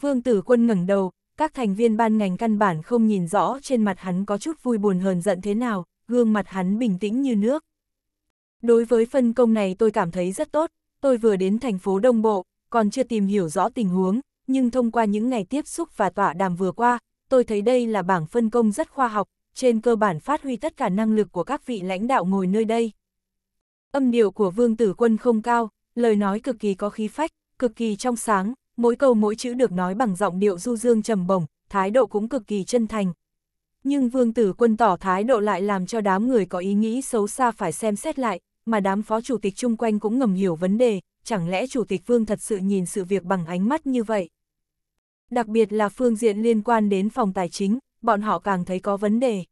S1: Vương Tử Quân ngẩng đầu, các thành viên ban ngành căn bản không nhìn rõ trên mặt hắn có chút vui buồn hờn giận thế nào, gương mặt hắn bình tĩnh như nước. Đối với phân công này tôi cảm thấy rất tốt, tôi vừa đến thành phố Đông Bộ, còn chưa tìm hiểu rõ tình huống, nhưng thông qua những ngày tiếp xúc và tọa đàm vừa qua, tôi thấy đây là bảng phân công rất khoa học, trên cơ bản phát huy tất cả năng lực của các vị lãnh đạo ngồi nơi đây. Âm điệu của Vương Tử Quân không cao, lời nói cực kỳ có khí phách, cực kỳ trong sáng, mỗi câu mỗi chữ được nói bằng giọng điệu du dương trầm bổng, thái độ cũng cực kỳ chân thành. Nhưng Vương Tử Quân tỏ thái độ lại làm cho đám người có ý nghĩ xấu xa phải xem xét lại, mà đám phó chủ tịch chung quanh cũng ngầm hiểu vấn đề, chẳng lẽ chủ tịch Vương thật sự nhìn sự việc bằng ánh mắt như vậy. Đặc biệt là phương diện liên quan đến phòng tài chính, bọn họ càng thấy có vấn đề.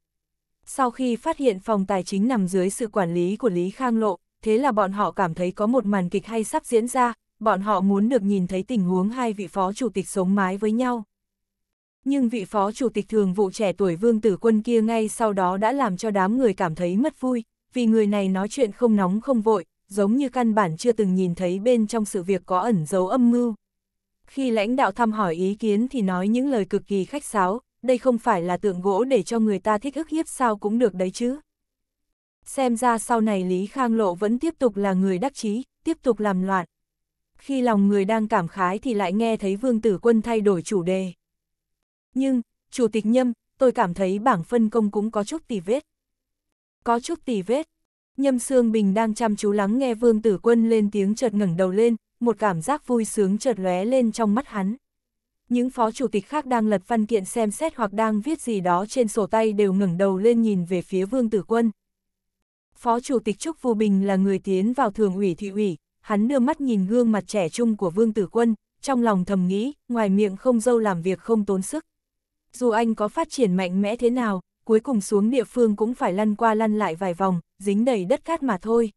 S1: Sau khi phát hiện phòng tài chính nằm dưới sự quản lý của Lý Khang Lộ, thế là bọn họ cảm thấy có một màn kịch hay sắp diễn ra, bọn họ muốn được nhìn thấy tình huống hai vị phó chủ tịch sống mái với nhau. Nhưng vị phó chủ tịch thường vụ trẻ tuổi Vương Tử Quân kia ngay sau đó đã làm cho đám người cảm thấy mất vui, vì người này nói chuyện không nóng không vội, giống như căn bản chưa từng nhìn thấy bên trong sự việc có ẩn dấu âm mưu. Khi lãnh đạo thăm hỏi ý kiến thì nói những lời cực kỳ khách sáo, đây không phải là tượng gỗ để cho người ta thích ức hiếp sao cũng được đấy chứ. Xem ra sau này Lý Khang Lộ vẫn tiếp tục là người đắc chí, tiếp tục làm loạn. Khi lòng người đang cảm khái thì lại nghe thấy Vương Tử Quân thay đổi chủ đề. Nhưng, Chủ tịch Nhâm, tôi cảm thấy bảng phân công cũng có chút tỉ vết. Có chút tỉ vết. Nhâm Sương Bình đang chăm chú lắng nghe Vương Tử Quân lên tiếng chợt ngẩng đầu lên, một cảm giác vui sướng chợt lóe lên trong mắt hắn. Những phó chủ tịch khác đang lật văn kiện xem xét hoặc đang viết gì đó trên sổ tay đều ngẩng đầu lên nhìn về phía Vương Tử Quân. Phó chủ tịch Trúc Vu Bình là người tiến vào thường ủy thị ủy, hắn đưa mắt nhìn gương mặt trẻ trung của Vương Tử Quân, trong lòng thầm nghĩ, ngoài miệng không dâu làm việc không tốn sức. Dù anh có phát triển mạnh mẽ thế nào, cuối cùng xuống địa phương cũng phải lăn qua lăn lại vài vòng, dính đầy đất cát mà thôi.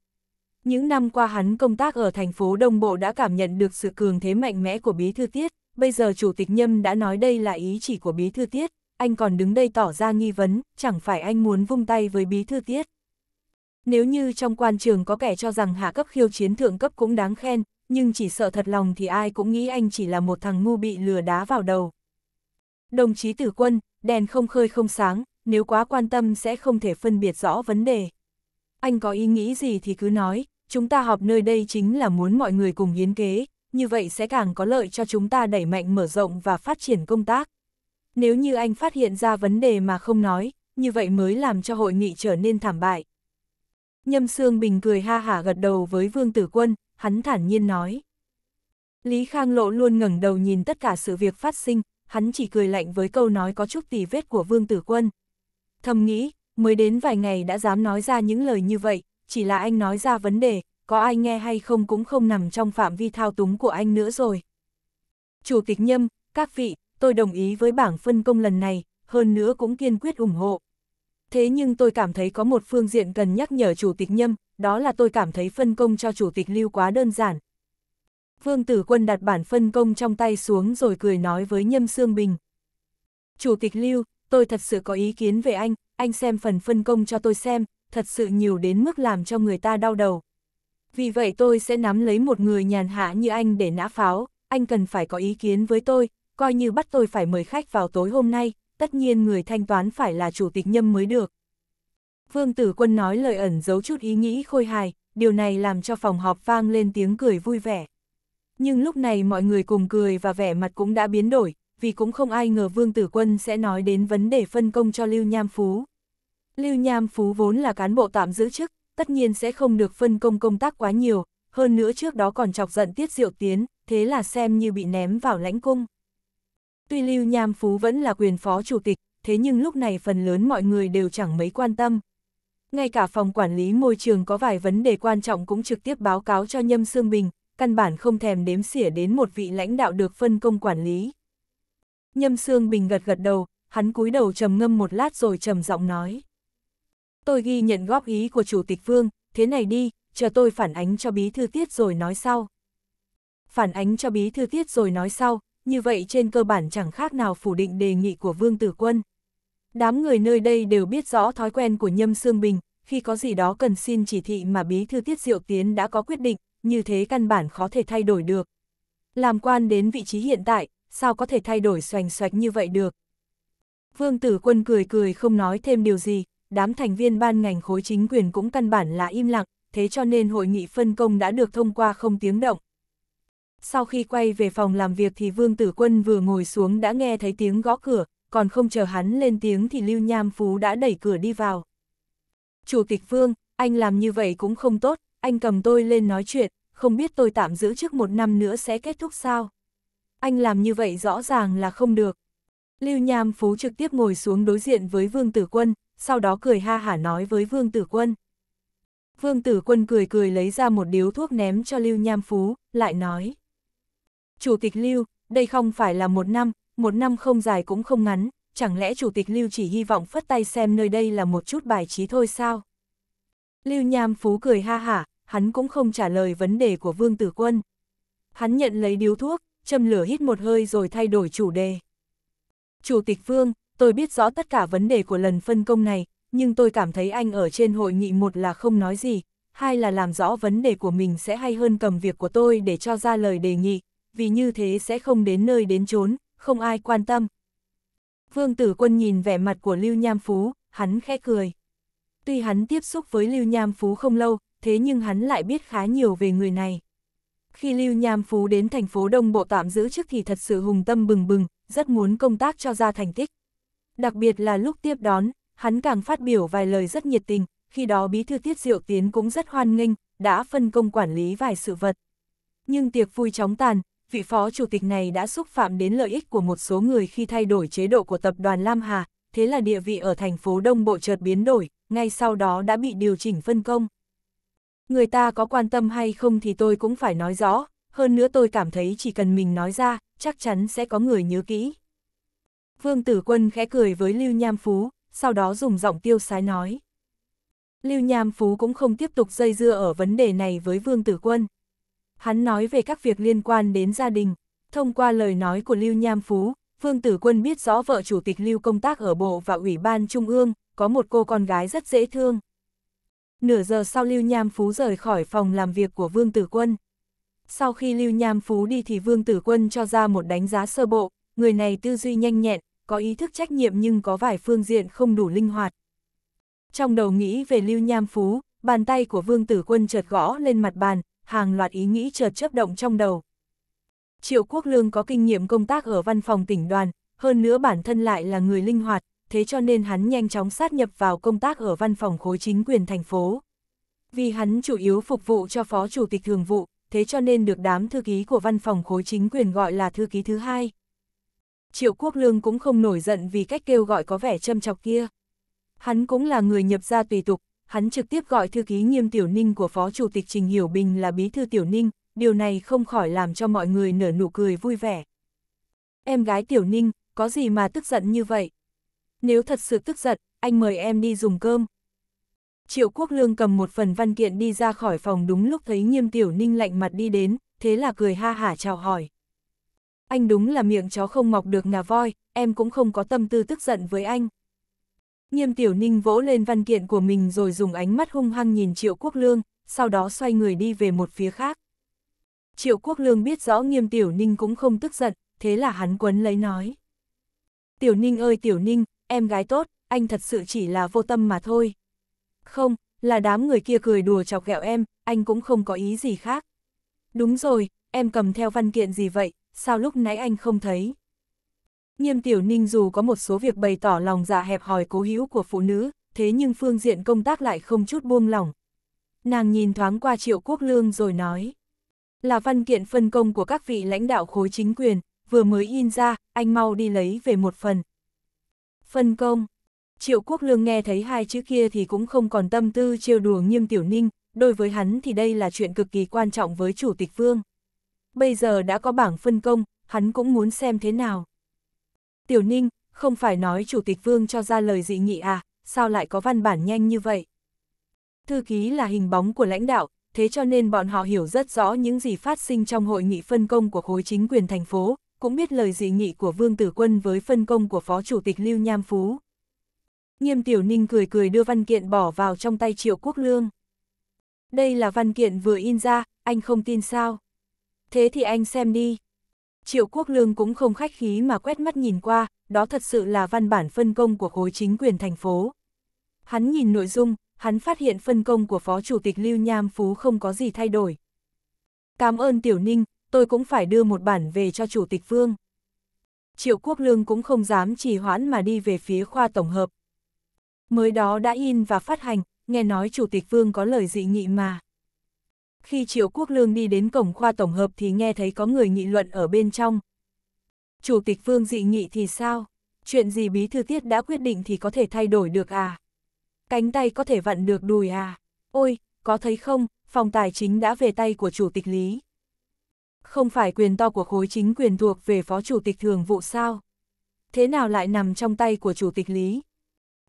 S1: Những năm qua hắn công tác ở thành phố Đông Bộ đã cảm nhận được sự cường thế mạnh mẽ của Bí Thư Tiết, bây giờ Chủ tịch Nhâm đã nói đây là ý chỉ của Bí Thư Tiết, anh còn đứng đây tỏ ra nghi vấn, chẳng phải anh muốn vung tay với Bí Thư Tiết. Nếu như trong quan trường có kẻ cho rằng hạ cấp khiêu chiến thượng cấp cũng đáng khen, nhưng chỉ sợ thật lòng thì ai cũng nghĩ anh chỉ là một thằng ngu bị lừa đá vào đầu. Đồng chí tử quân, đèn không khơi không sáng, nếu quá quan tâm sẽ không thể phân biệt rõ vấn đề. Anh có ý nghĩ gì thì cứ nói, chúng ta họp nơi đây chính là muốn mọi người cùng hiến kế, như vậy sẽ càng có lợi cho chúng ta đẩy mạnh mở rộng và phát triển công tác. Nếu như anh phát hiện ra vấn đề mà không nói, như vậy mới làm cho hội nghị trở nên thảm bại. Nhâm Sương Bình cười ha hả gật đầu với Vương Tử Quân, hắn thản nhiên nói. Lý Khang Lộ luôn ngẩng đầu nhìn tất cả sự việc phát sinh, hắn chỉ cười lạnh với câu nói có chút tỉ vết của Vương Tử Quân. Thầm nghĩ, mới đến vài ngày đã dám nói ra những lời như vậy, chỉ là anh nói ra vấn đề, có ai nghe hay không cũng không nằm trong phạm vi thao túng của anh nữa rồi. Chủ tịch Nhâm, các vị, tôi đồng ý với bảng phân công lần này, hơn nữa cũng kiên quyết ủng hộ. Thế nhưng tôi cảm thấy có một phương diện cần nhắc nhở Chủ tịch Nhâm, đó là tôi cảm thấy phân công cho Chủ tịch Lưu quá đơn giản. Vương Tử Quân đặt bản phân công trong tay xuống rồi cười nói với Nhâm Sương Bình. Chủ tịch Lưu, tôi thật sự có ý kiến về anh, anh xem phần phân công cho tôi xem, thật sự nhiều đến mức làm cho người ta đau đầu. Vì vậy tôi sẽ nắm lấy một người nhàn hạ như anh để nã pháo, anh cần phải có ý kiến với tôi, coi như bắt tôi phải mời khách vào tối hôm nay, tất nhiên người thanh toán phải là chủ tịch nhâm mới được. Vương Tử Quân nói lời ẩn giấu chút ý nghĩ khôi hài, điều này làm cho phòng họp vang lên tiếng cười vui vẻ. Nhưng lúc này mọi người cùng cười và vẻ mặt cũng đã biến đổi, vì cũng không ai ngờ Vương Tử Quân sẽ nói đến vấn đề phân công cho Lưu Nham Phú. Lưu Nham Phú vốn là cán bộ tạm giữ chức, tất nhiên sẽ không được phân công công tác quá nhiều, hơn nữa trước đó còn chọc giận Tiết Diệu Tiến, thế là xem như bị ném vào lãnh cung. Tuy Lưu Nham Phú vẫn là quyền phó chủ tịch, thế nhưng lúc này phần lớn mọi người đều chẳng mấy quan tâm. Ngay cả phòng quản lý môi trường có vài vấn đề quan trọng cũng trực tiếp báo cáo cho Nhâm Sương Bình, căn bản không thèm đếm xỉa đến một vị lãnh đạo được phân công quản lý. Nhâm Sương Bình gật gật đầu, hắn cúi đầu trầm ngâm một lát rồi trầm giọng nói. Tôi ghi nhận góp ý của Chủ tịch Vương, thế này đi, chờ tôi phản ánh cho bí thư tiết rồi nói sau. Phản ánh cho bí thư tiết rồi nói sau, như vậy trên cơ bản chẳng khác nào phủ định đề nghị của Vương Tử Quân. Đám người nơi đây đều biết rõ thói quen của Nhâm Sương Bình, khi có gì đó cần xin chỉ thị mà bí thư tiết diệu tiến đã có quyết định, như thế căn bản khó thể thay đổi được. Làm quan đến vị trí hiện tại, sao có thể thay đổi xoành xoạch như vậy được. Vương Tử Quân cười cười không nói thêm điều gì, đám thành viên ban ngành khối chính quyền cũng căn bản là im lặng, thế cho nên hội nghị phân công đã được thông qua không tiếng động. Sau khi quay về phòng làm việc thì Vương Tử Quân vừa ngồi xuống đã nghe thấy tiếng gõ cửa, còn không chờ hắn lên tiếng thì Lưu Nham Phú đã đẩy cửa đi vào. Chủ tịch Vương, anh làm như vậy cũng không tốt, anh cầm tôi lên nói chuyện, không biết tôi tạm giữ trước một năm nữa sẽ kết thúc sao? Anh làm như vậy rõ ràng là không được. Lưu Nham Phú trực tiếp ngồi xuống đối diện với Vương Tử Quân, sau đó cười ha hả nói với Vương Tử Quân. Vương Tử Quân cười cười lấy ra một điếu thuốc ném cho Lưu Nham Phú, lại nói. Chủ tịch Lưu, đây không phải là một năm, một năm không dài cũng không ngắn, chẳng lẽ Chủ tịch Lưu chỉ hy vọng phất tay xem nơi đây là một chút bài trí thôi sao? Lưu Nham Phú cười ha hả, hắn cũng không trả lời vấn đề của Vương Tử Quân. Hắn nhận lấy điếu thuốc, châm lửa hít một hơi rồi thay đổi chủ đề. Chủ tịch Vương, tôi biết rõ tất cả vấn đề của lần phân công này, nhưng tôi cảm thấy anh ở trên hội nghị một là không nói gì, hai là làm rõ vấn đề của mình sẽ hay hơn cầm việc của tôi để cho ra lời đề nghị, vì như thế sẽ không đến nơi đến chốn, không ai quan tâm. Vương Tử Quân nhìn vẻ mặt của Lưu Nham Phú, hắn khẽ cười. Tuy hắn tiếp xúc với Lưu Nham Phú không lâu, thế nhưng hắn lại biết khá nhiều về người này. Khi Lưu Nham Phú đến thành phố Đông Bộ tạm giữ chức thì thật sự hùng tâm bừng bừng, rất muốn công tác cho ra thành tích. Đặc biệt là lúc tiếp đón, hắn càng phát biểu vài lời rất nhiệt tình, khi đó bí thư tiết diệu tiến cũng rất hoan nghênh, đã phân công quản lý vài sự vật. Nhưng tiệc vui chóng tàn, vị phó chủ tịch này đã xúc phạm đến lợi ích của một số người khi thay đổi chế độ của tập đoàn Lam Hà, thế là địa vị ở thành phố Đông Bộ chợt biến đổi, ngay sau đó đã bị điều chỉnh phân công. Người ta có quan tâm hay không thì tôi cũng phải nói rõ, hơn nữa tôi cảm thấy chỉ cần mình nói ra, chắc chắn sẽ có người nhớ kỹ. Vương Tử Quân khẽ cười với Lưu Nham Phú, sau đó dùng giọng tiêu sái nói. Lưu Nham Phú cũng không tiếp tục dây dưa ở vấn đề này với Vương Tử Quân. Hắn nói về các việc liên quan đến gia đình, thông qua lời nói của Lưu Nham Phú, Vương Tử Quân biết rõ vợ chủ tịch Lưu công tác ở Bộ và Ủy ban Trung ương, có một cô con gái rất dễ thương. Nửa giờ sau Lưu Nham Phú rời khỏi phòng làm việc của Vương Tử Quân. Sau khi Lưu Nham Phú đi thì Vương Tử Quân cho ra một đánh giá sơ bộ, người này tư duy nhanh nhẹn, có ý thức trách nhiệm nhưng có vài phương diện không đủ linh hoạt. Trong đầu nghĩ về Lưu Nham Phú, bàn tay của Vương Tử Quân chợt gõ lên mặt bàn, hàng loạt ý nghĩ chợt chấp động trong đầu. Triệu Quốc Lương có kinh nghiệm công tác ở văn phòng tỉnh đoàn, hơn nữa bản thân lại là người linh hoạt, thế cho nên hắn nhanh chóng sát nhập vào công tác ở văn phòng khối chính quyền thành phố. Vì hắn chủ yếu phục vụ cho phó chủ tịch thường vụ, thế cho nên được đám thư ký của văn phòng khối chính quyền gọi là thư ký thứ hai. Triệu Quốc Lương cũng không nổi giận vì cách kêu gọi có vẻ châm chọc kia. Hắn cũng là người nhập gia tùy tục, hắn trực tiếp gọi thư ký nghiêm tiểu ninh của Phó Chủ tịch Trình Hiểu Bình là bí thư tiểu ninh, điều này không khỏi làm cho mọi người nở nụ cười vui vẻ. Em gái tiểu ninh, có gì mà tức giận như vậy? Nếu thật sự tức giận, anh mời em đi dùng cơm. Triệu Quốc Lương cầm một phần văn kiện đi ra khỏi phòng đúng lúc thấy nghiêm tiểu ninh lạnh mặt đi đến, thế là cười ha hả chào hỏi. Anh đúng là miệng chó không mọc được ngà voi, em cũng không có tâm tư tức giận với anh. Nghiêm tiểu ninh vỗ lên văn kiện của mình rồi dùng ánh mắt hung hăng nhìn Triệu Quốc Lương, sau đó xoay người đi về một phía khác. Triệu Quốc Lương biết rõ nghiêm tiểu ninh cũng không tức giận, thế là hắn quấn lấy nói. Tiểu ninh ơi tiểu ninh, em gái tốt, anh thật sự chỉ là vô tâm mà thôi. Không, là đám người kia cười đùa chọc ghẹo em, anh cũng không có ý gì khác. Đúng rồi, em cầm theo văn kiện gì vậy, sao lúc nãy anh không thấy? Nghiêm tiểu ninh dù có một số việc bày tỏ lòng dạ hẹp hòi cố hữu của phụ nữ, thế nhưng phương diện công tác lại không chút buông lỏng. Nàng nhìn thoáng qua triệu quốc lương rồi nói. Là văn kiện phân công của các vị lãnh đạo khối chính quyền, vừa mới in ra, anh mau đi lấy về một phần. Phân công. Triệu quốc lương nghe thấy hai chữ kia thì cũng không còn tâm tư trêu đùa nghiêm tiểu ninh, đối với hắn thì đây là chuyện cực kỳ quan trọng với chủ tịch vương. Bây giờ đã có bảng phân công, hắn cũng muốn xem thế nào. Tiểu Ninh, không phải nói Chủ tịch Vương cho ra lời dị nghị à, sao lại có văn bản nhanh như vậy? Thư ký là hình bóng của lãnh đạo, thế cho nên bọn họ hiểu rất rõ những gì phát sinh trong hội nghị phân công của khối chính quyền thành phố, cũng biết lời dị nghị của Vương Tử Quân với phân công của Phó Chủ tịch Lưu Nham Phú. Nghiêm Tiểu Ninh cười cười đưa văn kiện bỏ vào trong tay Triệu Quốc Lương. Đây là văn kiện vừa in ra, anh không tin sao? Thế thì anh xem đi. Triệu Quốc Lương cũng không khách khí mà quét mắt nhìn qua, đó thật sự là văn bản phân công của khối chính quyền thành phố. Hắn nhìn nội dung, hắn phát hiện phân công của Phó Chủ tịch Lưu Nham Phú không có gì thay đổi. Cảm ơn Tiểu Ninh, tôi cũng phải đưa một bản về cho Chủ tịch Vương. Triệu Quốc Lương cũng không dám trì hoãn mà đi về phía khoa tổng hợp. Mới đó đã in và phát hành, nghe nói Chủ tịch Vương có lời dị nghị mà. Khi Triệu Quốc Lương đi đến cổng khoa tổng hợp thì nghe thấy có người nghị luận ở bên trong. Chủ tịch Phương dị nghị thì sao? Chuyện gì bí thư tiết đã quyết định thì có thể thay đổi được à? Cánh tay có thể vặn được đùi à? Ôi, có thấy không, phòng tài chính đã về tay của chủ tịch Lý. Không phải quyền to của khối chính quyền thuộc về phó chủ tịch thường vụ sao? Thế nào lại nằm trong tay của chủ tịch Lý?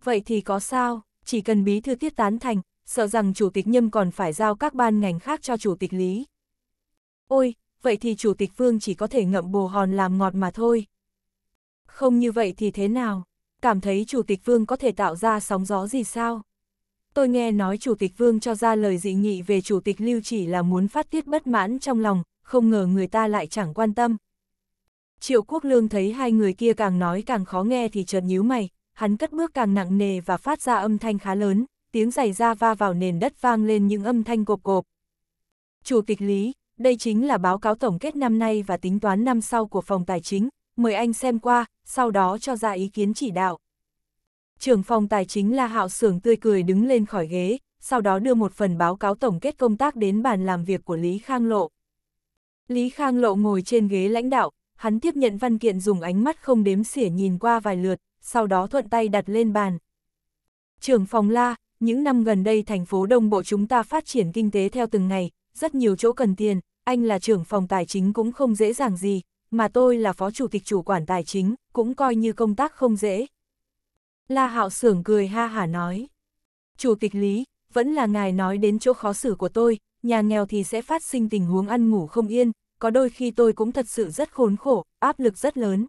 S1: Vậy thì có sao, chỉ cần bí thư tiết tán thành, sợ rằng chủ tịch nhâm còn phải giao các ban ngành khác cho chủ tịch lý. Ôi, vậy thì chủ tịch vương chỉ có thể ngậm bồ hòn làm ngọt mà thôi. Không như vậy thì thế nào? Cảm thấy chủ tịch vương có thể tạo ra sóng gió gì sao? Tôi nghe nói chủ tịch vương cho ra lời dị nghị về chủ tịch lưu chỉ là muốn phát tiết bất mãn trong lòng, không ngờ người ta lại chẳng quan tâm. Triệu Quốc Lương thấy hai người kia càng nói càng khó nghe thì chợt nhíu mày, hắn cất bước càng nặng nề và phát ra âm thanh khá lớn, tiếng giày da va vào nền đất vang lên những âm thanh cộp cộp. Chủ tịch Lý, đây chính là báo cáo tổng kết năm nay và tính toán năm sau của phòng tài chính, mời anh xem qua, sau đó cho ra ý kiến chỉ đạo. Trưởng phòng tài chính La Hạo Sưởng tươi cười đứng lên khỏi ghế, sau đó đưa một phần báo cáo tổng kết công tác đến bàn làm việc của Lý Khang Lộ. Lý Khang Lộ ngồi trên ghế lãnh đạo, hắn tiếp nhận văn kiện dùng ánh mắt không đếm xỉa nhìn qua vài lượt, sau đó thuận tay đặt lên bàn. Trưởng phòng La, những năm gần đây thành phố Đông Bộ chúng ta phát triển kinh tế theo từng ngày, rất nhiều chỗ cần tiền, anh là trưởng phòng tài chính cũng không dễ dàng gì, mà tôi là phó chủ tịch chủ quản tài chính, cũng coi như công tác không dễ. La Hạo Sưởng cười ha hả nói. Chủ tịch Lý, vẫn là ngài nói đến chỗ khó xử của tôi, nhà nghèo thì sẽ phát sinh tình huống ăn ngủ không yên, có đôi khi tôi cũng thật sự rất khốn khổ, áp lực rất lớn.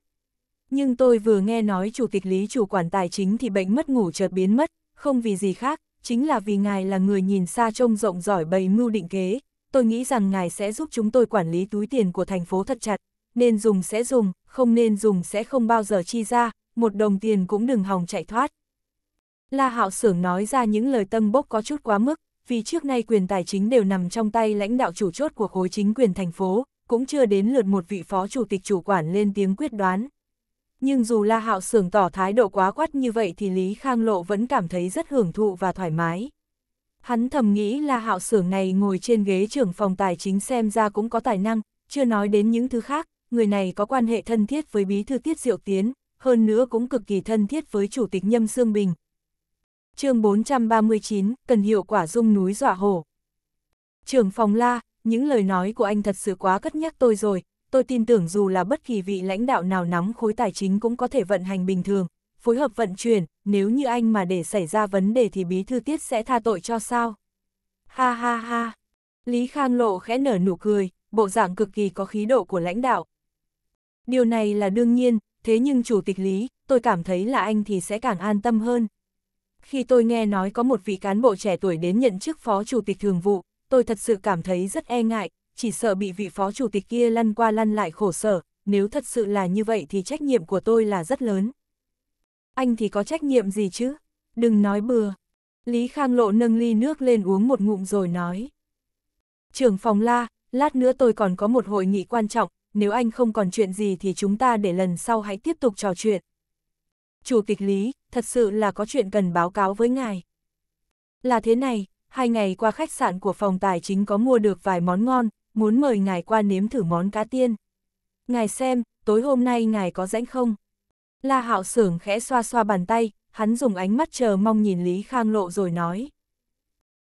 S1: Nhưng tôi vừa nghe nói chủ tịch lý chủ quản tài chính thì bệnh mất ngủ chợt biến mất, không vì gì khác, chính là vì ngài là người nhìn xa trông rộng giỏi bày mưu định kế. Tôi nghĩ rằng ngài sẽ giúp chúng tôi quản lý túi tiền của thành phố thật chặt, nên dùng sẽ dùng, không nên dùng sẽ không bao giờ chi ra, một đồng tiền cũng đừng hòng chạy thoát. La Hạo Sưởng nói ra những lời tâm bốc có chút quá mức, vì trước nay quyền tài chính đều nằm trong tay lãnh đạo chủ chốt của khối chính quyền thành phố, cũng chưa đến lượt một vị phó chủ tịch chủ quản lên tiếng quyết đoán. Nhưng dù La Hạo Sưởng tỏ thái độ quá quát như vậy thì Lý Khang Lộ vẫn cảm thấy rất hưởng thụ và thoải mái. Hắn thầm nghĩ La Hạo Sưởng này ngồi trên ghế trưởng phòng tài chính xem ra cũng có tài năng, chưa nói đến những thứ khác, người này có quan hệ thân thiết với bí thư Tiết Diệu Tiến, hơn nữa cũng cực kỳ thân thiết với chủ tịch Nhâm Sương Bình. chương 439, cần hiệu quả dung núi dọa hổ. Trưởng phòng La, những lời nói của anh thật sự quá cất nhắc tôi rồi, tôi tin tưởng dù là bất kỳ vị lãnh đạo nào nắm khối tài chính cũng có thể vận hành bình thường, phối hợp vận chuyển, nếu như anh mà để xảy ra vấn đề thì bí thư tiết sẽ tha tội cho sao. Ha ha ha, Lý Khang Lộ khẽ nở nụ cười, bộ dạng cực kỳ có khí độ của lãnh đạo. Điều này là đương nhiên, thế nhưng chủ tịch Lý, tôi cảm thấy là anh thì sẽ càng an tâm hơn. Khi tôi nghe nói có một vị cán bộ trẻ tuổi đến nhận chức phó chủ tịch thường vụ, tôi thật sự cảm thấy rất e ngại, chỉ sợ bị vị phó chủ tịch kia lăn qua lăn lại khổ sở, nếu thật sự là như vậy thì trách nhiệm của tôi là rất lớn. Anh thì có trách nhiệm gì chứ? Đừng nói bừa. Lý Khang Lộ nâng ly nước lên uống một ngụm rồi nói. Trưởng phòng la, lát nữa tôi còn có một hội nghị quan trọng, nếu anh không còn chuyện gì thì chúng ta để lần sau hãy tiếp tục trò chuyện. Chủ tịch Lý, thật sự là có chuyện cần báo cáo với ngài. Là thế này, hai ngày qua khách sạn của phòng tài chính có mua được vài món ngon, muốn mời ngài qua nếm thử món cá tiên. Ngài xem, tối hôm nay ngài có rãnh không? La Hạo Sưởng khẽ xoa xoa bàn tay, hắn dùng ánh mắt chờ mong nhìn Lý Khang Lộ rồi nói.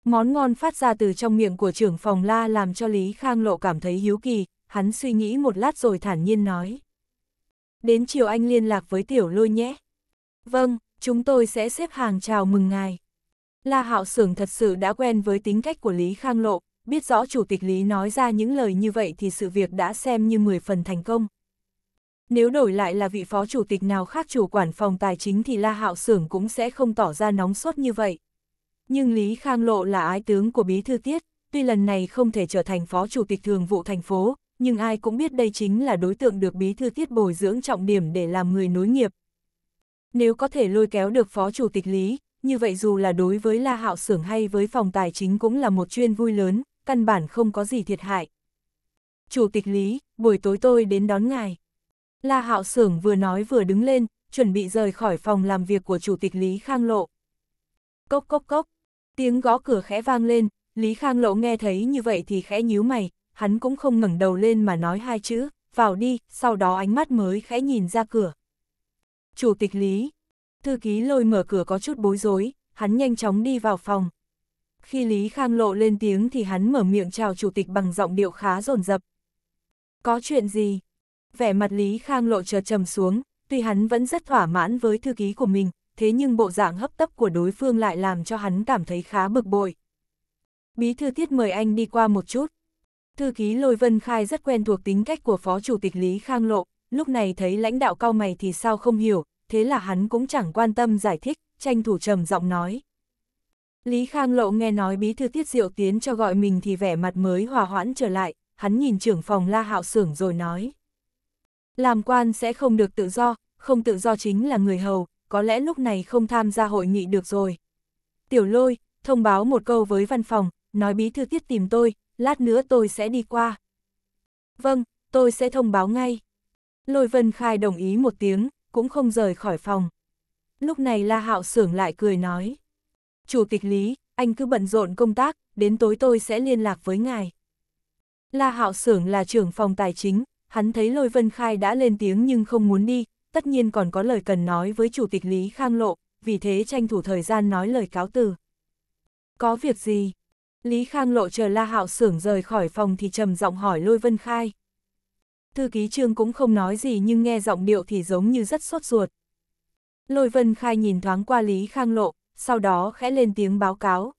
S1: Món ngon phát ra từ trong miệng của trưởng phòng La làm cho Lý Khang Lộ cảm thấy hiếu kỳ, hắn suy nghĩ một lát rồi thản nhiên nói. Đến chiều anh liên lạc với tiểu lôi nhé. Vâng, chúng tôi sẽ xếp hàng chào mừng ngài. La Hạo Sưởng thật sự đã quen với tính cách của Lý Khang Lộ, biết rõ chủ tịch Lý nói ra những lời như vậy thì sự việc đã xem như 10 phần thành công. Nếu đổi lại là vị phó chủ tịch nào khác chủ quản phòng tài chính thì La Hạo Sưởng cũng sẽ không tỏ ra nóng sốt như vậy. Nhưng Lý Khang Lộ là ái tướng của Bí Thư Tiết, tuy lần này không thể trở thành phó chủ tịch thường vụ thành phố, nhưng ai cũng biết đây chính là đối tượng được Bí Thư Tiết bồi dưỡng trọng điểm để làm người nối nghiệp. Nếu có thể lôi kéo được phó chủ tịch Lý, như vậy dù là đối với La Hạo Sưởng hay với phòng tài chính cũng là một chuyên vui lớn, căn bản không có gì thiệt hại. Chủ tịch Lý, buổi tối tôi đến đón ngài. La Hạo Sưởng vừa nói vừa đứng lên, chuẩn bị rời khỏi phòng làm việc của Chủ tịch Lý Khang Lộ. Cốc cốc cốc, tiếng gõ cửa khẽ vang lên, Lý Khang Lộ nghe thấy như vậy thì khẽ nhíu mày, hắn cũng không ngẩng đầu lên mà nói hai chữ, vào đi, sau đó ánh mắt mới khẽ nhìn ra cửa. Chủ tịch Lý, thư ký lôi mở cửa có chút bối rối, hắn nhanh chóng đi vào phòng. Khi Lý Khang Lộ lên tiếng thì hắn mở miệng chào chủ tịch bằng giọng điệu khá rồn rập. Có chuyện gì? Vẻ mặt Lý Khang Lộ chợt trầm xuống, tuy hắn vẫn rất thỏa mãn với thư ký của mình, thế nhưng bộ dạng hấp tấp của đối phương lại làm cho hắn cảm thấy khá bực bội. Bí thư tiết mời anh đi qua một chút. Thư ký Lôi Vân Khai rất quen thuộc tính cách của Phó Chủ tịch Lý Khang Lộ, lúc này thấy lãnh đạo cao mày thì sao không hiểu, thế là hắn cũng chẳng quan tâm giải thích, tranh thủ trầm giọng nói. Lý Khang Lộ nghe nói bí thư tiết diệu tiến cho gọi mình thì vẻ mặt mới hòa hoãn trở lại, hắn nhìn trưởng phòng la hạo xưởng rồi nói. Làm quan sẽ không được tự do, không tự do chính là người hầu, có lẽ lúc này không tham gia hội nghị được rồi. Tiểu lôi, thông báo một câu với văn phòng, nói bí thư tiết tìm tôi, lát nữa tôi sẽ đi qua, Vâng, tôi sẽ thông báo ngay. Lôi Vân Khai đồng ý một tiếng, cũng không rời khỏi phòng. Lúc này La Hạo Sưởng lại cười nói. Chủ tịch Lý, anh cứ bận rộn công tác, đến tối tôi sẽ liên lạc với ngài. La Hạo Sưởng là trưởng phòng tài chính, hắn thấy Lôi Vân Khai đã lên tiếng nhưng không muốn đi, tất nhiên còn có lời cần nói với Chủ tịch Lý Khang Lộ, vì thế tranh thủ thời gian nói lời cáo từ. Có việc gì? Lý Khang Lộ chờ La Hạo Sưởng rời khỏi phòng thì trầm giọng hỏi Lôi Vân Khai. Thư ký trương cũng không nói gì nhưng nghe giọng điệu thì giống như rất sốt ruột. Lôi Vân Khai nhìn thoáng qua Lý Khang Lộ, sau đó khẽ lên tiếng báo cáo.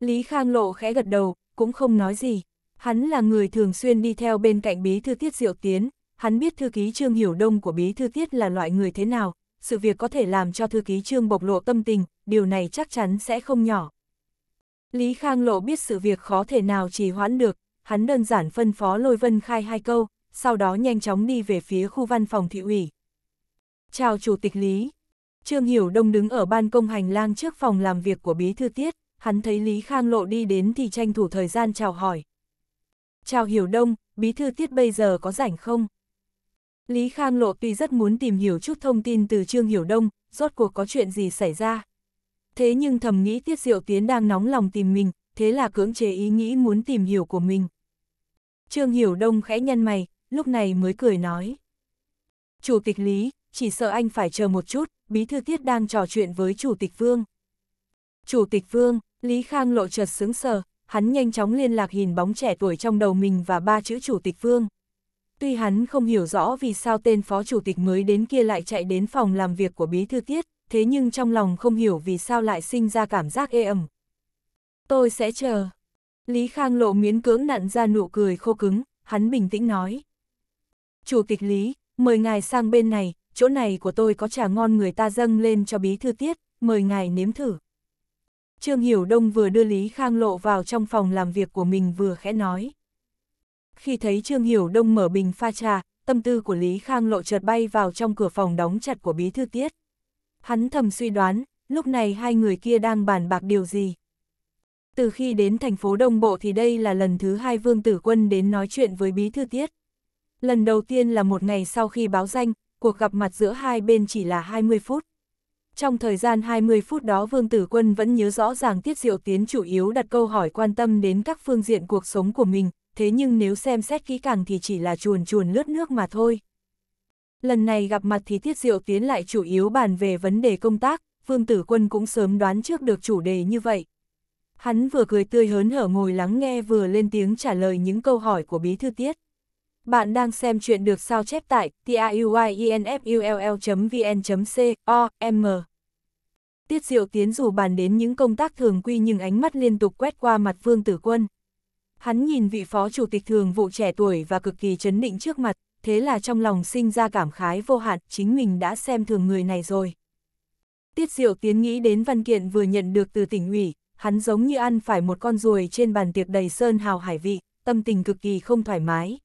S1: Lý Khang Lộ khẽ gật đầu, cũng không nói gì. Hắn là người thường xuyên đi theo bên cạnh bí thư tiết diệu tiến, hắn biết thư ký Trương Hiểu Đông của bí thư tiết là loại người thế nào, sự việc có thể làm cho thư ký Trương bộc lộ tâm tình, điều này chắc chắn sẽ không nhỏ. Lý Khang Lộ biết sự việc khó thể nào trì hoãn được, hắn đơn giản phân phó Lôi Vân Khai hai câu, sau đó nhanh chóng đi về phía khu văn phòng thị ủy. Chào Chủ tịch Lý. Trương Hiểu Đông đứng ở ban công hành lang trước phòng làm việc của Bí Thư Tiết, hắn thấy Lý Khang Lộ đi đến thì tranh thủ thời gian chào hỏi. Chào Hiểu Đông, Bí Thư Tiết bây giờ có rảnh không? Lý Khang Lộ tuy rất muốn tìm hiểu chút thông tin từ Trương Hiểu Đông, rốt cuộc có chuyện gì xảy ra. Thế nhưng thầm nghĩ Tiết Diệu Tiến đang nóng lòng tìm mình, thế là cưỡng chế ý nghĩ muốn tìm hiểu của mình. Trương Hiểu Đông khẽ nhăn mày, lúc này mới cười nói. Chủ tịch Lý, chỉ sợ anh phải chờ một chút, Bí Thư Tiết đang trò chuyện với Chủ tịch Vương. Chủ tịch Vương, Lý Khang lộ chợt sướng sờ, hắn nhanh chóng liên lạc hình bóng trẻ tuổi trong đầu mình và ba chữ Chủ tịch Vương. Tuy hắn không hiểu rõ vì sao tên phó chủ tịch mới đến kia lại chạy đến phòng làm việc của Bí Thư Tiết, thế nhưng trong lòng không hiểu vì sao lại sinh ra cảm giác ê ẩm. Tôi sẽ chờ. Lý Khang lộ miến cưỡng nặn ra nụ cười khô cứng, hắn bình tĩnh nói. Chủ tịch Lý, mời ngài sang bên này, chỗ này của tôi có trà ngon người ta dâng lên cho bí thư tiết, mời ngài nếm thử. Trương Hiểu Đông vừa đưa Lý Khang Lộ vào trong phòng làm việc của mình vừa khẽ nói. Khi thấy Trương Hiểu Đông mở bình pha trà, tâm tư của Lý Khang Lộ chợt bay vào trong cửa phòng đóng chặt của bí thư tiết. Hắn thầm suy đoán, lúc này hai người kia đang bàn bạc điều gì. Từ khi đến thành phố Đông Bộ thì đây là lần thứ hai Vương Tử Quân đến nói chuyện với bí thư tiết. Lần đầu tiên là một ngày sau khi báo danh, cuộc gặp mặt giữa hai bên chỉ là 20 phút. Trong thời gian 20 phút đó Vương Tử Quân vẫn nhớ rõ ràng Tiết Diệu Tiến chủ yếu đặt câu hỏi quan tâm đến các phương diện cuộc sống của mình, thế nhưng nếu xem xét kỹ càng thì chỉ là chuồn chuồn lướt nước mà thôi. Lần này gặp mặt thì Tiết Diệu Tiến lại chủ yếu bàn về vấn đề công tác, Vương Tử Quân cũng sớm đoán trước được chủ đề như vậy. Hắn vừa cười tươi hớn hở ngồi lắng nghe vừa lên tiếng trả lời những câu hỏi của Bí Thư Tiết. Bạn đang xem chuyện được sao chép tại tiuyinfull.vn.com. Tiết Diệu Tiến dù bàn đến những công tác thường quy nhưng ánh mắt liên tục quét qua mặt Vương Tử Quân. Hắn nhìn vị phó chủ tịch thường vụ trẻ tuổi và cực kỳ chấn định trước mặt, thế là trong lòng sinh ra cảm khái vô hạn, chính mình đã xem thường người này rồi. Tiết Diệu Tiến nghĩ đến văn kiện vừa nhận được từ tỉnh ủy, hắn giống như ăn phải một con ruồi trên bàn tiệc đầy sơn hào hải vị, tâm tình cực kỳ không thoải mái.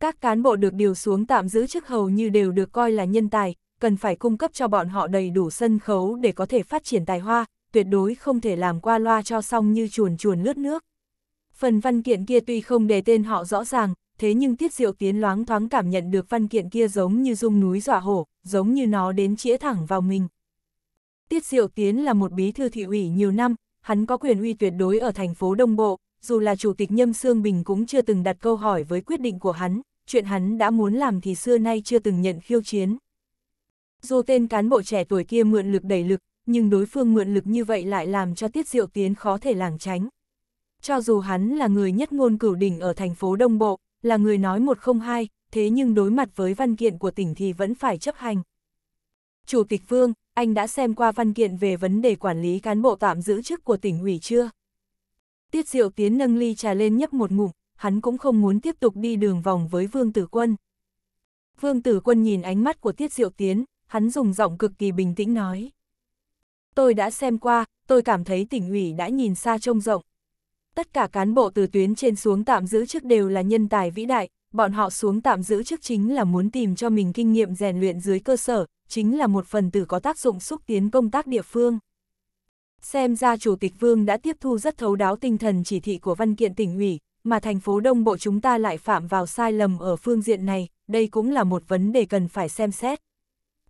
S1: Các cán bộ được điều xuống tạm giữ chức hầu như đều được coi là nhân tài, cần phải cung cấp cho bọn họ đầy đủ sân khấu để có thể phát triển tài hoa, tuyệt đối không thể làm qua loa cho xong như chuồn chuồn lướt nước. Phần văn kiện kia tuy không đề tên họ rõ ràng, thế nhưng Tiết Diệu Tiến loáng thoáng cảm nhận được văn kiện kia giống như dung núi dọa hổ, giống như nó đến chĩa thẳng vào mình. Tiết Diệu Tiến là một bí thư thị ủy nhiều năm, hắn có quyền uy tuyệt đối ở thành phố Đông Bộ, dù là Chủ tịch Nhâm Sương Bình cũng chưa từng đặt câu hỏi với quyết định của hắn, chuyện hắn đã muốn làm thì xưa nay chưa từng nhận khiêu chiến. Dù tên cán bộ trẻ tuổi kia mượn lực đẩy lực, nhưng đối phương mượn lực như vậy lại làm cho Tiết Diệu Tiến khó thể làng tránh. Cho dù hắn là người nhất ngôn cửu đỉnh ở thành phố Đông Bộ, là người nói một không hai, thế nhưng đối mặt với văn kiện của tỉnh thì vẫn phải chấp hành. Chủ tịch Vương, anh đã xem qua văn kiện về vấn đề quản lý cán bộ tạm giữ chức của tỉnh ủy chưa? Tiết Diệu Tiến nâng ly trà lên nhấp một ngụm, hắn cũng không muốn tiếp tục đi đường vòng với Vương Tử Quân. Vương Tử Quân nhìn ánh mắt của Tiết Diệu Tiến, hắn dùng giọng cực kỳ bình tĩnh nói. Tôi đã xem qua, tôi cảm thấy tỉnh ủy đã nhìn xa trông rộng. Tất cả cán bộ từ tuyến trên xuống tạm giữ chức đều là nhân tài vĩ đại, bọn họ xuống tạm giữ chức chính là muốn tìm cho mình kinh nghiệm rèn luyện dưới cơ sở, chính là một phần tử có tác dụng xúc tiến công tác địa phương. Xem ra Chủ tịch Vương đã tiếp thu rất thấu đáo tinh thần chỉ thị của văn kiện tỉnh ủy, mà thành phố Đông Bộ chúng ta lại phạm vào sai lầm ở phương diện này, đây cũng là một vấn đề cần phải xem xét.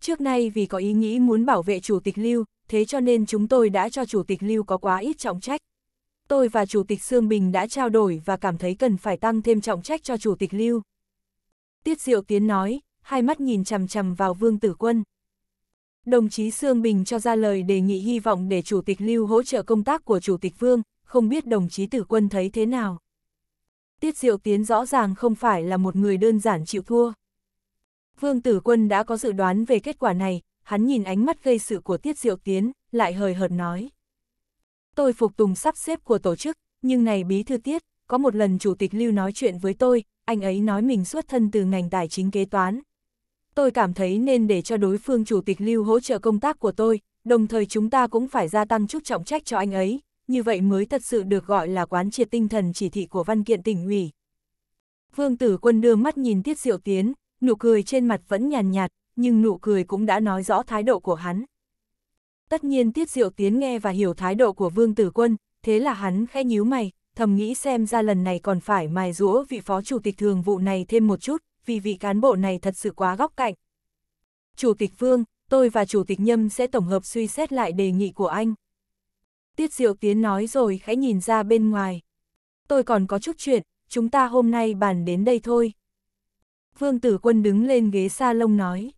S1: Trước nay vì có ý nghĩ muốn bảo vệ Chủ tịch Lưu, thế cho nên chúng tôi đã cho Chủ tịch Lưu có quá ít trọng trách. Tôi và Chủ tịch Sương Bình đã trao đổi và cảm thấy cần phải tăng thêm trọng trách cho Chủ tịch Lưu. Tiết Diệu Tiến nói, hai mắt nhìn chằm chằm vào Vương Tử Quân. Đồng chí Sương Bình cho ra lời đề nghị hy vọng để Chủ tịch Lưu hỗ trợ công tác của Chủ tịch Vương, không biết đồng chí Tử Quân thấy thế nào. Tiết Diệu Tiến rõ ràng không phải là một người đơn giản chịu thua. Vương Tử Quân đã có dự đoán về kết quả này, hắn nhìn ánh mắt gây sự của Tiết Diệu Tiến, lại hời hợt nói. Tôi phục tùng sắp xếp của tổ chức, nhưng này bí thư Tiết, có một lần Chủ tịch Lưu nói chuyện với tôi, anh ấy nói mình xuất thân từ ngành tài chính kế toán. Tôi cảm thấy nên để cho đối phương Chủ tịch Lưu hỗ trợ công tác của tôi, đồng thời chúng ta cũng phải gia tăng chút trọng trách cho anh ấy, như vậy mới thật sự được gọi là quán triệt tinh thần chỉ thị của văn kiện tỉnh ủy. Vương Tử Quân đưa mắt nhìn Tiết Diệu Tiến, nụ cười trên mặt vẫn nhàn nhạt, nhưng nụ cười cũng đã nói rõ thái độ của hắn. Tất nhiên Tiết Diệu Tiến nghe và hiểu thái độ của Vương Tử Quân, thế là hắn khẽ nhíu mày, thầm nghĩ xem ra lần này còn phải mài rũa vị phó chủ tịch thường vụ này thêm một chút, vì vị cán bộ này thật sự quá góc cạnh. Chủ tịch Vương, tôi và Chủ tịch Nhâm sẽ tổng hợp suy xét lại đề nghị của anh. Tiết Diệu Tiến nói rồi khẽ nhìn ra bên ngoài. Tôi còn có chút chuyện, chúng ta hôm nay bàn đến đây thôi. Vương Tử Quân đứng lên ghế sa lông nói.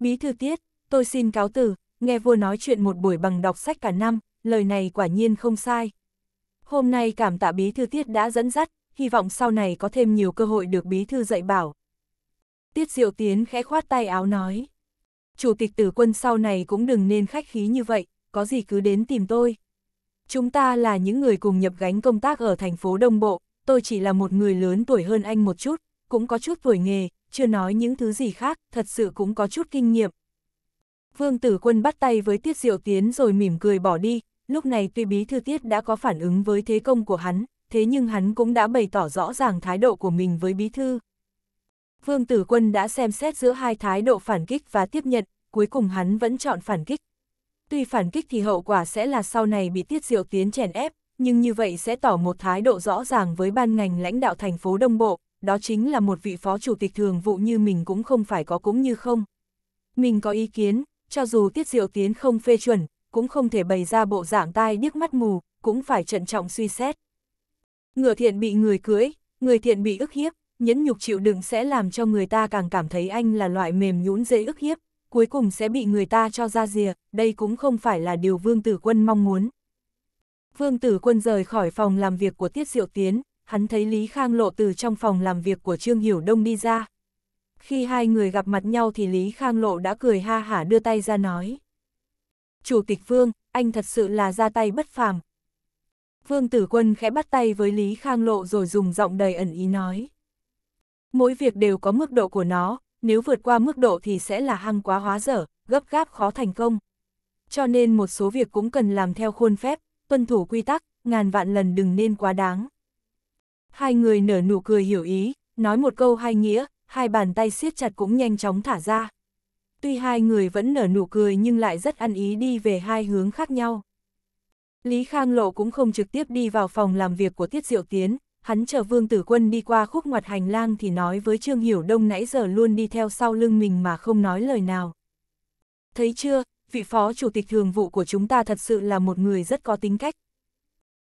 S1: Bí thư Tiết, tôi xin cáo từ, nghe vua nói chuyện một buổi bằng đọc sách cả năm, lời này quả nhiên không sai. Hôm nay cảm tạ bí thư Tiết đã dẫn dắt, hy vọng sau này có thêm nhiều cơ hội được bí thư dạy bảo. Tiết Diệu Tiến khẽ khoát tay áo nói. Chủ tịch tử quân sau này cũng đừng nên khách khí như vậy, có gì cứ đến tìm tôi. Chúng ta là những người cùng nhập gánh công tác ở thành phố Đông Bộ, tôi chỉ là một người lớn tuổi hơn anh một chút, cũng có chút tuổi nghề, chưa nói những thứ gì khác, thật sự cũng có chút kinh nghiệm. Vương Tử Quân bắt tay với Tiết Diệu Tiến rồi mỉm cười bỏ đi, lúc này tuy bí thư Tiết đã có phản ứng với thế công của hắn, thế nhưng hắn cũng đã bày tỏ rõ ràng thái độ của mình với bí thư. Vương Tử Quân đã xem xét giữa hai thái độ phản kích và tiếp nhận, cuối cùng hắn vẫn chọn phản kích. Tuy phản kích thì hậu quả sẽ là sau này bị Tiết Diệu Tiến chèn ép, nhưng như vậy sẽ tỏ một thái độ rõ ràng với ban ngành lãnh đạo thành phố Đông Bộ, đó chính là một vị phó chủ tịch thường vụ như mình cũng không phải có cũng như không. Mình có ý kiến, cho dù Tiết Diệu Tiến không phê chuẩn, cũng không thể bày ra bộ dạng tai điếc mắt mù, cũng phải trân trọng suy xét. Ngựa thiện bị người cưới, người thiện bị ức hiếp, nhẫn nhục chịu đựng sẽ làm cho người ta càng cảm thấy anh là loại mềm nhũn dễ ức hiếp, cuối cùng sẽ bị người ta cho ra rìa, đây cũng không phải là điều Vương Tử Quân mong muốn. Vương Tử Quân rời khỏi phòng làm việc của Tiết Diệu Tiến, hắn thấy Lý Khang Lộ từ trong phòng làm việc của Trương Hiểu Đông đi ra. Khi hai người gặp mặt nhau thì Lý Khang Lộ đã cười ha hả đưa tay ra nói. Chủ tịch Vương, anh thật sự là ra tay bất phàm. Vương Tử Quân khẽ bắt tay với Lý Khang Lộ rồi dùng giọng đầy ẩn ý nói. Mỗi việc đều có mức độ của nó, nếu vượt qua mức độ thì sẽ là hăng quá hóa dở, gấp gáp khó thành công. Cho nên một số việc cũng cần làm theo khuôn phép, tuân thủ quy tắc, ngàn vạn lần đừng nên quá đáng. Hai người nở nụ cười hiểu ý, nói một câu hai nghĩa, hai bàn tay siết chặt cũng nhanh chóng thả ra. Tuy hai người vẫn nở nụ cười nhưng lại rất ăn ý đi về hai hướng khác nhau. Lý Khang Lộ cũng không trực tiếp đi vào phòng làm việc của Tiết Diệu Tiến, hắn chờ Vương Tử Quân đi qua khúc ngoặt hành lang thì nói với Trương Hiểu Đông nãy giờ luôn đi theo sau lưng mình mà không nói lời nào. Thấy chưa, vị phó chủ tịch thường vụ của chúng ta thật sự là một người rất có tính cách.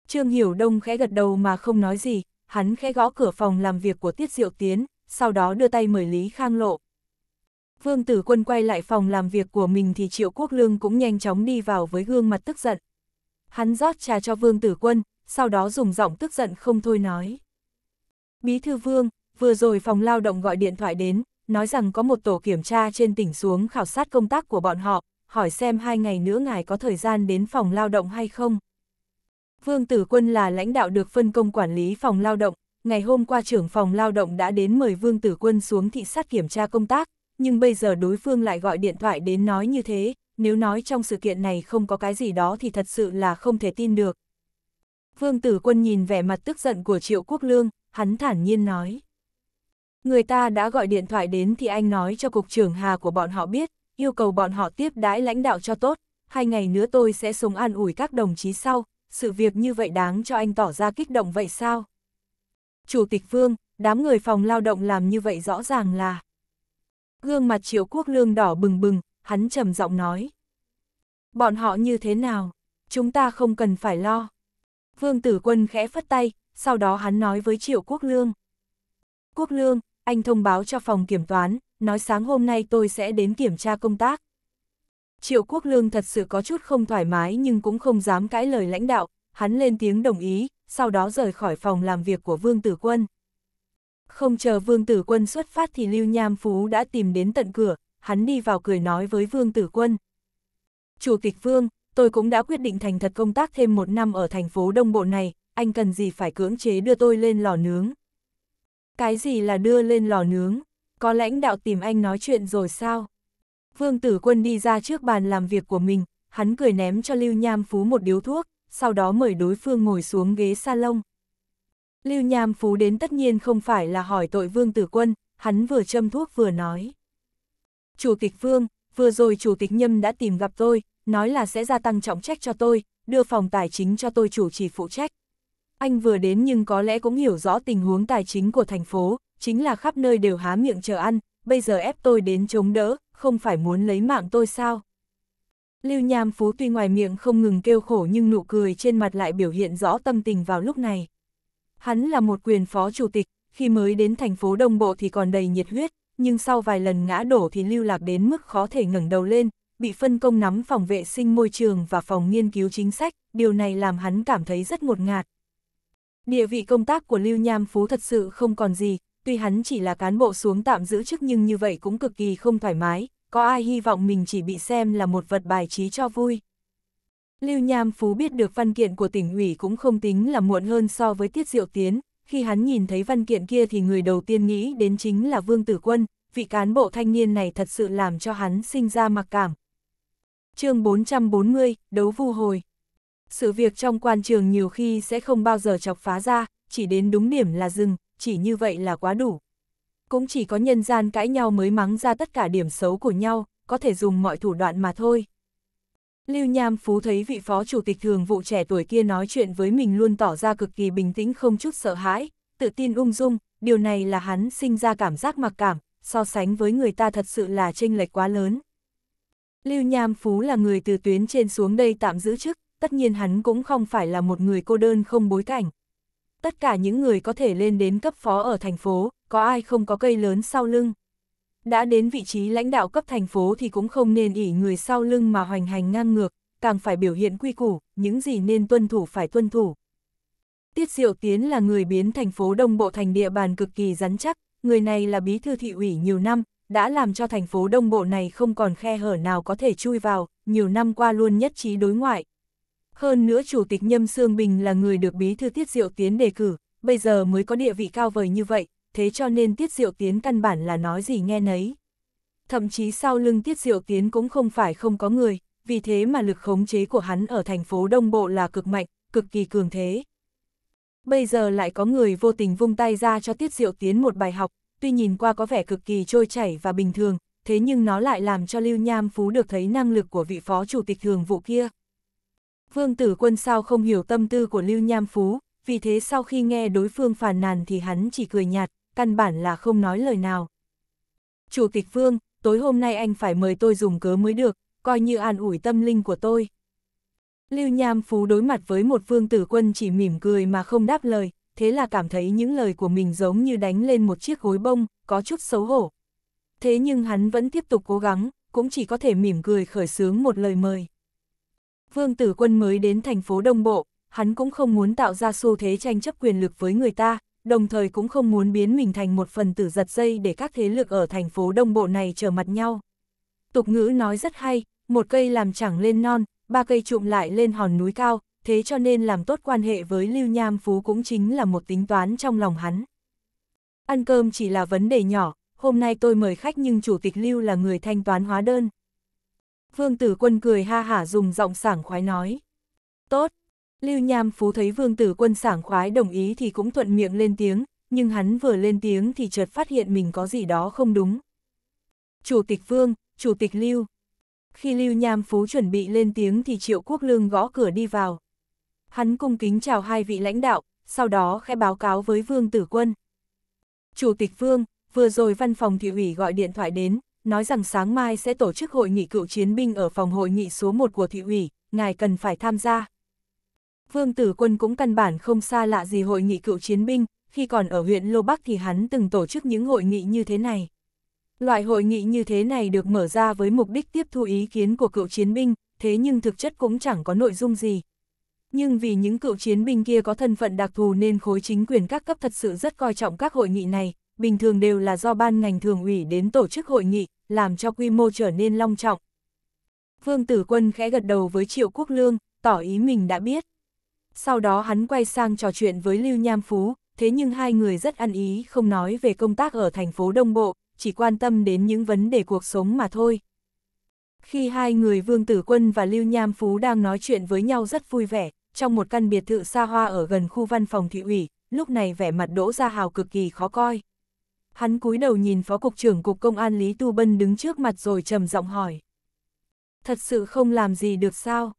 S1: Trương Hiểu Đông khẽ gật đầu mà không nói gì, hắn khẽ gõ cửa phòng làm việc của Tiết Diệu Tiến, sau đó đưa tay mời Lý Khang Lộ. Vương Tử Quân quay lại phòng làm việc của mình thì Triệu Quốc Lương cũng nhanh chóng đi vào với gương mặt tức giận. Hắn rót trà cho Vương Tử Quân, sau đó dùng giọng tức giận không thôi nói. Bí thư Vương, vừa rồi phòng lao động gọi điện thoại đến, nói rằng có một tổ kiểm tra trên tỉnh xuống khảo sát công tác của bọn họ, hỏi xem hai ngày nữa ngài có thời gian đến phòng lao động hay không. Vương Tử Quân là lãnh đạo được phân công quản lý phòng lao động, ngày hôm qua trưởng phòng lao động đã đến mời Vương Tử Quân xuống thị sát kiểm tra công tác, nhưng bây giờ đối phương lại gọi điện thoại đến nói như thế, nếu nói trong sự kiện này không có cái gì đó thì thật sự là không thể tin được. Vương Tử Quân nhìn vẻ mặt tức giận của Triệu Quốc Lương, hắn thản nhiên nói. Người ta đã gọi điện thoại đến thì anh nói cho cục trưởng Hà của bọn họ biết, yêu cầu bọn họ tiếp đãi lãnh đạo cho tốt, hai ngày nữa tôi sẽ sống an ủi các đồng chí sau, sự việc như vậy đáng cho anh tỏ ra kích động vậy sao? Chủ tịch Vương, đám người phòng lao động làm như vậy rõ ràng là. Gương mặt Triệu Quốc Lương đỏ bừng bừng, hắn trầm giọng nói. Bọn họ như thế nào? Chúng ta không cần phải lo. Vương Tử Quân khẽ phất tay, sau đó hắn nói với Triệu Quốc Lương. Quốc Lương, anh thông báo cho phòng kiểm toán, nói sáng hôm nay tôi sẽ đến kiểm tra công tác. Triệu Quốc Lương thật sự có chút không thoải mái nhưng cũng không dám cãi lời lãnh đạo, hắn lên tiếng đồng ý, sau đó rời khỏi phòng làm việc của Vương Tử Quân. Không chờ Vương Tử Quân xuất phát thì Lưu Nham Phú đã tìm đến tận cửa, hắn đi vào cười nói với Vương Tử Quân. Chủ tịch Vương, tôi cũng đã quyết định thành thật công tác thêm một năm ở thành phố Đông Bộ này, anh cần gì phải cưỡng chế đưa tôi lên lò nướng. Cái gì là đưa lên lò nướng? Có lãnh đạo tìm anh nói chuyện rồi sao? Vương Tử Quân đi ra trước bàn làm việc của mình, hắn cười ném cho Lưu Nham Phú một điếu thuốc, sau đó mời đối phương ngồi xuống ghế salon. Lưu Nham Phú đến tất nhiên không phải là hỏi tội Vương Tử Quân, hắn vừa châm thuốc vừa nói. Chủ tịch Vương, vừa rồi Chủ tịch Nhâm đã tìm gặp tôi, nói là sẽ gia tăng trọng trách cho tôi, đưa phòng tài chính cho tôi chủ trì phụ trách. Anh vừa đến nhưng có lẽ cũng hiểu rõ tình huống tài chính của thành phố, chính là khắp nơi đều há miệng chờ ăn, bây giờ ép tôi đến chống đỡ, không phải muốn lấy mạng tôi sao? Lưu Nham Phú tuy ngoài miệng không ngừng kêu khổ nhưng nụ cười trên mặt lại biểu hiện rõ tâm tình vào lúc này. Hắn là một quyền phó chủ tịch, khi mới đến thành phố Đông Bộ thì còn đầy nhiệt huyết, nhưng sau vài lần ngã đổ thì lưu lạc đến mức khó thể ngẩng đầu lên, bị phân công nắm phòng vệ sinh môi trường và phòng nghiên cứu chính sách, điều này làm hắn cảm thấy rất ngột ngạt. Địa vị công tác của Lưu Nham Phú thật sự không còn gì, tuy hắn chỉ là cán bộ xuống tạm giữ chức nhưng như vậy cũng cực kỳ không thoải mái, có ai hy vọng mình chỉ bị xem là một vật bài trí cho vui. Lưu Nham Phú biết được văn kiện của tỉnh ủy cũng không tính là muộn hơn so với Tiết Diệu Tiến, khi hắn nhìn thấy văn kiện kia thì người đầu tiên nghĩ đến chính là Vương Tử Quân, vị cán bộ thanh niên này thật sự làm cho hắn sinh ra mặc cảm chương 440, Đấu vu hồi Sự việc trong quan trường nhiều khi sẽ không bao giờ chọc phá ra, chỉ đến đúng điểm là dừng, chỉ như vậy là quá đủ. Cũng chỉ có nhân gian cãi nhau mới mắng ra tất cả điểm xấu của nhau, có thể dùng mọi thủ đoạn mà thôi. Lưu Nham Phú thấy vị phó chủ tịch thường vụ trẻ tuổi kia nói chuyện với mình luôn tỏ ra cực kỳ bình tĩnh không chút sợ hãi, tự tin ung dung, điều này là hắn sinh ra cảm giác mặc cảm, so sánh với người ta thật sự là chênh lệch quá lớn. Lưu Nham Phú là người từ tuyến trên xuống đây tạm giữ chức, tất nhiên hắn cũng không phải là một người cô đơn không bối cảnh. Tất cả những người có thể lên đến cấp phó ở thành phố, có ai không có cây lớn sau lưng. Đã đến vị trí lãnh đạo cấp thành phố thì cũng không nên ỉ người sau lưng mà hoành hành ngang ngược, càng phải biểu hiện quy củ, những gì nên tuân thủ phải tuân thủ. Tiết Diệu Tiến là người biến thành phố Đông Bộ thành địa bàn cực kỳ rắn chắc, người này là bí thư thị ủy nhiều năm, đã làm cho thành phố Đông Bộ này không còn khe hở nào có thể chui vào, nhiều năm qua luôn nhất trí đối ngoại. Hơn nữa Chủ tịch Nhâm Sương Bình là người được bí thư Tiết Diệu Tiến đề cử, bây giờ mới có địa vị cao vời như vậy, thế cho nên Tiết Diệu Tiến căn bản là nói gì nghe nấy. Thậm chí sau lưng Tiết Diệu Tiến cũng không phải không có người, vì thế mà lực khống chế của hắn ở thành phố Đông Bộ là cực mạnh, cực kỳ cường thế. Bây giờ lại có người vô tình vung tay ra cho Tiết Diệu Tiến một bài học, tuy nhìn qua có vẻ cực kỳ trôi chảy và bình thường, thế nhưng nó lại làm cho Lưu Nham Phú được thấy năng lực của vị phó chủ tịch thường vụ kia. Vương Tử Quân sao không hiểu tâm tư của Lưu Nham Phú, vì thế sau khi nghe đối phương phàn nàn thì hắn chỉ cười nhạt, căn bản là không nói lời nào. Chủ tịch Vương, tối hôm nay anh phải mời tôi dùng cớ mới được, coi như an ủi tâm linh của tôi. Lưu Nham Phú đối mặt với một vương tử quân chỉ mỉm cười mà không đáp lời, thế là cảm thấy những lời của mình giống như đánh lên một chiếc gối bông, có chút xấu hổ. Thế nhưng hắn vẫn tiếp tục cố gắng, cũng chỉ có thể mỉm cười khởi xướng một lời mời. Vương tử quân mới đến thành phố Đông Bộ, hắn cũng không muốn tạo ra xu thế tranh chấp quyền lực với người ta, đồng thời cũng không muốn biến mình thành một phần tử giật dây để các thế lực ở thành phố Đông Bộ này trở mặt nhau. Tục ngữ nói rất hay, một cây làm chẳng lên non, ba cây trụm lại lên hòn núi cao, thế cho nên làm tốt quan hệ với Lưu Nham Phú cũng chính là một tính toán trong lòng hắn. Ăn cơm chỉ là vấn đề nhỏ, hôm nay tôi mời khách nhưng chủ tịch Lưu là người thanh toán hóa đơn. Vương Tử Quân cười ha hả dùng giọng sảng khoái nói. Tốt, Lưu Nham Phú thấy Vương Tử Quân sảng khoái đồng ý thì cũng thuận miệng lên tiếng, nhưng hắn vừa lên tiếng thì chợt phát hiện mình có gì đó không đúng. Chủ tịch Vương, Chủ tịch Lưu. Khi Lưu Nham Phú chuẩn bị lên tiếng thì Triệu Quốc Lương gõ cửa đi vào. Hắn cung kính chào hai vị lãnh đạo, sau đó khẽ báo cáo với Vương Tử Quân. Chủ tịch Vương, vừa rồi văn phòng thị ủy gọi điện thoại đến, nói rằng sáng mai sẽ tổ chức hội nghị cựu chiến binh ở phòng hội nghị số 1 của thị ủy, ngài cần phải tham gia. Vương Tử Quân cũng căn bản không xa lạ gì hội nghị cựu chiến binh, khi còn ở huyện Lô Bắc thì hắn từng tổ chức những hội nghị như thế này. Loại hội nghị như thế này được mở ra với mục đích tiếp thu ý kiến của cựu chiến binh, thế nhưng thực chất cũng chẳng có nội dung gì. Nhưng vì những cựu chiến binh kia có thân phận đặc thù nên khối chính quyền các cấp thật sự rất coi trọng các hội nghị này, bình thường đều là do ban ngành thường ủy đến tổ chức hội nghị, làm cho quy mô trở nên long trọng. Vương Tử Quân khẽ gật đầu với Triệu Quốc Lương, tỏ ý mình đã biết. Sau đó hắn quay sang trò chuyện với Lưu Nham Phú, thế nhưng hai người rất ăn ý không nói về công tác ở thành phố Đông Bộ, chỉ quan tâm đến những vấn đề cuộc sống mà thôi. Khi hai người Vương Tử Quân và Lưu Nham Phú đang nói chuyện với nhau rất vui vẻ, trong một căn biệt thự xa hoa ở gần khu văn phòng thị ủy, lúc này vẻ mặt Đỗ Gia Hào cực kỳ khó coi. Hắn cúi đầu nhìn Phó Cục trưởng Cục Công an Lý Tu Bân đứng trước mặt rồi trầm giọng hỏi. Thật sự không làm gì được sao?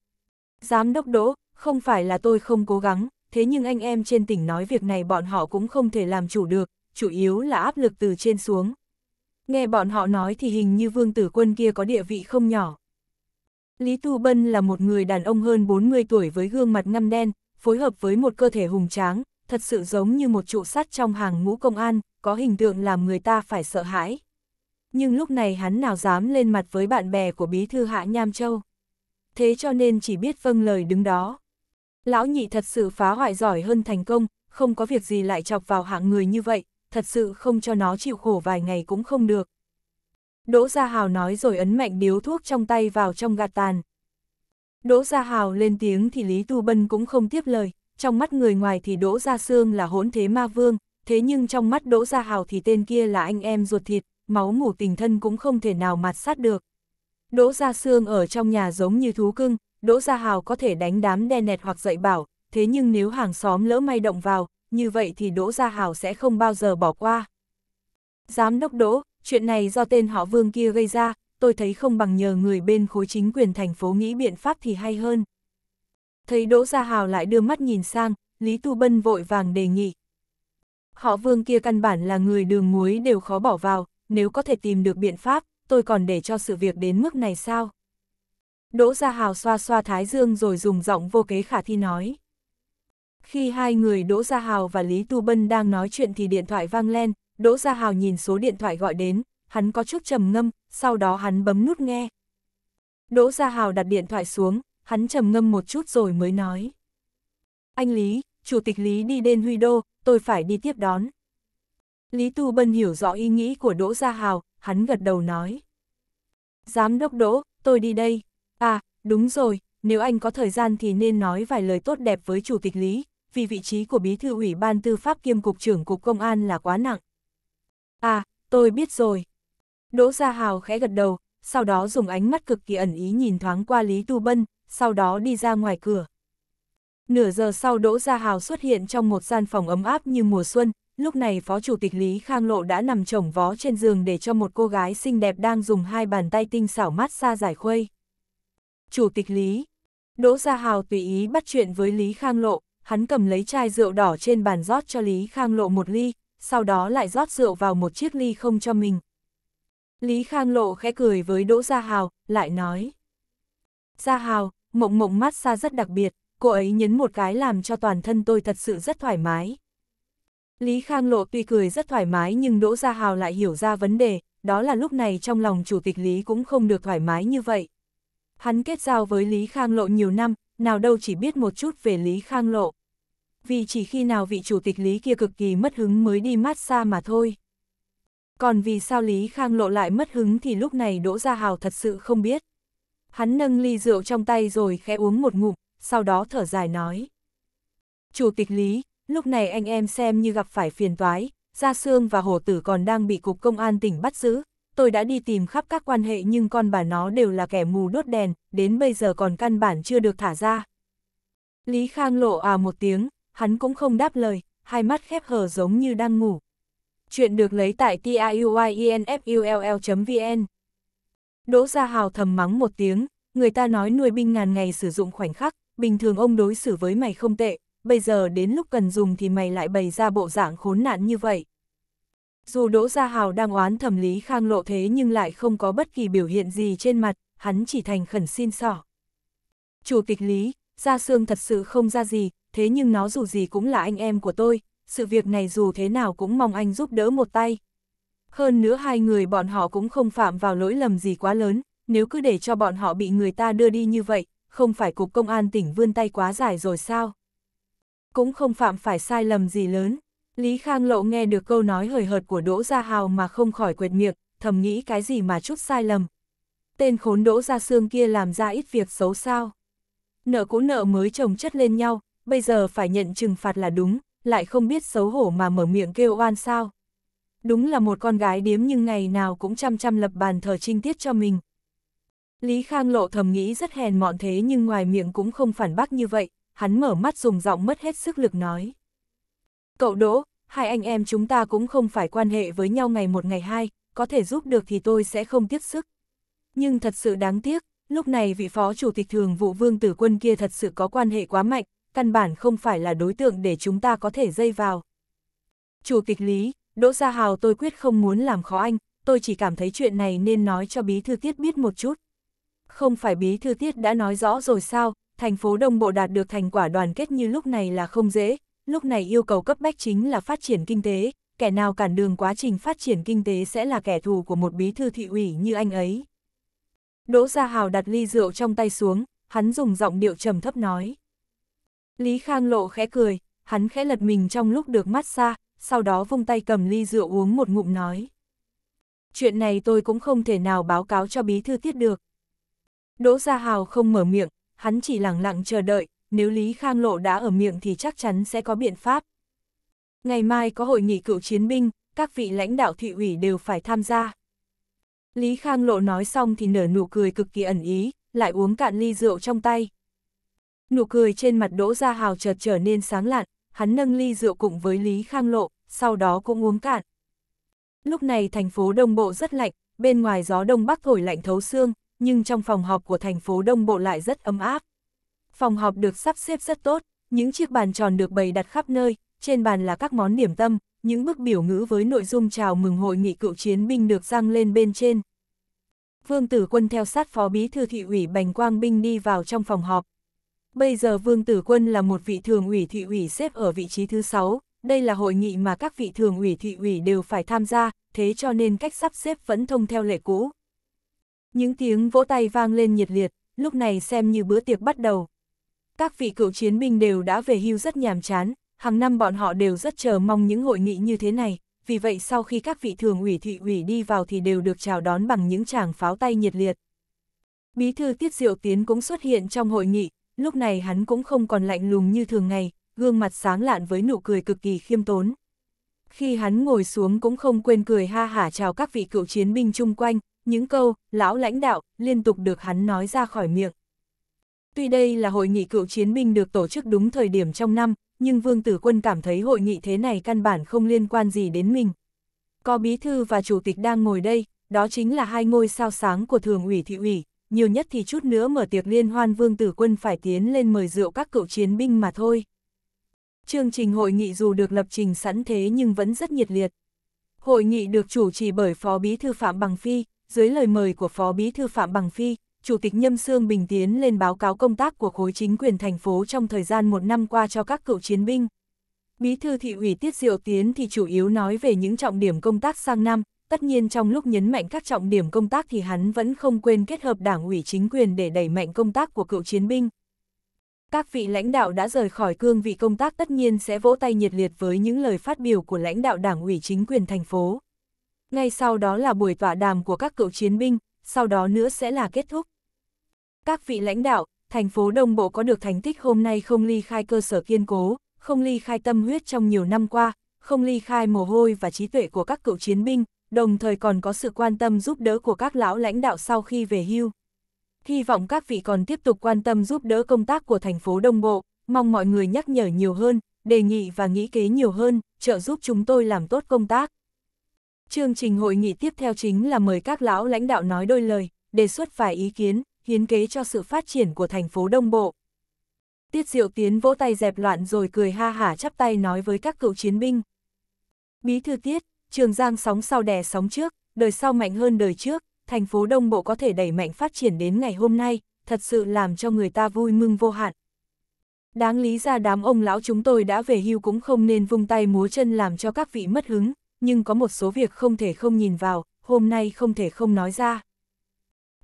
S1: Giám đốc Đỗ, không phải là tôi không cố gắng, thế nhưng anh em trên tỉnh nói việc này bọn họ cũng không thể làm chủ được, chủ yếu là áp lực từ trên xuống. Nghe bọn họ nói thì hình như vương tử quân kia có địa vị không nhỏ. Lý Tu Bân là một người đàn ông hơn 40 tuổi với gương mặt ngăm đen, phối hợp với một cơ thể hùng tráng, thật sự giống như một trụ sắt trong hàng ngũ công an, có hình tượng làm người ta phải sợ hãi. Nhưng lúc này hắn nào dám lên mặt với bạn bè của bí thư Hạ Nham Châu. Thế cho nên chỉ biết vâng lời đứng đó. Lão nhị thật sự phá hoại giỏi hơn thành công, không có việc gì lại chọc vào hạng người như vậy, thật sự không cho nó chịu khổ vài ngày cũng không được. Đỗ Gia Hào nói rồi ấn mạnh điếu thuốc trong tay vào trong gạt tàn. Đỗ Gia Hào lên tiếng thì Lý Tu Bân cũng không tiếp lời, trong mắt người ngoài thì Đỗ Gia Sương là hỗn thế ma vương, thế nhưng trong mắt Đỗ Gia Hào thì tên kia là anh em ruột thịt, máu mủ tình thân cũng không thể nào mạt sát được. Đỗ Gia Sương ở trong nhà giống như thú cưng, Đỗ Gia Hào có thể đánh đám đe nẹt hoặc dạy bảo, thế nhưng nếu hàng xóm lỡ may động vào, như vậy thì Đỗ Gia Hào sẽ không bao giờ bỏ qua. Giám đốc Đỗ, chuyện này do tên họ Vương kia gây ra, tôi thấy không bằng nhờ người bên khối chính quyền thành phố nghĩ biện pháp thì hay hơn. Thấy Đỗ Gia Hào lại đưa mắt nhìn sang, Lý Tu Bân vội vàng đề nghị. Họ Vương kia căn bản là người đường muối đều khó bỏ vào, nếu có thể tìm được biện pháp, tôi còn để cho sự việc đến mức này sao? Đỗ Gia Hào xoa xoa thái dương rồi dùng giọng vô kế khả thi nói. Khi hai người Đỗ Gia Hào và Lý Tu Bân đang nói chuyện thì điện thoại vang lên, Đỗ Gia Hào nhìn số điện thoại gọi đến, hắn có chút trầm ngâm, sau đó hắn bấm nút nghe. Đỗ Gia Hào đặt điện thoại xuống, hắn trầm ngâm một chút rồi mới nói. Anh Lý, Chủ tịch Lý đi đến Huy Đô, tôi phải đi tiếp đón. Lý Tu Bân hiểu rõ ý nghĩ của Đỗ Gia Hào, hắn gật đầu nói. Giám đốc Đỗ, tôi đi đây. À, đúng rồi, nếu anh có thời gian thì nên nói vài lời tốt đẹp với Chủ tịch Lý, vì vị trí của Bí thư Ủy ban Tư pháp kiêm Cục trưởng Cục Công an là quá nặng. À, tôi biết rồi. Đỗ Gia Hào khẽ gật đầu, sau đó dùng ánh mắt cực kỳ ẩn ý nhìn thoáng qua Lý Tu Bân, sau đó đi ra ngoài cửa. Nửa giờ sau Đỗ Gia Hào xuất hiện trong một gian phòng ấm áp như mùa xuân, lúc này Phó Chủ tịch Lý Khang Lộ đã nằm chồng vó trên giường để cho một cô gái xinh đẹp đang dùng hai bàn tay tinh xảo mát xa giải khuây. Chủ tịch Lý Đỗ Gia Hào tùy ý bắt chuyện với Lý Khang Lộ, hắn cầm lấy chai rượu đỏ trên bàn rót cho Lý Khang Lộ một ly, sau đó lại rót rượu vào một chiếc ly không cho mình. Lý Khang Lộ khẽ cười với Đỗ Gia Hào, lại nói. Gia Hào, mộng mộng mát xa rất đặc biệt, cô ấy nhấn một cái làm cho toàn thân tôi thật sự rất thoải mái. Lý Khang Lộ tuy cười rất thoải mái nhưng Đỗ Gia Hào lại hiểu ra vấn đề, đó là lúc này trong lòng chủ tịch Lý cũng không được thoải mái như vậy. Hắn kết giao với Lý Khang Lộ nhiều năm, nào đâu chỉ biết một chút về Lý Khang Lộ. Vì chỉ khi nào vị chủ tịch Lý kia cực kỳ mất hứng mới đi mát xa mà thôi. Còn vì sao Lý Khang Lộ lại mất hứng thì lúc này Đỗ Gia Hào thật sự không biết. Hắn nâng ly rượu trong tay rồi khẽ uống một ngụm, sau đó thở dài nói. Chủ tịch Lý, lúc này anh em xem như gặp phải phiền toái, Gia Sương và Hồ Tử còn đang bị Cục Công an tỉnh bắt giữ, tôi đã đi tìm khắp các quan hệ nhưng con bà nó đều là kẻ mù đốt đèn, đến bây giờ còn căn bản chưa được thả ra. Lý Khang lộ à một tiếng, hắn cũng không đáp lời, hai mắt khép hờ giống như đang ngủ. Chuyện được lấy tại tiuyenfull.vn Đỗ Gia Hào thầm mắng một tiếng, người ta nói nuôi binh ngàn ngày sử dụng khoảnh khắc, bình thường ông đối xử với mày không tệ, bây giờ đến lúc cần dùng thì mày lại bày ra bộ dạng khốn nạn như vậy. Dù Đỗ Gia Hào đang oán thẩm Lý Khang Lộ thế nhưng lại không có bất kỳ biểu hiện gì trên mặt, hắn chỉ thành khẩn xin sỏ. Chủ tịch Lý, Gia Sương thật sự không ra gì, thế nhưng nó dù gì cũng là anh em của tôi, sự việc này dù thế nào cũng mong anh giúp đỡ một tay. Hơn nữa hai người bọn họ cũng không phạm vào lỗi lầm gì quá lớn, nếu cứ để cho bọn họ bị người ta đưa đi như vậy, không phải cục công an tỉnh vươn tay quá dài rồi sao? Cũng không phạm phải sai lầm gì lớn. Lý Khang Lộ nghe được câu nói hời hợt của Đỗ Gia Hào mà không khỏi quệt miệng, thầm nghĩ cái gì mà chút sai lầm. Tên khốn Đỗ Gia Sương kia làm ra ít việc xấu sao. Nợ cũ nợ mới chồng chất lên nhau, bây giờ phải nhận trừng phạt là đúng, lại không biết xấu hổ mà mở miệng kêu oan sao. Đúng là một con gái điếm nhưng ngày nào cũng chăm chăm lập bàn thờ trinh tiết cho mình. Lý Khang Lộ thầm nghĩ rất hèn mọn thế nhưng ngoài miệng cũng không phản bác như vậy, hắn mở mắt dùng giọng mất hết sức lực nói. Cậu Đỗ, hai anh em chúng ta cũng không phải quan hệ với nhau ngày một ngày hai, có thể giúp được thì tôi sẽ không tiếc sức. Nhưng thật sự đáng tiếc, lúc này vị phó chủ tịch thường vụ vương tử quân kia thật sự có quan hệ quá mạnh, căn bản không phải là đối tượng để chúng ta có thể dây vào. Chủ tịch Lý, Đỗ Gia Hào tôi quyết không muốn làm khó anh, tôi chỉ cảm thấy chuyện này nên nói cho bí thư tiết biết một chút. Không phải bí thư tiết đã nói rõ rồi sao, thành phố Đông Bộ đạt được thành quả đoàn kết như lúc này là không dễ, lúc này yêu cầu cấp bách chính là phát triển kinh tế, kẻ nào cản đường quá trình phát triển kinh tế sẽ là kẻ thù của một bí thư thị ủy như anh ấy. Đỗ Gia Hào đặt ly rượu trong tay xuống, hắn dùng giọng điệu trầm thấp nói. Lý Khang Lộ khẽ cười, hắn khẽ lật mình trong lúc được mát xa, sau đó vung tay cầm ly rượu uống một ngụm nói. Chuyện này tôi cũng không thể nào báo cáo cho bí thư tiết được. Đỗ Gia Hào không mở miệng, hắn chỉ lặng lặng chờ đợi, nếu Lý Khang Lộ đã ở miệng thì chắc chắn sẽ có biện pháp. Ngày mai có hội nghị cựu chiến binh, các vị lãnh đạo thị ủy đều phải tham gia. Lý Khang Lộ nói xong thì nở nụ cười cực kỳ ẩn ý, lại uống cạn ly rượu trong tay. Nụ cười trên mặt Đỗ Gia Hào chợt trở nên sáng lạn, hắn nâng ly rượu cùng với Lý Khang Lộ, sau đó cũng uống cạn. Lúc này thành phố Đông Bộ rất lạnh, bên ngoài gió Đông Bắc thổi lạnh thấu xương, nhưng trong phòng họp của thành phố Đông Bộ lại rất ấm áp. Phòng họp được sắp xếp rất tốt, những chiếc bàn tròn được bày đặt khắp nơi, trên bàn là các món điểm tâm, những bức biểu ngữ với nội dung chào mừng hội nghị cựu chiến binh được răng lên bên trên. Vương Tử Quân theo sát phó bí thư thị ủy Bành Quang Binh đi vào trong phòng họp. Bây giờ Vương Tử Quân là một vị thường ủy thị ủy xếp ở vị trí thứ 6, đây là hội nghị mà các vị thường ủy thị ủy đều phải tham gia, thế cho nên cách sắp xếp vẫn thông theo lệ cũ. Những tiếng vỗ tay vang lên nhiệt liệt, lúc này xem như bữa tiệc bắt đầu. Các vị cựu chiến binh đều đã về hưu rất nhàm chán, hàng năm bọn họ đều rất chờ mong những hội nghị như thế này, vì vậy sau khi các vị thường ủy thị ủy đi vào thì đều được chào đón bằng những tràng pháo tay nhiệt liệt. Bí thư Tiết Diệu Tiến cũng xuất hiện trong hội nghị, lúc này hắn cũng không còn lạnh lùng như thường ngày, gương mặt sáng lạn với nụ cười cực kỳ khiêm tốn. Khi hắn ngồi xuống cũng không quên cười ha hả chào các vị cựu chiến binh chung quanh, những câu, lão lãnh đạo, liên tục được hắn nói ra khỏi miệng. Tuy đây là hội nghị cựu chiến binh được tổ chức đúng thời điểm trong năm, nhưng Vương Tử Quân cảm thấy hội nghị thế này căn bản không liên quan gì đến mình. Có bí thư và chủ tịch đang ngồi đây, đó chính là hai ngôi sao sáng của thường ủy thị ủy, nhiều nhất thì chút nữa mở tiệc liên hoan Vương Tử Quân phải tiến lên mời rượu các cựu chiến binh mà thôi. Chương trình hội nghị dù được lập trình sẵn thế nhưng vẫn rất nhiệt liệt. Hội nghị được chủ trì bởi Phó Bí Thư Phạm Bằng Phi, dưới lời mời của Phó Bí Thư Phạm Bằng Phi, Chủ tịch Nhâm Sương Bình tiến lên báo cáo công tác của khối chính quyền thành phố trong thời gian một năm qua cho các cựu chiến binh. Bí thư thị ủy Tiết Diệu Tiến thì chủ yếu nói về những trọng điểm công tác sang năm, tất nhiên trong lúc nhấn mạnh các trọng điểm công tác thì hắn vẫn không quên kết hợp đảng ủy chính quyền để đẩy mạnh công tác của cựu chiến binh. Các vị lãnh đạo đã rời khỏi cương vị công tác tất nhiên sẽ vỗ tay nhiệt liệt với những lời phát biểu của lãnh đạo đảng ủy chính quyền thành phố. Ngay sau đó là buổi tọa đàm của các cựu chiến binh, sau đó nữa sẽ là kết thúc. Các vị lãnh đạo, thành phố Đông Bộ có được thành tích hôm nay không ly khai cơ sở kiên cố, không ly khai tâm huyết trong nhiều năm qua, không ly khai mồ hôi và trí tuệ của các cựu chiến binh, đồng thời còn có sự quan tâm giúp đỡ của các lão lãnh đạo sau khi về hưu. Hy vọng các vị còn tiếp tục quan tâm giúp đỡ công tác của thành phố Đông Bộ, mong mọi người nhắc nhở nhiều hơn, đề nghị và nghĩ kế nhiều hơn, trợ giúp chúng tôi làm tốt công tác. Chương trình hội nghị tiếp theo chính là mời các lão lãnh đạo nói đôi lời, đề xuất vài ý kiến, hiến kế cho sự phát triển của thành phố Đông Bộ. Tiết Diệu Tiến vỗ tay dẹp loạn rồi cười ha hả chắp tay nói với các cựu chiến binh. Bí thư Tiết, Trường Giang sóng sau đè sóng trước, đời sau mạnh hơn đời trước, thành phố Đông Bộ có thể đẩy mạnh phát triển đến ngày hôm nay, thật sự làm cho người ta vui mừng vô hạn. Đáng lý ra đám ông lão chúng tôi đã về hưu cũng không nên vung tay múa chân làm cho các vị mất hứng, nhưng có một số việc không thể không nhìn vào, hôm nay không thể không nói ra.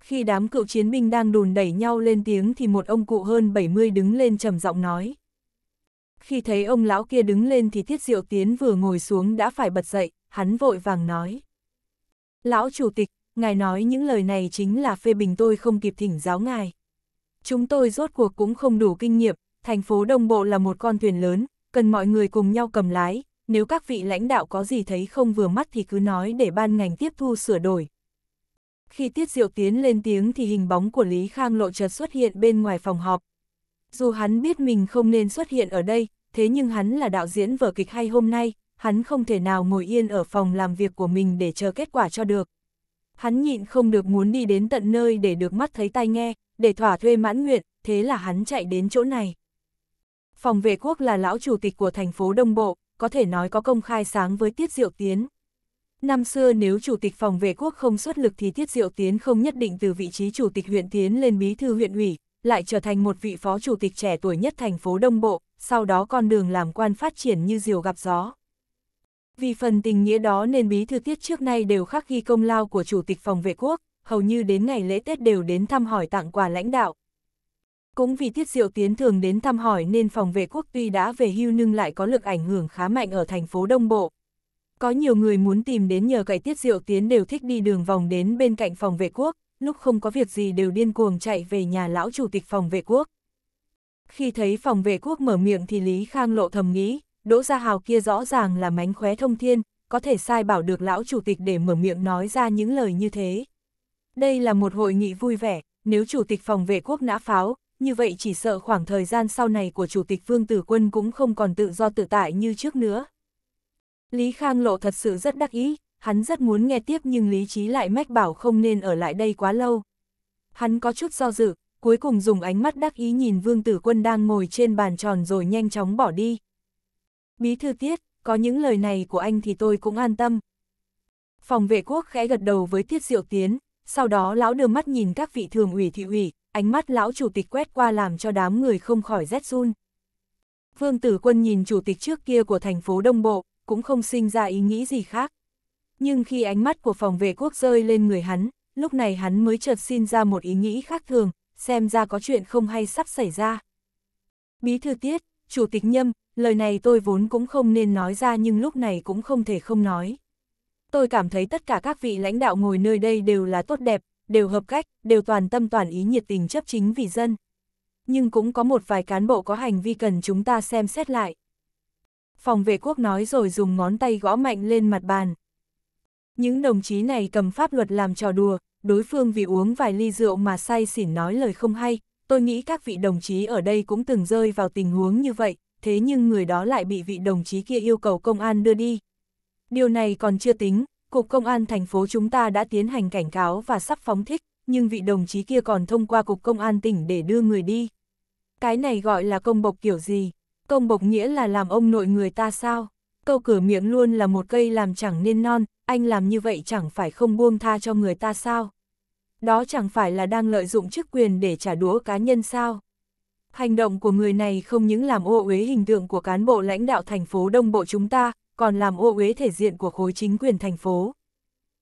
S1: Khi đám cựu chiến binh đang đùn đẩy nhau lên tiếng thì một ông cụ hơn 70 đứng lên trầm giọng nói. Khi thấy ông lão kia đứng lên thì Tiết Diệu Tiến vừa ngồi xuống đã phải bật dậy, hắn vội vàng nói. Lão chủ tịch, ngài nói những lời này chính là phê bình tôi không kịp thỉnh giáo ngài. Chúng tôi rốt cuộc cũng không đủ kinh nghiệm, thành phố Đông Bộ là một con thuyền lớn, cần mọi người cùng nhau cầm lái, nếu các vị lãnh đạo có gì thấy không vừa mắt thì cứ nói để ban ngành tiếp thu sửa đổi. Khi Tiết Diệu Tiến lên tiếng thì hình bóng của Lý Khang Lộ chợt xuất hiện bên ngoài phòng họp. Dù hắn biết mình không nên xuất hiện ở đây, thế nhưng hắn là đạo diễn vở kịch hay hôm nay, hắn không thể nào ngồi yên ở phòng làm việc của mình để chờ kết quả cho được. Hắn nhịn không được muốn đi đến tận nơi để được mắt thấy tai nghe, để thỏa thuê mãn nguyện, thế là hắn chạy đến chỗ này. Phòng vệ quốc là lão chủ tịch của thành phố Đông Bộ, có thể nói có công khai sáng với Tiết Diệu Tiến. Năm xưa nếu chủ tịch phòng vệ quốc không xuất lực thì Tiết Diệu Tiến không nhất định từ vị trí chủ tịch huyện tiến lên bí thư huyện ủy, lại trở thành một vị phó chủ tịch trẻ tuổi nhất thành phố Đông Bộ, sau đó con đường làm quan phát triển như diều gặp gió. Vì phần tình nghĩa đó nên bí thư tiết trước nay đều khắc ghi công lao của chủ tịch phòng vệ quốc, hầu như đến ngày lễ Tết đều đến thăm hỏi tặng quà lãnh đạo. Cũng vì Tiết Diệu Tiến thường đến thăm hỏi nên phòng vệ quốc tuy đã về hưu nhưng lại có lực ảnh hưởng khá mạnh ở thành phố Đông Bộ. Có nhiều người muốn tìm đến nhờ cậy Tiết Diệu Tiến đều thích đi đường vòng đến bên cạnh phòng vệ quốc, lúc không có việc gì đều điên cuồng chạy về nhà lão chủ tịch phòng vệ quốc. Khi thấy phòng vệ quốc mở miệng thì Lý Khang lộ thầm nghĩ, Đỗ Gia Hào kia rõ ràng là mánh khóe thông thiên, có thể sai bảo được lão chủ tịch để mở miệng nói ra những lời như thế. Đây là một hội nghị vui vẻ, nếu chủ tịch phòng vệ quốc nã pháo, như vậy chỉ sợ khoảng thời gian sau này của chủ tịch Vương Tử Quân cũng không còn tự do tự tại như trước nữa. Lý Khang Lộ thật sự rất đắc ý, hắn rất muốn nghe tiếp nhưng lý trí lại mách bảo không nên ở lại đây quá lâu. Hắn có chút do dự, cuối cùng dùng ánh mắt đắc ý nhìn Vương Tử Quân đang ngồi trên bàn tròn rồi nhanh chóng bỏ đi. Bí thư tiết, có những lời này của anh thì tôi cũng an tâm. Phòng vệ quốc khẽ gật đầu với Tiết Diệu Tiến, sau đó lão đưa mắt nhìn các vị thường ủy thị ủy, ánh mắt lão chủ tịch quét qua làm cho đám người không khỏi rét run. Vương Tử Quân nhìn chủ tịch trước kia của thành phố Đông Bộ, cũng không sinh ra ý nghĩ gì khác. Nhưng khi ánh mắt của phòng vệ quốc rơi lên người hắn, lúc này hắn mới chợt xin ra một ý nghĩ khác thường, xem ra có chuyện không hay sắp xảy ra. Bí thư tiết, chủ tịch nhâm, lời này tôi vốn cũng không nên nói ra nhưng lúc này cũng không thể không nói. Tôi cảm thấy tất cả các vị lãnh đạo ngồi nơi đây đều là tốt đẹp, đều hợp cách, đều toàn tâm toàn ý nhiệt tình chấp chính vì dân. Nhưng cũng có một vài cán bộ có hành vi cần chúng ta xem xét lại. Phòng vệ quốc nói rồi dùng ngón tay gõ mạnh lên mặt bàn. Những đồng chí này cầm pháp luật làm trò đùa, đối phương vì uống vài ly rượu mà say xỉn nói lời không hay, tôi nghĩ các vị đồng chí ở đây cũng từng rơi vào tình huống như vậy, thế nhưng người đó lại bị vị đồng chí kia yêu cầu công an đưa đi. Điều này còn chưa tính, Cục Công an thành phố chúng ta đã tiến hành cảnh cáo và sắp phóng thích, nhưng vị đồng chí kia còn thông qua Cục Công an tỉnh để đưa người đi. Cái này gọi là công bộc kiểu gì? Công bộc nghĩa là làm ông nội người ta sao? Câu cửa miệng luôn là một cây làm chẳng nên non, anh làm như vậy chẳng phải không buông tha cho người ta sao? Đó chẳng phải là đang lợi dụng chức quyền để trả đũa cá nhân sao? Hành động của người này không những làm ô uế hình tượng của cán bộ lãnh đạo thành phố Đông Bộ chúng ta, còn làm ô uế thể diện của khối chính quyền thành phố.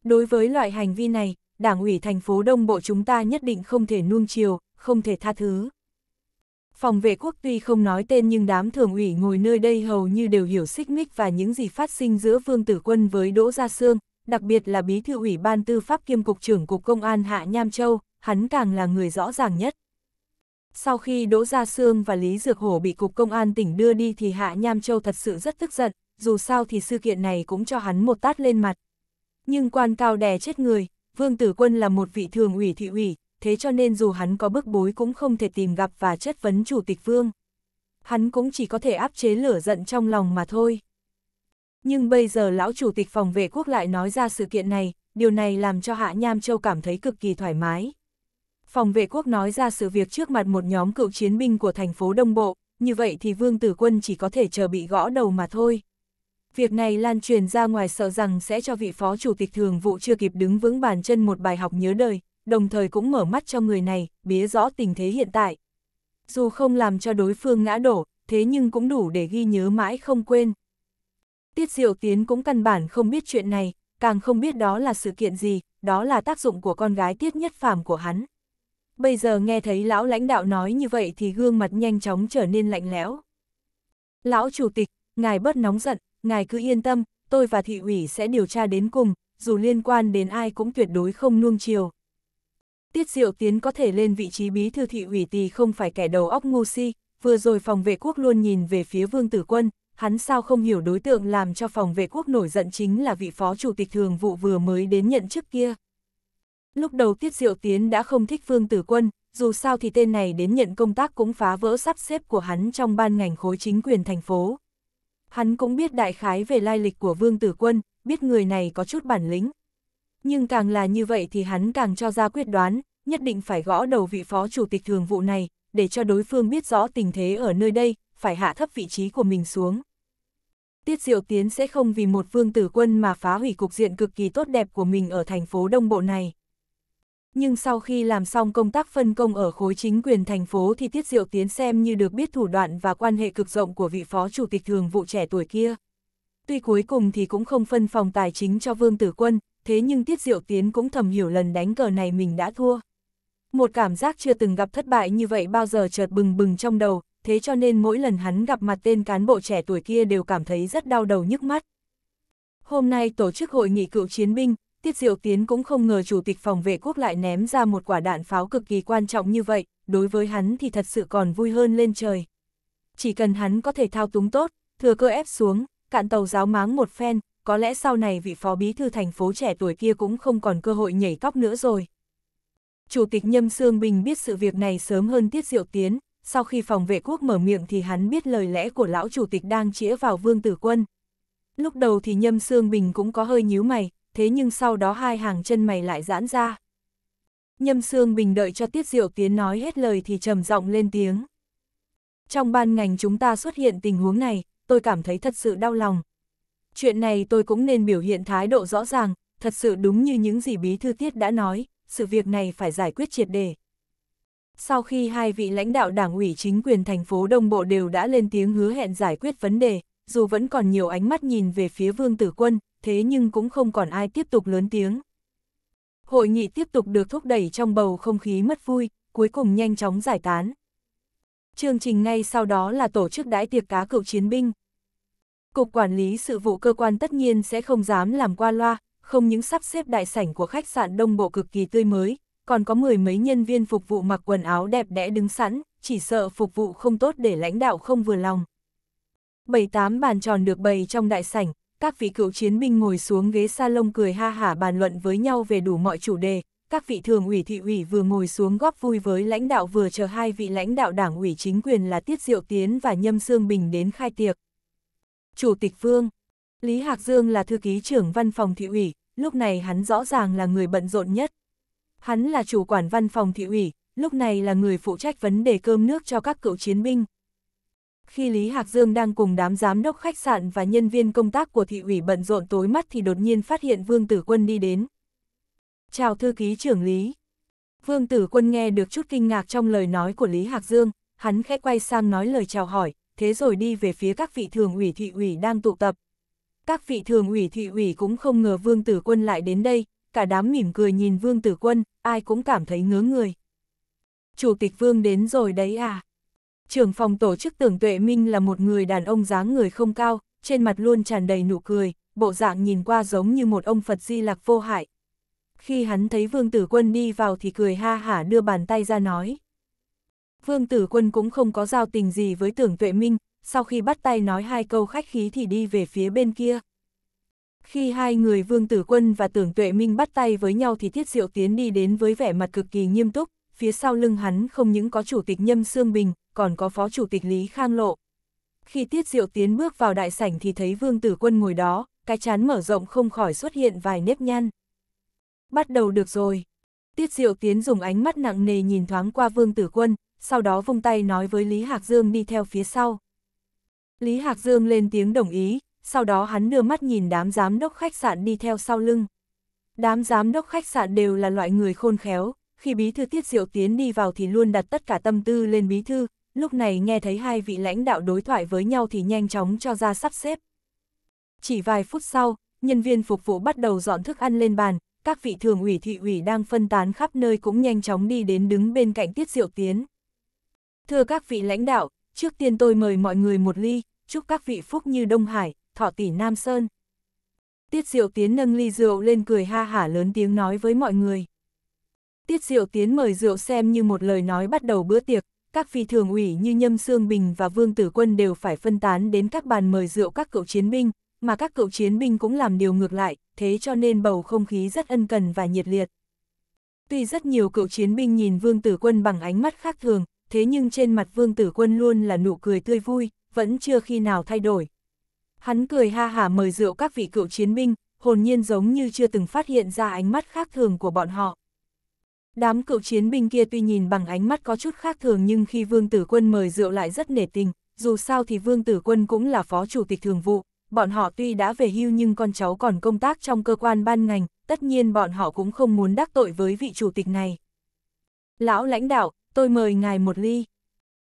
S1: Đối với loại hành vi này, Đảng ủy thành phố Đông Bộ chúng ta nhất định không thể nuông chiều, không thể tha thứ. Phòng vệ quốc tuy không nói tên nhưng đám thường ủy ngồi nơi đây hầu như đều hiểu xích mích và những gì phát sinh giữa Vương Tử Quân với Đỗ Gia Sương, đặc biệt là bí thư ủy ban tư pháp kiêm cục trưởng cục công an Hạ Nham Châu, hắn càng là người rõ ràng nhất. Sau khi Đỗ Gia Sương và Lý Dược Hổ bị cục công an tỉnh đưa đi thì Hạ Nham Châu thật sự rất tức giận, dù sao thì sự kiện này cũng cho hắn một tát lên mặt. Nhưng quan cao đè chết người, Vương Tử Quân là một vị thường ủy thị ủy, thế cho nên dù hắn có bức bối cũng không thể tìm gặp và chất vấn chủ tịch Vương. Hắn cũng chỉ có thể áp chế lửa giận trong lòng mà thôi. Nhưng bây giờ lão chủ tịch phòng vệ quốc lại nói ra sự kiện này, điều này làm cho Hạ Nham Châu cảm thấy cực kỳ thoải mái. phòng vệ quốc nói ra sự việc trước mặt một nhóm cựu chiến binh của thành phố Đông Bộ, như vậy thì Vương Tử Quân chỉ có thể chờ bị gõ đầu mà thôi. Việc này lan truyền ra ngoài sợ rằng sẽ cho vị phó chủ tịch thường vụ chưa kịp đứng vững bàn chân một bài học nhớ đời, đồng thời cũng mở mắt cho người này, bía rõ tình thế hiện tại. Dù không làm cho đối phương ngã đổ, thế nhưng cũng đủ để ghi nhớ mãi không quên. Tiết Diệu Tiến cũng căn bản không biết chuyện này, càng không biết đó là sự kiện gì, đó là tác dụng của con gái tiết nhất phàm của hắn. Bây giờ nghe thấy lão lãnh đạo nói như vậy thì gương mặt nhanh chóng trở nên lạnh lẽo. Lão chủ tịch, ngài bớt nóng giận, ngài cứ yên tâm, tôi và thị ủy sẽ điều tra đến cùng, dù liên quan đến ai cũng tuyệt đối không nuông chiều. Tiết Diệu Tiến có thể lên vị trí bí thư thị ủy thì không phải kẻ đầu óc ngu si, vừa rồi phòng vệ quốc luôn nhìn về phía Vương Tử Quân, hắn sao không hiểu đối tượng làm cho phòng vệ quốc nổi giận chính là vị phó chủ tịch thường vụ vừa mới đến nhận chức kia. Lúc đầu Tiết Diệu Tiến đã không thích Vương Tử Quân, dù sao thì tên này đến nhận công tác cũng phá vỡ sắp xếp của hắn trong ban ngành khối chính quyền thành phố. Hắn cũng biết đại khái về lai lịch của Vương Tử Quân, biết người này có chút bản lĩnh. Nhưng càng là như vậy thì hắn càng cho ra quyết đoán, nhất định phải gõ đầu vị phó chủ tịch thường vụ này, để cho đối phương biết rõ tình thế ở nơi đây, phải hạ thấp vị trí của mình xuống. Tiết Diệu Tiến sẽ không vì một vương tử quân mà phá hủy cục diện cực kỳ tốt đẹp của mình ở thành phố Đông Bộ này. Nhưng sau khi làm xong công tác phân công ở khối chính quyền thành phố thì Tiết Diệu Tiến xem như được biết thủ đoạn và quan hệ cực rộng của vị phó chủ tịch thường vụ trẻ tuổi kia. Tuy cuối cùng thì cũng không phân phòng tài chính cho Vương Tử Quân, thế nhưng Tiết Diệu Tiến cũng thầm hiểu lần đánh cờ này mình đã thua. Một cảm giác chưa từng gặp thất bại như vậy bao giờ chợt bừng bừng trong đầu, thế cho nên mỗi lần hắn gặp mặt tên cán bộ trẻ tuổi kia đều cảm thấy rất đau đầu nhức mắt. Hôm nay tổ chức hội nghị cựu chiến binh, Tiết Diệu Tiến cũng không ngờ Chủ tịch phòng vệ quốc lại ném ra một quả đạn pháo cực kỳ quan trọng như vậy, đối với hắn thì thật sự còn vui hơn lên trời. Chỉ cần hắn có thể thao túng tốt, thừa cơ ép xuống, cạn tàu giáo máng một phen, có lẽ sau này vị phó bí thư thành phố trẻ tuổi kia cũng không còn cơ hội nhảy cóc nữa rồi. Chủ tịch Nhâm Sương Bình biết sự việc này sớm hơn Tiết Diệu Tiến, sau khi phòng vệ quốc mở miệng thì hắn biết lời lẽ của lão chủ tịch đang chĩa vào Vương Tử Quân. Lúc đầu thì Nhâm Sương Bình cũng có hơi nhíu mày, thế nhưng sau đó hai hàng chân mày lại giãn ra. Nhâm Sương Bình đợi cho Tiết Diệu Tiến nói hết lời thì trầm giọng lên tiếng. Trong ban ngành chúng ta xuất hiện tình huống này, tôi cảm thấy thật sự đau lòng. Chuyện này tôi cũng nên biểu hiện thái độ rõ ràng, thật sự đúng như những gì Bí Thư Tiết đã nói, sự việc này phải giải quyết triệt đề. Sau khi hai vị lãnh đạo đảng ủy chính quyền thành phố Đông Bộ đều đã lên tiếng hứa hẹn giải quyết vấn đề, dù vẫn còn nhiều ánh mắt nhìn về phía Vương Tử Quân, thế nhưng cũng không còn ai tiếp tục lớn tiếng. Hội nghị tiếp tục được thúc đẩy trong bầu không khí mất vui, cuối cùng nhanh chóng giải tán. Chương trình ngay sau đó là tổ chức đãi tiệc cá cựu chiến binh. Cục Quản lý sự vụ cơ quan tất nhiên sẽ không dám làm qua loa, không những sắp xếp đại sảnh của khách sạn Đông Bộ cực kỳ tươi mới, còn có mười mấy nhân viên phục vụ mặc quần áo đẹp đẽ đứng sẵn, chỉ sợ phục vụ không tốt để lãnh đạo không vừa lòng. Bảy tám bàn tròn được bày trong đại sảnh, các vị cựu chiến binh ngồi xuống ghế salon cười ha hả bàn luận với nhau về đủ mọi chủ đề, các vị thường ủy thị ủy vừa ngồi xuống góp vui với lãnh đạo vừa chờ hai vị lãnh đạo đảng ủy chính quyền là Tiết Diệu Tiến và Nhâm Sương Bình đến khai tiệc. Chủ tịch Vương Lý Hạc Dương là thư ký trưởng văn phòng thị ủy, lúc này hắn rõ ràng là người bận rộn nhất. Hắn là chủ quản văn phòng thị ủy, lúc này là người phụ trách vấn đề cơm nước cho các cựu chiến binh. Khi Lý Hạc Dương đang cùng đám giám đốc khách sạn và nhân viên công tác của thị ủy bận rộn tối mắt thì đột nhiên phát hiện Vương Tử Quân đi đến. Chào thư ký trưởng Lý. Vương Tử Quân nghe được chút kinh ngạc trong lời nói của Lý Hạc Dương, hắn khẽ quay sang nói lời chào hỏi, thế rồi đi về phía các vị thường ủy thị ủy đang tụ tập. Các vị thường ủy thị ủy cũng không ngờ Vương Tử Quân lại đến đây, cả đám mỉm cười nhìn Vương Tử Quân, ai cũng cảm thấy ngứa người. Chủ tịch Vương đến rồi đấy à? Trưởng phòng tổ chức tưởng tuệ minh là một người đàn ông dáng người không cao, trên mặt luôn tràn đầy nụ cười, bộ dạng nhìn qua giống như một ông Phật di lạc vô hại. Khi hắn thấy Vương Tử Quân đi vào thì cười ha hả đưa bàn tay ra nói. Vương Tử Quân cũng không có giao tình gì với tưởng tuệ minh, sau khi bắt tay nói hai câu khách khí thì đi về phía bên kia. Khi hai người Vương Tử Quân và Tưởng Tuệ Minh bắt tay với nhau thì Tiết Diệu Tiến đi đến với vẻ mặt cực kỳ nghiêm túc, phía sau lưng hắn không những có Chủ tịch Nhâm Sương Bình, còn có Phó Chủ tịch Lý Khang Lộ. Khi Tiết Diệu Tiến bước vào đại sảnh thì thấy Vương Tử Quân ngồi đó, cái chán mở rộng không khỏi xuất hiện vài nếp nhăn. Bắt đầu được rồi. Tiết Diệu Tiến dùng ánh mắt nặng nề nhìn thoáng qua Vương Tử Quân, sau đó vung tay nói với Lý Hạc Dương đi theo phía sau. Lý Hạc Dương lên tiếng đồng ý, sau đó hắn đưa mắt nhìn đám giám đốc khách sạn đi theo sau lưng. Đám giám đốc khách sạn đều là loại người khôn khéo, khi bí thư Tiết Diệu Tiến đi vào thì luôn đặt tất cả tâm tư lên bí thư, lúc này nghe thấy hai vị lãnh đạo đối thoại với nhau thì nhanh chóng cho ra sắp xếp. Chỉ vài phút sau, nhân viên phục vụ bắt đầu dọn thức ăn lên bàn, các vị thường ủy thị ủy đang phân tán khắp nơi cũng nhanh chóng đi đến đứng bên cạnh Tiết Diệu Tiến. Thưa các vị lãnh đạo, trước tiên tôi mời mọi người một ly, chúc các vị phúc như Đông Hải, thọ tỷ Nam Sơn. Tiết Diệu Tiến nâng ly rượu lên cười ha hả lớn tiếng nói với mọi người. Tiết Diệu Tiến mời rượu xem như một lời nói bắt đầu bữa tiệc, các phi thường ủy như Nhâm Sương Bình và Vương Tử Quân đều phải phân tán đến các bàn mời rượu các cựu chiến binh, mà các cựu chiến binh cũng làm điều ngược lại, thế cho nên bầu không khí rất ân cần và nhiệt liệt. Tuy rất nhiều cựu chiến binh nhìn Vương Tử Quân bằng ánh mắt khác thường, thế nhưng trên mặt Vương Tử Quân luôn là nụ cười tươi vui, vẫn chưa khi nào thay đổi. Hắn cười ha hả mời rượu các vị cựu chiến binh, hồn nhiên giống như chưa từng phát hiện ra ánh mắt khác thường của bọn họ. Đám cựu chiến binh kia tuy nhìn bằng ánh mắt có chút khác thường nhưng khi Vương Tử Quân mời rượu lại rất nể tình, dù sao thì Vương Tử Quân cũng là phó chủ tịch thường vụ, bọn họ tuy đã về hưu nhưng con cháu còn công tác trong cơ quan ban ngành, tất nhiên bọn họ cũng không muốn đắc tội với vị chủ tịch này. Lão lãnh đạo, tôi mời ngài một ly.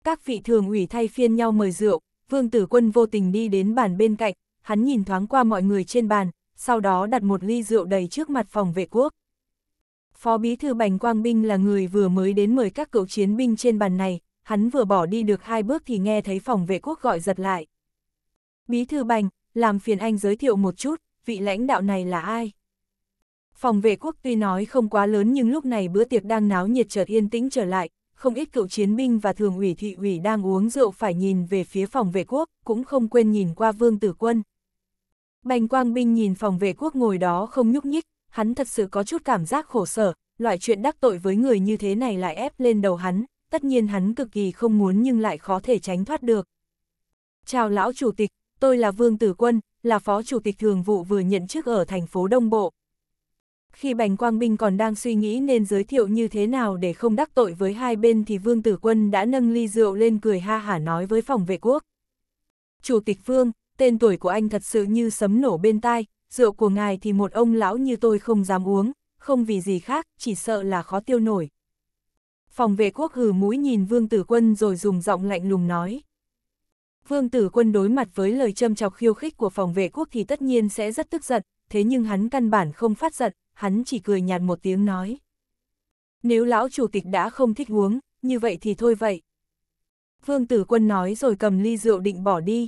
S1: Các vị thường ủy thay phiên nhau mời rượu, Vương Tử Quân vô tình đi đến bàn bên cạnh, hắn nhìn thoáng qua mọi người trên bàn, sau đó đặt một ly rượu đầy trước mặt phòng vệ quốc. Phó Bí Thư Bành Quang Binh là người vừa mới đến mời các cựu chiến binh trên bàn này, hắn vừa bỏ đi được hai bước thì nghe thấy phòng vệ quốc gọi giật lại. Bí Thư Bành, làm phiền anh giới thiệu một chút, vị lãnh đạo này là ai? Phòng vệ quốc tuy nói không quá lớn nhưng lúc này bữa tiệc đang náo nhiệt chợt yên tĩnh trở lại, không ít cựu chiến binh và thường ủy thị ủy đang uống rượu phải nhìn về phía phòng vệ quốc, cũng không quên nhìn qua vương tử quân. Bành quang binh nhìn phòng vệ quốc ngồi đó không nhúc nhích, hắn thật sự có chút cảm giác khổ sở, loại chuyện đắc tội với người như thế này lại ép lên đầu hắn, tất nhiên hắn cực kỳ không muốn nhưng lại khó thể tránh thoát được. Chào lão chủ tịch, tôi là Vương Tử Quân, là phó chủ tịch thường vụ vừa nhận chức ở thành phố Đông Bộ. Khi Bành Quang Binh còn đang suy nghĩ nên giới thiệu như thế nào để không đắc tội với hai bên thì Vương Tử Quân đã nâng ly rượu lên cười ha hả nói với phòng vệ quốc. Chủ tịch Vương, tên tuổi của anh thật sự như sấm nổ bên tai, rượu của ngài thì một ông lão như tôi không dám uống, không vì gì khác, chỉ sợ là khó tiêu nổi. Phòng vệ quốc hừ mũi nhìn Vương Tử Quân rồi dùng giọng lạnh lùng nói. Vương Tử Quân đối mặt với lời châm chọc khiêu khích của phòng vệ quốc thì tất nhiên sẽ rất tức giận, thế nhưng hắn căn bản không phát giận, hắn chỉ cười nhạt một tiếng nói. Nếu lão chủ tịch đã không thích uống, như vậy thì thôi vậy. Vương Tử Quân nói rồi cầm ly rượu định bỏ đi.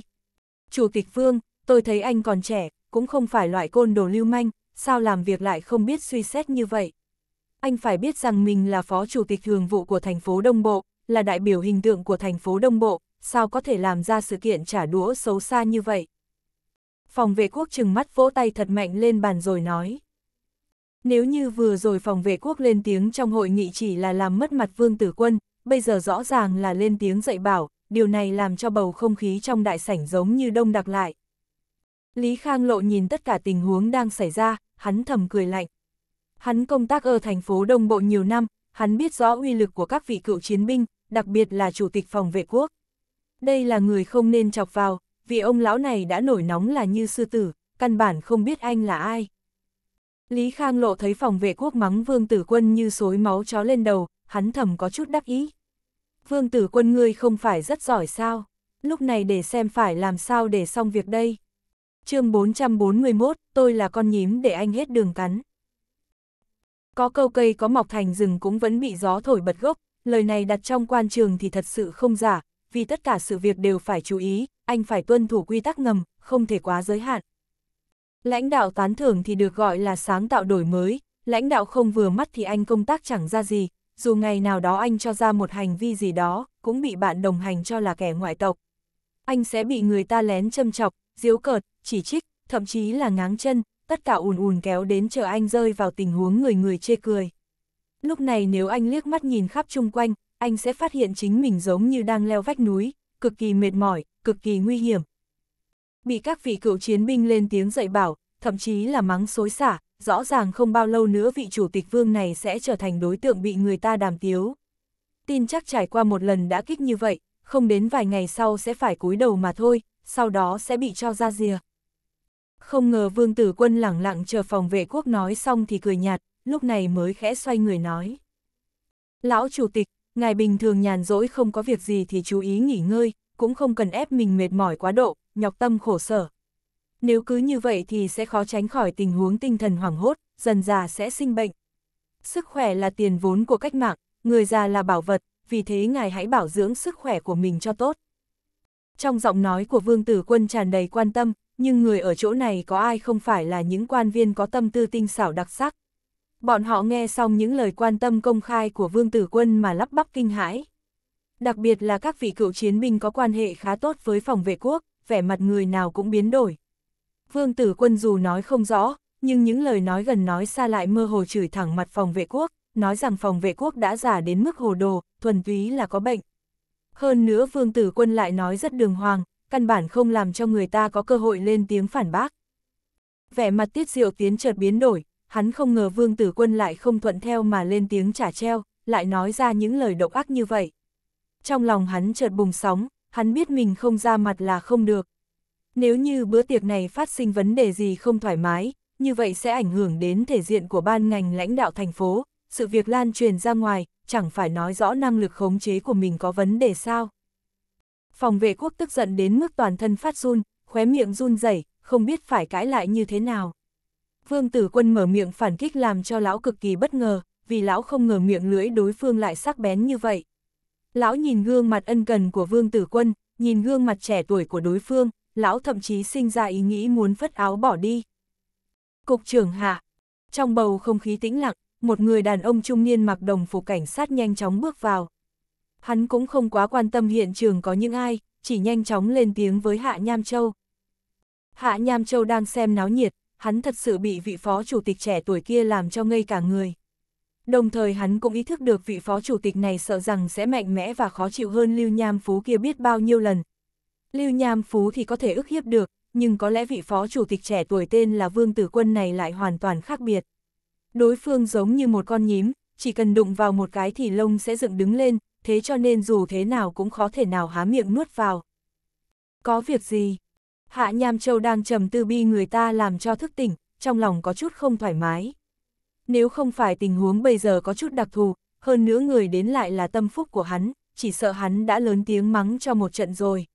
S1: Chủ tịch Vương, tôi thấy anh còn trẻ, cũng không phải loại côn đồ lưu manh, sao làm việc lại không biết suy xét như vậy. Anh phải biết rằng mình là phó chủ tịch thường vụ của thành phố Đông Bộ, là đại biểu hình tượng của thành phố Đông Bộ, sao có thể làm ra sự kiện trả đũa xấu xa như vậy. Phòng vệ quốc trừng mắt vỗ tay thật mạnh lên bàn rồi nói. Nếu như vừa rồi phòng vệ quốc lên tiếng trong hội nghị chỉ là làm mất mặt vương tử quân, bây giờ rõ ràng là lên tiếng dạy bảo, điều này làm cho bầu không khí trong đại sảnh giống như đông đặc lại. Lý Khang Lộ nhìn tất cả tình huống đang xảy ra, hắn thầm cười lạnh. Hắn công tác ở thành phố Đông Bộ nhiều năm, hắn biết rõ uy lực của các vị cựu chiến binh, đặc biệt là chủ tịch phòng vệ quốc. Đây là người không nên chọc vào, vì ông lão này đã nổi nóng là như sư tử, căn bản không biết anh là ai. Lý Khang Lộ thấy phòng vệ quốc mắng vương tử quân như xối máu chó lên đầu, hắn thầm có chút đắc ý. Vương tử quân ngươi không phải rất giỏi sao, lúc này để xem phải làm sao để xong việc đây. chương 441, tôi là con nhím để anh hết đường cắn. Có câu cây có mọc thành rừng cũng vẫn bị gió thổi bật gốc, lời này đặt trong quan trường thì thật sự không giả, vì tất cả sự việc đều phải chú ý, anh phải tuân thủ quy tắc ngầm, không thể quá giới hạn. Lãnh đạo tán thưởng thì được gọi là sáng tạo đổi mới, lãnh đạo không vừa mắt thì anh công tác chẳng ra gì, dù ngày nào đó anh cho ra một hành vi gì đó, cũng bị bạn đồng hành cho là kẻ ngoại tộc. Anh sẽ bị người ta lén châm chọc, diếu cợt, chỉ trích, thậm chí là ngáng chân, tất cả ùn ùn kéo đến chờ anh rơi vào tình huống người người chê cười. Lúc này nếu anh liếc mắt nhìn khắp chung quanh, anh sẽ phát hiện chính mình giống như đang leo vách núi, cực kỳ mệt mỏi, cực kỳ nguy hiểm. Bị các vị cựu chiến binh lên tiếng dạy bảo, thậm chí là mắng xối xả, rõ ràng không bao lâu nữa vị chủ tịch vương này sẽ trở thành đối tượng bị người ta đàm tiếu. Tin chắc trải qua một lần đã kích như vậy, không đến vài ngày sau sẽ phải cúi đầu mà thôi, sau đó sẽ bị cho ra rìa. Không ngờ vương tử quân lẳng lặng chờ phòng vệ quốc nói xong thì cười nhạt, lúc này mới khẽ xoay người nói. Lão chủ tịch, ngài bình thường nhàn rỗi không có việc gì thì chú ý nghỉ ngơi, cũng không cần ép mình mệt mỏi quá độ, nhọc tâm khổ sở. Nếu cứ như vậy thì sẽ khó tránh khỏi tình huống tinh thần hoảng hốt, dần già sẽ sinh bệnh. Sức khỏe là tiền vốn của cách mạng, người già là bảo vật, vì thế ngài hãy bảo dưỡng sức khỏe của mình cho tốt. Trong giọng nói của Vương Tử Quân tràn đầy quan tâm, nhưng người ở chỗ này có ai không phải là những quan viên có tâm tư tinh xảo đặc sắc. Bọn họ nghe xong những lời quan tâm công khai của Vương Tử Quân mà lắp bắp kinh hãi. Đặc biệt là các vị cựu chiến binh có quan hệ khá tốt với phòng vệ quốc, vẻ mặt người nào cũng biến đổi. Vương Tử Quân dù nói không rõ, nhưng những lời nói gần nói xa lại mơ hồ chửi thẳng mặt phòng vệ quốc, nói rằng phòng vệ quốc đã giả đến mức hồ đồ, thuần túy là có bệnh. Hơn nữa Vương Tử Quân lại nói rất đường hoàng, căn bản không làm cho người ta có cơ hội lên tiếng phản bác. Vẻ mặt tiết diệu tiến chợt biến đổi, hắn không ngờ Vương Tử Quân lại không thuận theo mà lên tiếng trả treo, lại nói ra những lời độc ác như vậy. Trong lòng hắn chợt bùng sóng, hắn biết mình không ra mặt là không được. Nếu như bữa tiệc này phát sinh vấn đề gì không thoải mái, như vậy sẽ ảnh hưởng đến thể diện của ban ngành lãnh đạo thành phố, sự việc lan truyền ra ngoài, chẳng phải nói rõ năng lực khống chế của mình có vấn đề sao. Phòng vệ quốc tức giận đến mức toàn thân phát run, khóe miệng run rẩy, không biết phải cãi lại như thế nào. Vương tử quân mở miệng phản kích làm cho lão cực kỳ bất ngờ, vì lão không ngờ miệng lưỡi đối phương lại sắc bén như vậy. Lão nhìn gương mặt ân cần của vương tử quân, nhìn gương mặt trẻ tuổi của đối phương, lão thậm chí sinh ra ý nghĩ muốn phất áo bỏ đi. Cục trưởng hạ, trong bầu không khí tĩnh lặng, một người đàn ông trung niên mặc đồng phục cảnh sát nhanh chóng bước vào. Hắn cũng không quá quan tâm hiện trường có những ai, chỉ nhanh chóng lên tiếng với Hạ Nham Châu. Hạ Nham Châu đang xem náo nhiệt, hắn thật sự bị vị phó chủ tịch trẻ tuổi kia làm cho ngây cả người. Đồng thời hắn cũng ý thức được vị phó chủ tịch này sợ rằng sẽ mạnh mẽ và khó chịu hơn Lưu Nham Phú kia biết bao nhiêu lần. Lưu Nham Phú thì có thể ức hiếp được, nhưng có lẽ vị phó chủ tịch trẻ tuổi tên là Vương Tử Quân này lại hoàn toàn khác biệt. Đối phương giống như một con nhím, chỉ cần đụng vào một cái thì lông sẽ dựng đứng lên, thế cho nên dù thế nào cũng khó thể nào há miệng nuốt vào. Có việc gì? Hạ Nham Châu đang trầm tư bi người ta làm cho thức tỉnh, trong lòng có chút không thoải mái. Nếu không phải tình huống bây giờ có chút đặc thù, hơn nữa người đến lại là tâm phúc của hắn, chỉ sợ hắn đã lớn tiếng mắng cho một trận rồi.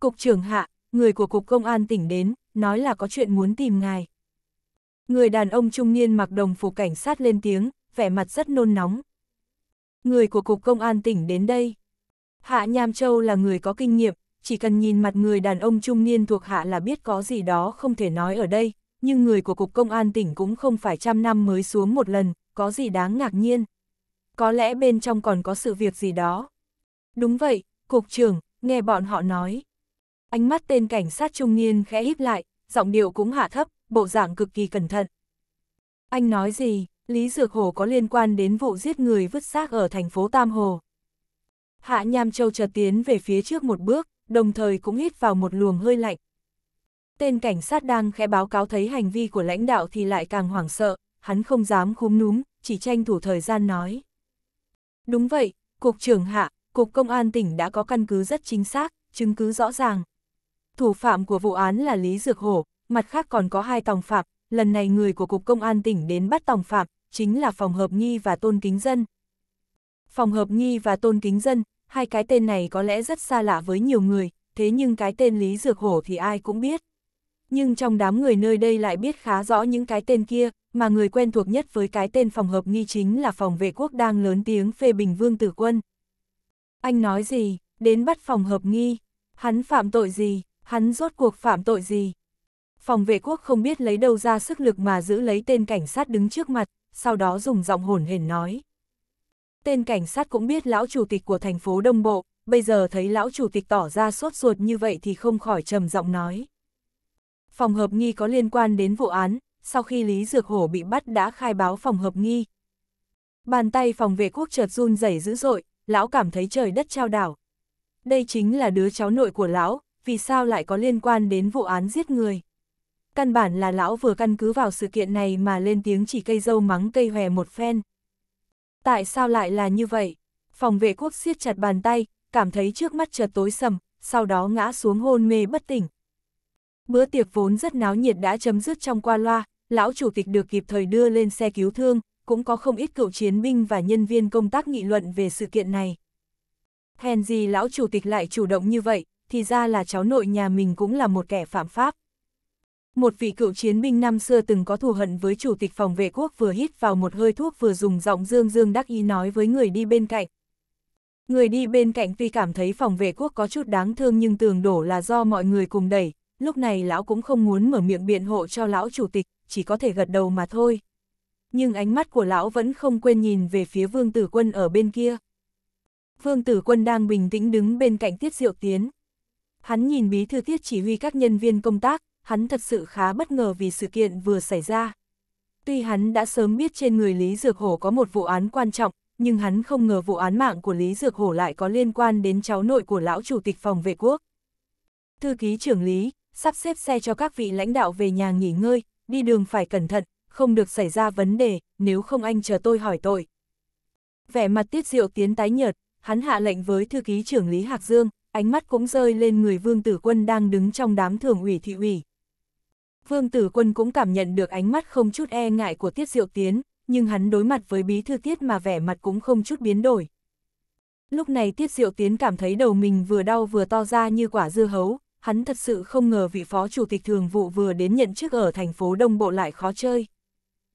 S1: Cục trưởng Hạ, người của Cục Công an tỉnh đến, nói là có chuyện muốn tìm ngài. Người đàn ông trung niên mặc đồng phục cảnh sát lên tiếng, vẻ mặt rất nôn nóng. Người của Cục Công an tỉnh đến đây. Hạ Nham Châu là người có kinh nghiệm, chỉ cần nhìn mặt người đàn ông trung niên thuộc hạ là biết có gì đó không thể nói ở đây, nhưng người của Cục Công an tỉnh cũng không phải trăm năm mới xuống một lần, có gì đáng ngạc nhiên. Có lẽ bên trong còn có sự việc gì đó. Đúng vậy, Cục trưởng, nghe bọn họ nói. Ánh mắt tên cảnh sát trung niên khẽ híp lại, giọng điệu cũng hạ thấp, bộ dạng cực kỳ cẩn thận. Anh nói gì, Lý Dược Hồ có liên quan đến vụ giết người vứt xác ở thành phố Tam Hồ. Hạ Nham Châu chợt tiến về phía trước một bước, đồng thời cũng hít vào một luồng hơi lạnh. Tên cảnh sát đang khẽ báo cáo thấy hành vi của lãnh đạo thì lại càng hoảng sợ, hắn không dám khúm núm, chỉ tranh thủ thời gian nói. Đúng vậy, Cục trưởng Hạ, Cục Công an tỉnh đã có căn cứ rất chính xác, chứng cứ rõ ràng. Thủ phạm của vụ án là Lý Dược Hổ, mặt khác còn có hai tòng phạm, lần này người của Cục Công an tỉnh đến bắt tòng phạm, chính là Phòng Hợp Nghi và Tôn Kính Dân. Phòng Hợp Nghi và Tôn Kính Dân, hai cái tên này có lẽ rất xa lạ với nhiều người, thế nhưng cái tên Lý Dược Hổ thì ai cũng biết. Nhưng trong đám người nơi đây lại biết khá rõ những cái tên kia, mà người quen thuộc nhất với cái tên Phòng Hợp Nghi chính là Phòng Vệ Quốc đang lớn tiếng phê bình Vương Tử Quân. Anh nói gì, đến bắt Phòng Hợp Nghi, hắn phạm tội gì, hắn rốt cuộc phạm tội gì? Phòng vệ quốc không biết lấy đâu ra sức lực mà giữ lấy tên cảnh sát đứng trước mặt, sau đó dùng giọng hồn hển nói. Tên cảnh sát cũng biết lão chủ tịch của thành phố Đông Bộ, bây giờ thấy lão chủ tịch tỏ ra sốt ruột như vậy thì không khỏi trầm giọng nói. Phòng hợp nghi có liên quan đến vụ án, sau khi Lý Dược Hổ bị bắt đã khai báo phòng hợp nghi. Bàn tay phòng vệ quốc chợt run rẩy dữ dội, lão cảm thấy trời đất trao đảo. Đây chính là đứa cháu nội của lão, vì sao lại có liên quan đến vụ án giết người. Căn bản là lão vừa căn cứ vào sự kiện này mà lên tiếng chỉ cây dâu mắng cây hòe một phen. Tại sao lại là như vậy? Phòng vệ quốc siết chặt bàn tay, cảm thấy trước mắt chợt tối sầm, sau đó ngã xuống hôn mê bất tỉnh. Bữa tiệc vốn rất náo nhiệt đã chấm dứt trong qua loa, lão chủ tịch được kịp thời đưa lên xe cứu thương, cũng có không ít cựu chiến binh và nhân viên công tác nghị luận về sự kiện này. Hèn gì lão chủ tịch lại chủ động như vậy, thì ra là cháu nội nhà mình cũng là một kẻ phạm pháp. Một vị cựu chiến binh năm xưa từng có thù hận với chủ tịch phòng vệ quốc vừa hít vào một hơi thuốc vừa dùng giọng dương dương đắc ý nói với người đi bên cạnh. Người đi bên cạnh tuy cảm thấy phòng vệ quốc có chút đáng thương nhưng tường đổ là do mọi người cùng đẩy, lúc này lão cũng không muốn mở miệng biện hộ cho lão chủ tịch, chỉ có thể gật đầu mà thôi. Nhưng ánh mắt của lão vẫn không quên nhìn về phía vương tử quân ở bên kia. Vương tử quân đang bình tĩnh đứng bên cạnh tiết diệu tiến. Hắn nhìn bí thư tiết chỉ huy các nhân viên công tác, hắn thật sự khá bất ngờ vì sự kiện vừa xảy ra. Tuy hắn đã sớm biết trên người Lý Dược Hổ có một vụ án quan trọng, nhưng hắn không ngờ vụ án mạng của Lý Dược Hổ lại có liên quan đến cháu nội của lão chủ tịch phòng vệ quốc. Thư ký trưởng Lý, sắp xếp xe cho các vị lãnh đạo về nhà nghỉ ngơi, đi đường phải cẩn thận, không được xảy ra vấn đề, nếu không anh chờ tôi hỏi tội. Vẻ mặt tiết diệu tiến tái nhợt, hắn hạ lệnh với thư ký trưởng Lý Hạc Dương, ánh mắt cũng rơi lên người vương tử quân đang đứng trong đám thường ủy thị ủy. Vương Tử Quân cũng cảm nhận được ánh mắt không chút e ngại của Tiết Diệu Tiến, nhưng hắn đối mặt với bí thư Tiết mà vẻ mặt cũng không chút biến đổi. Lúc này Tiết Diệu Tiến cảm thấy đầu mình vừa đau vừa to ra như quả dưa hấu, hắn thật sự không ngờ vị phó chủ tịch thường vụ vừa đến nhận chức ở thành phố Đông Bộ lại khó chơi.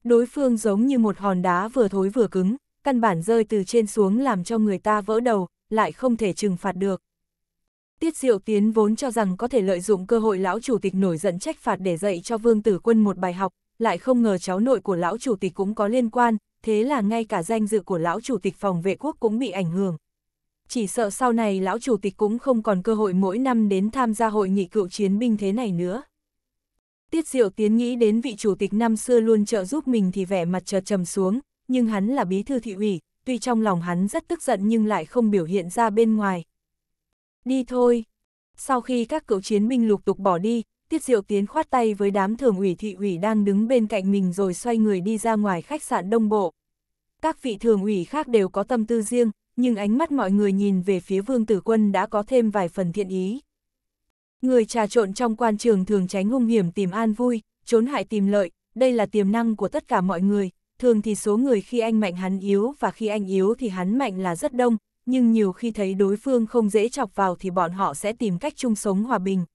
S1: Đối phương giống như một hòn đá vừa thối vừa cứng, căn bản rơi từ trên xuống làm cho người ta vỡ đầu, lại không thể trừng phạt được. Tiết Diệu Tiến vốn cho rằng có thể lợi dụng cơ hội lão chủ tịch nổi giận trách phạt để dạy cho Vương Tử Quân một bài học, lại không ngờ cháu nội của lão chủ tịch cũng có liên quan, thế là ngay cả danh dự của lão chủ tịch phòng vệ quốc cũng bị ảnh hưởng. Chỉ sợ sau này lão chủ tịch cũng không còn cơ hội mỗi năm đến tham gia hội nghị cựu chiến binh thế này nữa. Tiết Diệu Tiến nghĩ đến vị chủ tịch năm xưa luôn trợ giúp mình thì vẻ mặt chợt trầm xuống, nhưng hắn là bí thư thị ủy, tuy trong lòng hắn rất tức giận nhưng lại không biểu hiện ra bên ngoài. Đi thôi. Sau khi các cựu chiến binh lục tục bỏ đi, Tiết Diệu Tiến khoát tay với đám thường ủy thị ủy đang đứng bên cạnh mình rồi xoay người đi ra ngoài khách sạn Đông Bộ. Các vị thường ủy khác đều có tâm tư riêng, nhưng ánh mắt mọi người nhìn về phía Vương Tử Quân đã có thêm vài phần thiện ý. Người trà trộn trong quan trường thường tránh hung hiểm tìm an vui, trốn hại tìm lợi, đây là tiềm năng của tất cả mọi người, thường thì số người khi anh mạnh hắn yếu và khi anh yếu thì hắn mạnh là rất đông, nhưng nhiều khi thấy đối phương không dễ chọc vào thì bọn họ sẽ tìm cách chung sống hòa bình.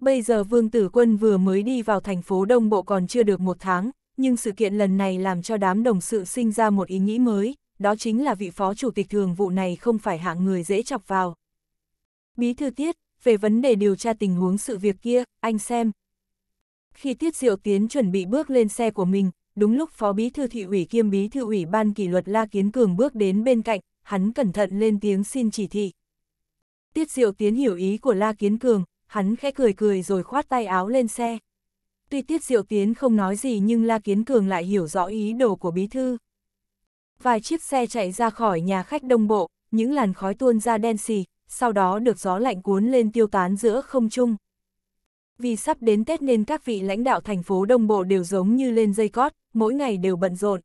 S1: Bây giờ Vương Tử Quân vừa mới đi vào thành phố Đông Bộ còn chưa được một tháng, nhưng sự kiện lần này làm cho đám đồng sự sinh ra một ý nghĩ mới, đó chính là vị phó chủ tịch thường vụ này không phải hạng người dễ chọc vào. Bí thư Tiết, về vấn đề điều tra tình huống sự việc kia, anh xem. Khi Tiết Diệu Tiến chuẩn bị bước lên xe của mình, đúng lúc phó bí thư thị ủy kiêm bí thư ủy ban kỷ luật La Kiến Cường bước đến bên cạnh, hắn cẩn thận lên tiếng xin chỉ thị. Tiết Diệu Tiến hiểu ý của La Kiến Cường, hắn khẽ cười cười rồi khoát tay áo lên xe. Tuy Tiết Diệu Tiến không nói gì nhưng La Kiến Cường lại hiểu rõ ý đồ của bí thư. Vài chiếc xe chạy ra khỏi nhà khách đông bộ, những làn khói tuôn ra đen xì, sau đó được gió lạnh cuốn lên tiêu tán giữa không trung. Vì sắp đến Tết nên các vị lãnh đạo thành phố Đông Bộ đều giống như lên dây cót, mỗi ngày đều bận rộn.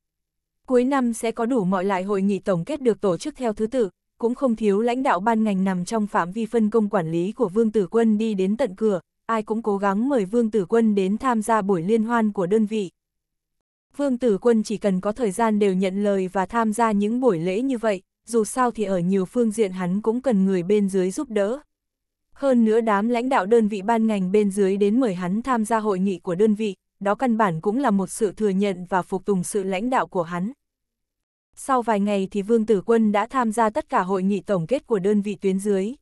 S1: Cuối năm sẽ có đủ mọi lại hội nghị tổng kết được tổ chức theo thứ tự, cũng không thiếu lãnh đạo ban ngành nằm trong phạm vi phân công quản lý của Vương Tử Quân đi đến tận cửa, ai cũng cố gắng mời Vương Tử Quân đến tham gia buổi liên hoan của đơn vị. Vương Tử Quân chỉ cần có thời gian đều nhận lời và tham gia những buổi lễ như vậy, dù sao thì ở nhiều phương diện hắn cũng cần người bên dưới giúp đỡ. Hơn nữa đám lãnh đạo đơn vị ban ngành bên dưới đến mời hắn tham gia hội nghị của đơn vị, đó căn bản cũng là một sự thừa nhận và phục tùng sự lãnh đạo của hắn. Sau vài ngày thì Vương Tử Quân đã tham gia tất cả hội nghị tổng kết của đơn vị tuyến dưới.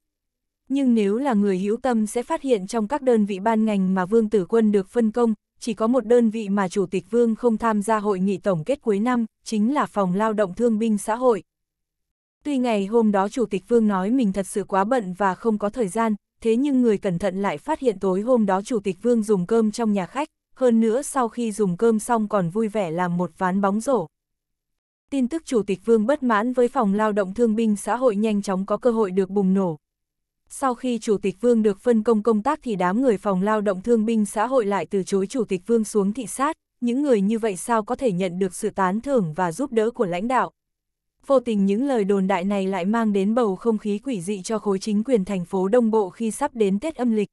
S1: Nhưng nếu là người hữu tâm sẽ phát hiện trong các đơn vị ban ngành mà Vương Tử Quân được phân công, chỉ có một đơn vị mà Chủ tịch Vương không tham gia hội nghị tổng kết cuối năm, chính là Phòng Lao động Thương binh Xã hội. Tuy ngày hôm đó Chủ tịch Vương nói mình thật sự quá bận và không có thời gian, thế nhưng người cẩn thận lại phát hiện tối hôm đó Chủ tịch Vương dùng cơm trong nhà khách, hơn nữa sau khi dùng cơm xong còn vui vẻ làm một ván bóng rổ. Tin tức Chủ tịch Vương bất mãn với phòng lao động thương binh xã hội nhanh chóng có cơ hội được bùng nổ. Sau khi Chủ tịch Vương được phân công công tác thì đám người phòng lao động thương binh xã hội lại từ chối Chủ tịch Vương xuống thị sát, những người như vậy sao có thể nhận được sự tán thưởng và giúp đỡ của lãnh đạo. Vô tình những lời đồn đại này lại mang đến bầu không khí quỷ dị cho khối chính quyền thành phố Đông Bộ khi sắp đến Tết âm lịch.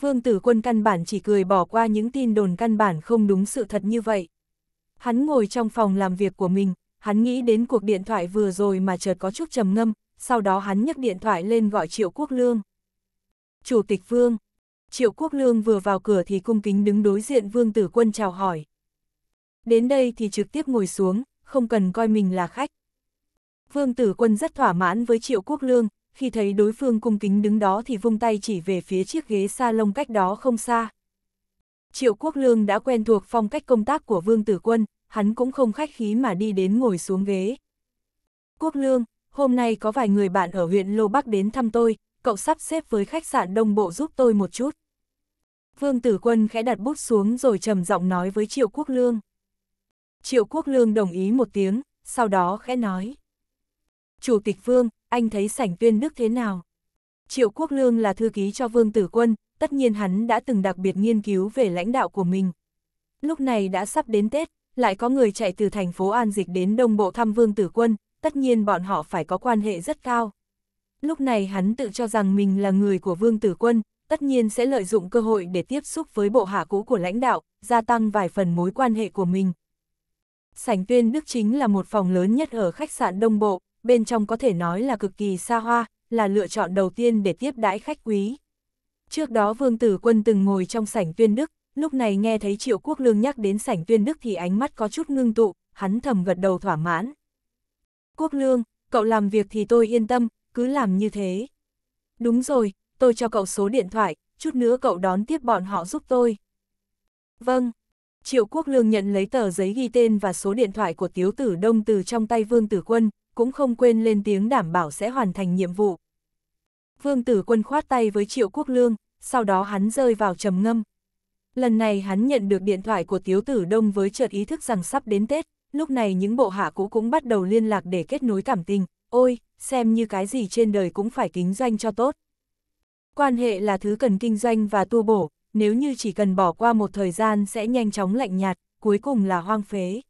S1: Vương Tử Quân căn bản chỉ cười bỏ qua những tin đồn căn bản không đúng sự thật như vậy. Hắn ngồi trong phòng làm việc của mình, hắn nghĩ đến cuộc điện thoại vừa rồi mà chợt có chút trầm ngâm, sau đó hắn nhấc điện thoại lên gọi Triệu Quốc Lương. Chủ tịch Vương. Triệu Quốc Lương vừa vào cửa thì cung kính đứng đối diện Vương Tử Quân chào hỏi. Đến đây thì trực tiếp ngồi xuống, không cần coi mình là khách. Vương Tử Quân rất thỏa mãn với Triệu Quốc Lương, khi thấy đối phương cung kính đứng đó thì vung tay chỉ về phía chiếc ghế sa lông cách đó không xa. Triệu Quốc Lương đã quen thuộc phong cách công tác của Vương Tử Quân, hắn cũng không khách khí mà đi đến ngồi xuống ghế. Quốc Lương, hôm nay có vài người bạn ở huyện Lô Bắc đến thăm tôi, cậu sắp xếp với khách sạn Đông Bộ giúp tôi một chút. Vương Tử Quân khẽ đặt bút xuống rồi trầm giọng nói với Triệu Quốc Lương. Triệu Quốc Lương đồng ý một tiếng, sau đó khẽ nói. Chủ tịch Vương, anh thấy sảnh tuyên đức thế nào? Triệu Quốc Lương là thư ký cho Vương Tử Quân, tất nhiên hắn đã từng đặc biệt nghiên cứu về lãnh đạo của mình. Lúc này đã sắp đến Tết, lại có người chạy từ thành phố An Dịch đến Đông Bộ thăm Vương Tử Quân, tất nhiên bọn họ phải có quan hệ rất cao. Lúc này hắn tự cho rằng mình là người của Vương Tử Quân, tất nhiên sẽ lợi dụng cơ hội để tiếp xúc với bộ hạ cũ của lãnh đạo, gia tăng vài phần mối quan hệ của mình. Sảnh tuyên Đức chính là một phòng lớn nhất ở khách sạn Đông Bộ, bên trong có thể nói là cực kỳ xa hoa, là lựa chọn đầu tiên để tiếp đãi khách quý. Trước đó Vương Tử Quân từng ngồi trong sảnh tuyên Đức, lúc này nghe thấy Triệu Quốc Lương nhắc đến sảnh tuyên Đức thì ánh mắt có chút ngưng tụ, hắn thầm gật đầu thỏa mãn. Quốc Lương, cậu làm việc thì tôi yên tâm, cứ làm như thế. Đúng rồi, tôi cho cậu số điện thoại, chút nữa cậu đón tiếp bọn họ giúp tôi. Vâng. Triệu Quốc Lương nhận lấy tờ giấy ghi tên và số điện thoại của Tiếu Tử Đông từ trong tay Vương Tử Quân, cũng không quên lên tiếng đảm bảo sẽ hoàn thành nhiệm vụ. Vương Tử Quân khoát tay với Triệu Quốc Lương, sau đó hắn rơi vào trầm ngâm. Lần này hắn nhận được điện thoại của Tiếu Tử Đông với chợt ý thức rằng sắp đến Tết, lúc này những bộ hạ cũ cũng bắt đầu liên lạc để kết nối cảm tình, ôi, xem như cái gì trên đời cũng phải kinh doanh cho tốt. Quan hệ là thứ cần kinh doanh và tu bổ, nếu như chỉ cần bỏ qua một thời gian sẽ nhanh chóng lạnh nhạt, cuối cùng là hoang phế.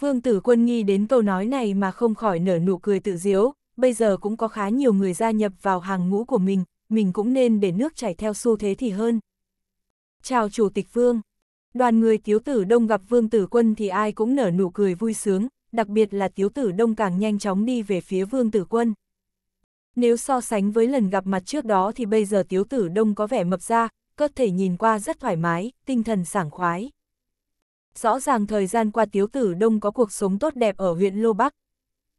S1: Vương tử quân nghi đến câu nói này mà không khỏi nở nụ cười tự diếu, bây giờ cũng có khá nhiều người gia nhập vào hàng ngũ của mình, mình cũng nên để nước chảy theo xu thế thì hơn. Chào Chủ tịch Vương. Đoàn người Tiếu Tử Đông gặp Vương Tử Quân thì ai cũng nở nụ cười vui sướng, đặc biệt là Tiếu Tử Đông càng nhanh chóng đi về phía Vương Tử Quân. Nếu so sánh với lần gặp mặt trước đó thì bây giờ Tiếu Tử Đông có vẻ mập ra, cơ thể nhìn qua rất thoải mái, tinh thần sảng khoái. Rõ ràng thời gian qua Tiếu Tử Đông có cuộc sống tốt đẹp ở huyện Lô Bắc.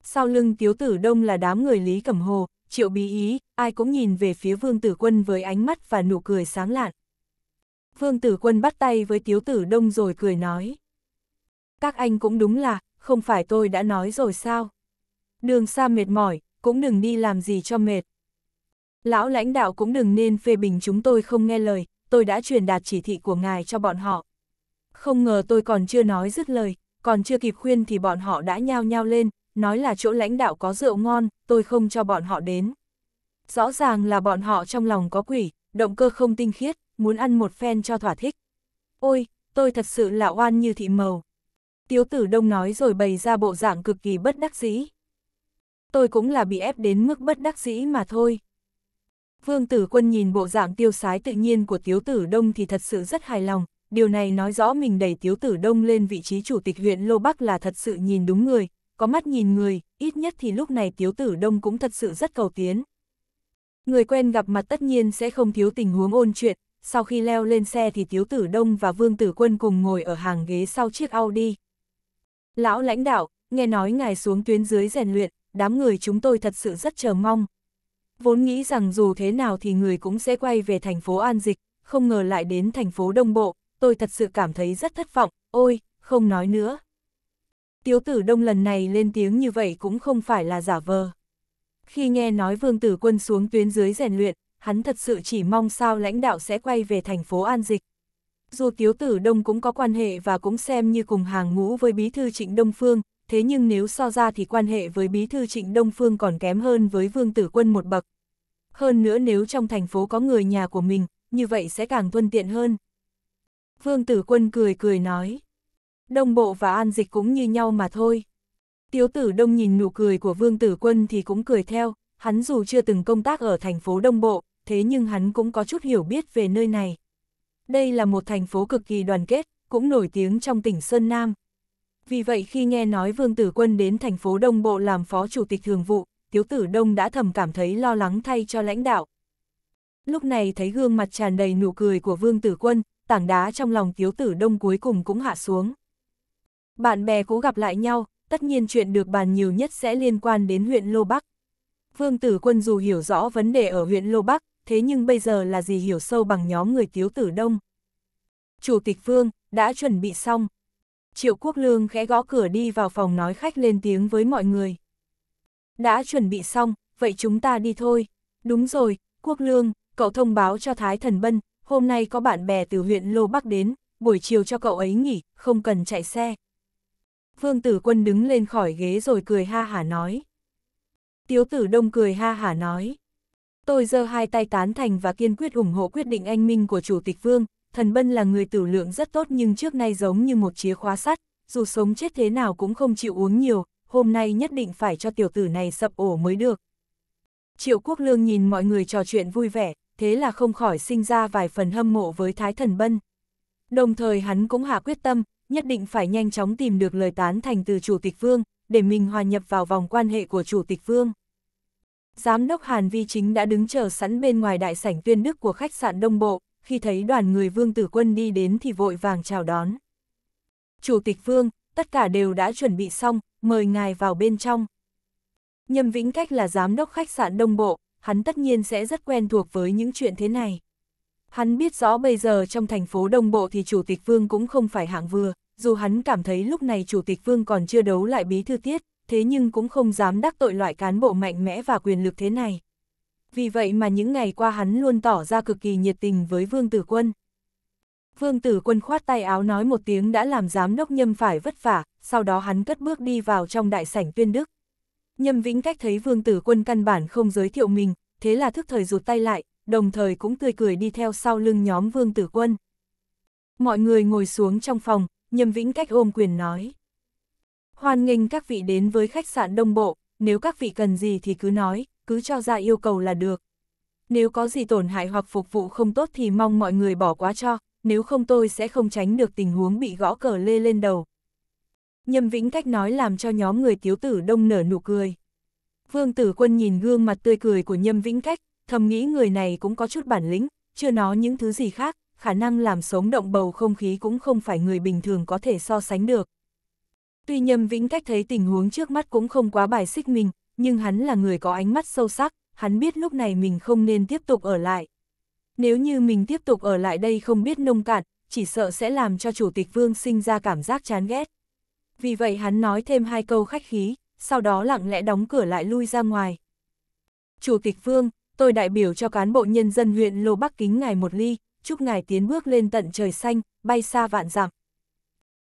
S1: Sau lưng Tiếu Tử Đông là đám người Lý Cẩm Hồ, Triệu Bí Ý, ai cũng nhìn về phía Vương Tử Quân với ánh mắt và nụ cười sáng lạn. Vương Tử Quân bắt tay với Tiếu Tử Đông rồi cười nói. Các anh cũng đúng là, không phải tôi đã nói rồi sao? Đường xa mệt mỏi, cũng đừng đi làm gì cho mệt. Lão lãnh đạo cũng đừng nên phê bình chúng tôi không nghe lời, tôi đã truyền đạt chỉ thị của ngài cho bọn họ. Không ngờ tôi còn chưa nói dứt lời, còn chưa kịp khuyên thì bọn họ đã nhao nhao lên, nói là chỗ lãnh đạo có rượu ngon, tôi không cho bọn họ đến. Rõ ràng là bọn họ trong lòng có quỷ, động cơ không tinh khiết, muốn ăn một phen cho thỏa thích. Ôi, tôi thật sự là oan như thị màu. Tiếu tử đông nói rồi bày ra bộ dạng cực kỳ bất đắc dĩ. Tôi cũng là bị ép đến mức bất đắc dĩ mà thôi. Vương tử quân nhìn bộ dạng tiêu sái tự nhiên của tiếu tử đông thì thật sự rất hài lòng, điều này nói rõ mình đẩy tiếu tử đông lên vị trí chủ tịch huyện Lô Bắc là thật sự nhìn đúng người, có mắt nhìn người, ít nhất thì lúc này tiếu tử đông cũng thật sự rất cầu tiến. Người quen gặp mặt tất nhiên sẽ không thiếu tình huống ôn chuyện, sau khi leo lên xe thì Tiếu Tử Đông và Vương Tử Quân cùng ngồi ở hàng ghế sau chiếc Audi. Lão lãnh đạo, nghe nói ngài xuống tuyến dưới rèn luyện, đám người chúng tôi thật sự rất chờ mong. Vốn nghĩ rằng dù thế nào thì người cũng sẽ quay về thành phố An Dịch, không ngờ lại đến thành phố Đông Bộ, tôi thật sự cảm thấy rất thất vọng, ôi, không nói nữa. Tiếu tử đông lần này lên tiếng như vậy cũng không phải là giả vờ. Khi nghe nói vương tử quân xuống tuyến dưới rèn luyện, hắn thật sự chỉ mong sao lãnh đạo sẽ quay về thành phố An Dịch. Dù Tiếu Tử Đông cũng có quan hệ và cũng xem như cùng hàng ngũ với Bí Thư Trịnh Đông Phương, thế nhưng nếu so ra thì quan hệ với Bí Thư Trịnh Đông Phương còn kém hơn với Vương Tử Quân một bậc. hơn nữa nếu trong thành phố có người nhà của mình, như vậy sẽ càng thuận tiện hơn. Vương Tử Quân cười cười nói, Đông Bộ và An Dịch cũng như nhau mà thôi. Tiếu Tử Đông nhìn nụ cười của Vương Tử Quân thì cũng cười theo, hắn dù chưa từng công tác ở thành phố Đông Bộ, thế nhưng hắn cũng có chút hiểu biết về nơi này. Đây là một thành phố cực kỳ đoàn kết, cũng nổi tiếng trong tỉnh Sơn Nam. Vì vậy khi nghe nói Vương Tử Quân đến thành phố Đông Bộ làm phó chủ tịch thường vụ, Tiếu Tử Đông đã thầm cảm thấy lo lắng thay cho lãnh đạo. Lúc này thấy gương mặt tràn đầy nụ cười của Vương Tử Quân, tảng đá trong lòng Tiếu Tử Đông cuối cùng cũng hạ xuống. Bạn bè cố gặp lại nhau, tất nhiên chuyện được bàn nhiều nhất sẽ liên quan đến huyện Lô Bắc. Vương Tử Quân dù hiểu rõ vấn đề ở huyện Lô Bắc, thế nhưng bây giờ là gì hiểu sâu bằng nhóm người Tiếu Tử Đông. Chủ tịch phương đã chuẩn bị xong. Triệu Quốc Lương khẽ gõ cửa đi vào phòng nói khách lên tiếng với mọi người. Đã chuẩn bị xong, vậy chúng ta đi thôi. Đúng rồi, Quốc Lương, cậu thông báo cho Thái Thần Bân, hôm nay có bạn bè từ huyện Lô Bắc đến, buổi chiều cho cậu ấy nghỉ, không cần chạy xe. Vương Tử Quân đứng lên khỏi ghế rồi cười ha hả nói. Tiếu Tử Đông cười ha hả nói. Tôi giơ hai tay tán thành và kiên quyết ủng hộ quyết định anh minh của Chủ tịch Vương, thần Bân là người tử lượng rất tốt nhưng trước nay giống như một chìa khóa sắt, dù sống chết thế nào cũng không chịu uống nhiều, hôm nay nhất định phải cho tiểu tử này sập ổ mới được. Triệu Quốc Lương nhìn mọi người trò chuyện vui vẻ, thế là không khỏi sinh ra vài phần hâm mộ với Thái Thần Bân. Đồng thời hắn cũng hạ quyết tâm, nhất định phải nhanh chóng tìm được lời tán thành từ Chủ tịch Vương, để mình hòa nhập vào vòng quan hệ của Chủ tịch Vương. Giám đốc Hàn Vi Chính đã đứng chờ sẵn bên ngoài đại sảnh tuyên đức của khách sạn Đông Bộ, khi thấy đoàn người Vương Tử Quân đi đến thì vội vàng chào đón. Chủ tịch Vương, tất cả đều đã chuẩn bị xong, mời ngài vào bên trong. Nhâm Vĩnh Cách là giám đốc khách sạn Đông Bộ, hắn tất nhiên sẽ rất quen thuộc với những chuyện thế này. Hắn biết rõ bây giờ trong thành phố Đông Bộ thì Chủ tịch Vương cũng không phải hạng vừa, dù hắn cảm thấy lúc này Chủ tịch Vương còn chưa đấu lại bí thư tiết, thế nhưng cũng không dám đắc tội loại cán bộ mạnh mẽ và quyền lực thế này. Vì vậy mà những ngày qua hắn luôn tỏ ra cực kỳ nhiệt tình với Vương Tử Quân. Vương Tử Quân khoát tay áo nói một tiếng đã làm giám đốc nhâm phải vất vả, sau đó hắn cất bước đi vào trong đại sảnh tuyên đức. Nhâm Vĩnh Cách thấy Vương Tử Quân căn bản không giới thiệu mình, thế là thức thời rụt tay lại, đồng thời cũng tươi cười đi theo sau lưng nhóm Vương Tử Quân. Mọi người ngồi xuống trong phòng, Nhâm Vĩnh Cách ôm quyền nói. Hoan nghênh các vị đến với khách sạn Đông Bộ, nếu các vị cần gì thì cứ nói, cứ cho ra yêu cầu là được. Nếu có gì tổn hại hoặc phục vụ không tốt thì mong mọi người bỏ qua cho, nếu không tôi sẽ không tránh được tình huống bị gõ cờ lê lên đầu. Nhâm Vĩnh Cách nói làm cho nhóm người tiếu tử đông nở nụ cười. Vương Tử Quân nhìn gương mặt tươi cười của Nhâm Vĩnh Cách, thầm nghĩ người này cũng có chút bản lĩnh, chưa nói những thứ gì khác, khả năng làm sống động bầu không khí cũng không phải người bình thường có thể so sánh được. Tuy Nhâm Vĩnh Cách thấy tình huống trước mắt cũng không quá bài xích mình, nhưng hắn là người có ánh mắt sâu sắc, hắn biết lúc này mình không nên tiếp tục ở lại. Nếu như mình tiếp tục ở lại đây không biết nông cạn, chỉ sợ sẽ làm cho Chủ tịch Vương sinh ra cảm giác chán ghét. Vì vậy hắn nói thêm hai câu khách khí, sau đó lặng lẽ đóng cửa lại lui ra ngoài. Chủ tịch Vương, tôi đại biểu cho cán bộ nhân dân huyện Lô Bắc kính ngài một ly, chúc ngài tiến bước lên tận trời xanh, bay xa vạn dặm.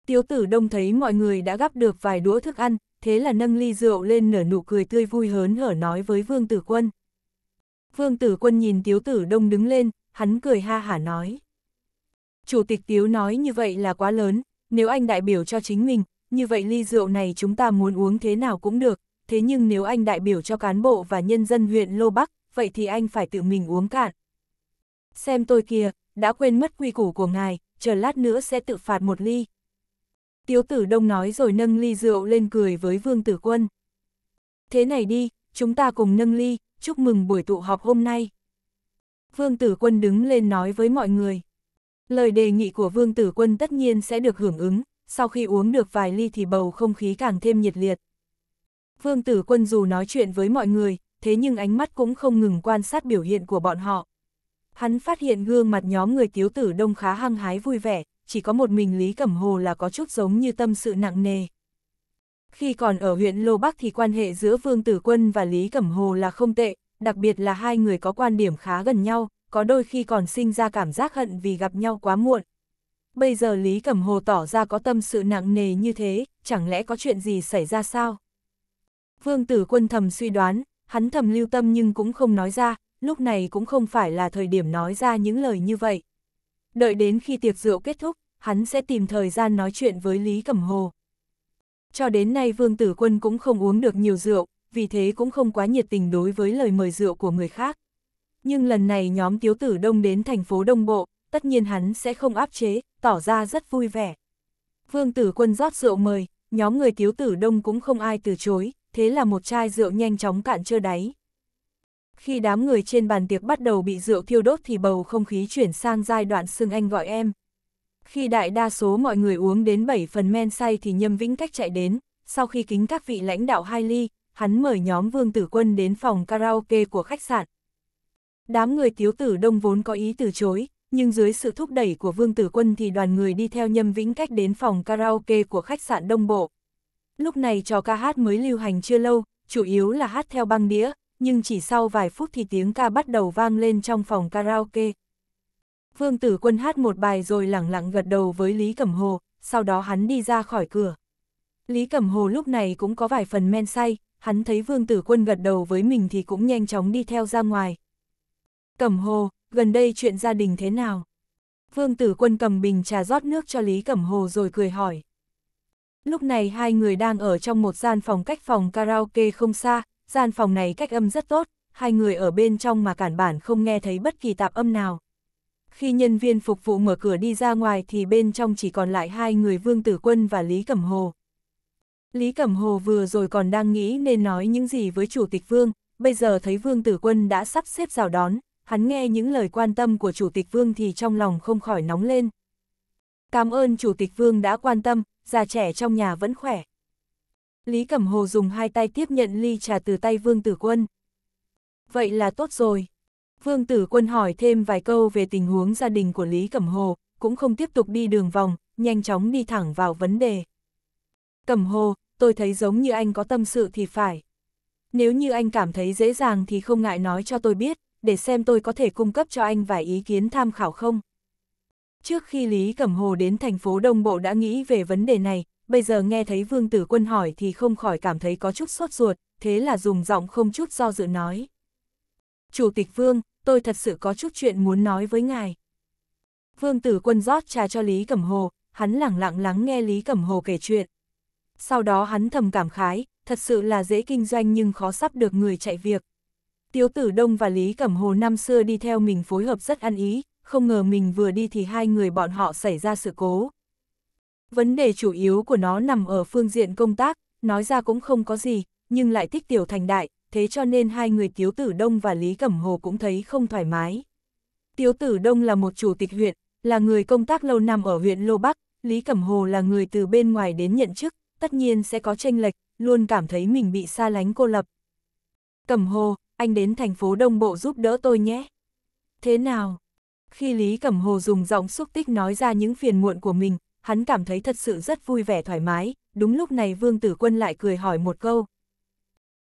S1: Tiếu tử đông thấy mọi người đã gắp được vài đũa thức ăn, thế là nâng ly rượu lên nở nụ cười tươi vui hớn hở nói với Vương Tử Quân. Vương Tử Quân nhìn Tiếu Tử Đông đứng lên, hắn cười ha hả nói. Chủ tịch Tiếu nói như vậy là quá lớn, nếu anh đại biểu cho chính mình, như vậy ly rượu này chúng ta muốn uống thế nào cũng được, thế nhưng nếu anh đại biểu cho cán bộ và nhân dân huyện Lô Bắc, vậy thì anh phải tự mình uống cạn. Xem tôi kìa, đã quên mất quy củ của ngài, chờ lát nữa sẽ tự phạt một ly. Tiếu tử đông nói rồi nâng ly rượu lên cười với vương tử quân. Thế này đi, chúng ta cùng nâng ly, chúc mừng buổi tụ họp hôm nay. Vương tử quân đứng lên nói với mọi người. Lời đề nghị của vương tử quân tất nhiên sẽ được hưởng ứng, sau khi uống được vài ly thì bầu không khí càng thêm nhiệt liệt. Vương tử quân dù nói chuyện với mọi người, thế nhưng ánh mắt cũng không ngừng quan sát biểu hiện của bọn họ. Hắn phát hiện gương mặt nhóm người tiếu tử đông khá hăng hái vui vẻ, chỉ có một mình Lý Cẩm Hồ là có chút giống như tâm sự nặng nề. Khi còn ở huyện Lô Bắc thì quan hệ giữa Vương Tử Quân và Lý Cẩm Hồ là không tệ, đặc biệt là hai người có quan điểm khá gần nhau, có đôi khi còn sinh ra cảm giác hận vì gặp nhau quá muộn. Bây giờ Lý Cẩm Hồ tỏ ra có tâm sự nặng nề như thế, chẳng lẽ có chuyện gì xảy ra sao? Vương Tử Quân thầm suy đoán, hắn thầm lưu tâm nhưng cũng không nói ra, lúc này cũng không phải là thời điểm nói ra những lời như vậy. Đợi đến khi tiệc rượu kết thúc, hắn sẽ tìm thời gian nói chuyện với Lý Cẩm Hồ. Cho đến nay Vương Tử Quân cũng không uống được nhiều rượu, vì thế cũng không quá nhiệt tình đối với lời mời rượu của người khác. Nhưng lần này nhóm Tiếu Tử Đông đến thành phố Đông Bộ, tất nhiên hắn sẽ không áp chế, tỏ ra rất vui vẻ. Vương Tử Quân rót rượu mời, nhóm người Tiếu Tử Đông cũng không ai từ chối, thế là một chai rượu nhanh chóng cạn trơ đáy. Khi đám người trên bàn tiệc bắt đầu bị rượu thiêu đốt thì bầu không khí chuyển sang giai đoạn xưng anh gọi em. Khi đại đa số mọi người uống đến 7 phần men say thì Nhâm Vĩnh Cách chạy đến, sau khi kính các vị lãnh đạo hai ly, hắn mời nhóm Vương Tử Quân đến phòng karaoke của khách sạn. Đám người tiếu tử đông vốn có ý từ chối, nhưng dưới sự thúc đẩy của Vương Tử Quân thì đoàn người đi theo Nhâm Vĩnh Cách đến phòng karaoke của khách sạn Đông Bộ. Lúc này trò ca hát mới lưu hành chưa lâu, chủ yếu là hát theo băng đĩa, nhưng chỉ sau vài phút thì tiếng ca bắt đầu vang lên trong phòng karaoke. Vương Tử Quân hát một bài rồi lẳng lặng gật đầu với Lý Cẩm Hồ, sau đó hắn đi ra khỏi cửa. Lý Cẩm Hồ lúc này cũng có vài phần men say, hắn thấy Vương Tử Quân gật đầu với mình thì cũng nhanh chóng đi theo ra ngoài. Cẩm Hồ, gần đây chuyện gia đình thế nào? Vương Tử Quân cầm bình trà rót nước cho Lý Cẩm Hồ rồi cười hỏi. Lúc này hai người đang ở trong một gian phòng cách phòng karaoke không xa, gian phòng này cách âm rất tốt, hai người ở bên trong mà cản bản không nghe thấy bất kỳ tạp âm nào. Khi nhân viên phục vụ mở cửa đi ra ngoài thì bên trong chỉ còn lại hai người Vương Tử Quân và Lý Cẩm Hồ. Lý Cẩm Hồ vừa rồi còn đang nghĩ nên nói những gì với Chủ tịch Vương, bây giờ thấy Vương Tử Quân đã sắp xếp rào đón, hắn nghe những lời quan tâm của Chủ tịch Vương thì trong lòng không khỏi nóng lên. Cảm ơn Chủ tịch Vương đã quan tâm, già trẻ trong nhà vẫn khỏe. Lý Cẩm Hồ dùng hai tay tiếp nhận ly trà từ tay Vương Tử Quân. Vậy là tốt rồi. Vương Tử Quân hỏi thêm vài câu về tình huống gia đình của Lý Cẩm Hồ, cũng không tiếp tục đi đường vòng, nhanh chóng đi thẳng vào vấn đề. Cẩm Hồ, tôi thấy giống như anh có tâm sự thì phải. Nếu như anh cảm thấy dễ dàng thì không ngại nói cho tôi biết, để xem tôi có thể cung cấp cho anh vài ý kiến tham khảo không. Trước khi Lý Cẩm Hồ đến thành phố Đông Bộ đã nghĩ về vấn đề này, bây giờ nghe thấy Vương Tử Quân hỏi thì không khỏi cảm thấy có chút sốt ruột, thế là dùng giọng không chút do dự nói. Chủ tịch Vương, tôi thật sự có chút chuyện muốn nói với ngài. Vương Tử Quân rót trà cho Lý Cẩm Hồ, hắn lẳng lặng lắng nghe Lý Cẩm Hồ kể chuyện. Sau đó hắn thầm cảm khái, thật sự là dễ kinh doanh nhưng khó sắp được người chạy việc. Tiếu Tử Đông và Lý Cẩm Hồ năm xưa đi theo mình phối hợp rất ăn ý, không ngờ mình vừa đi thì hai người bọn họ xảy ra sự cố. Vấn đề chủ yếu của nó nằm ở phương diện công tác, nói ra cũng không có gì, nhưng lại thích tiểu thành đại, thế cho nên hai người Tiếu Tử Đông và Lý Cẩm Hồ cũng thấy không thoải mái. Tiếu Tử Đông là một chủ tịch huyện, là người công tác lâu năm ở huyện Lô Bắc, Lý Cẩm Hồ là người từ bên ngoài đến nhận chức, tất nhiên sẽ có tranh lệch, luôn cảm thấy mình bị xa lánh cô lập. Cẩm Hồ, anh đến thành phố Đông Bộ giúp đỡ tôi nhé. Thế nào? Khi Lý Cẩm Hồ dùng giọng xúc tích nói ra những phiền muộn của mình, hắn cảm thấy thật sự rất vui vẻ thoải mái, đúng lúc này Vương Tử Quân lại cười hỏi một câu.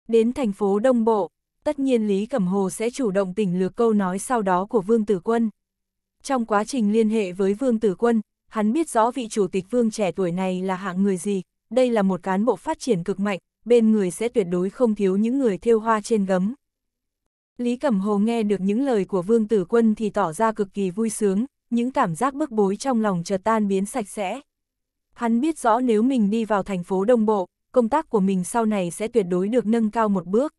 S1: Đến thành phố Đông Bộ, tất nhiên Lý Cẩm Hồ sẽ chủ động tỉnh lược câu nói sau đó của Vương Tử Quân. Trong quá trình liên hệ với Vương Tử Quân, hắn biết rõ vị chủ tịch Vương trẻ tuổi này là hạng người gì, đây là một cán bộ phát triển cực mạnh, bên người sẽ tuyệt đối không thiếu những người thêu hoa trên gấm. Lý Cẩm Hồ nghe được những lời của Vương Tử Quân thì tỏ ra cực kỳ vui sướng, những cảm giác bức bối trong lòng chợt tan biến sạch sẽ. Hắn biết rõ nếu mình đi vào thành phố Đông Bộ, công tác của mình sau này sẽ tuyệt đối được nâng cao một bước.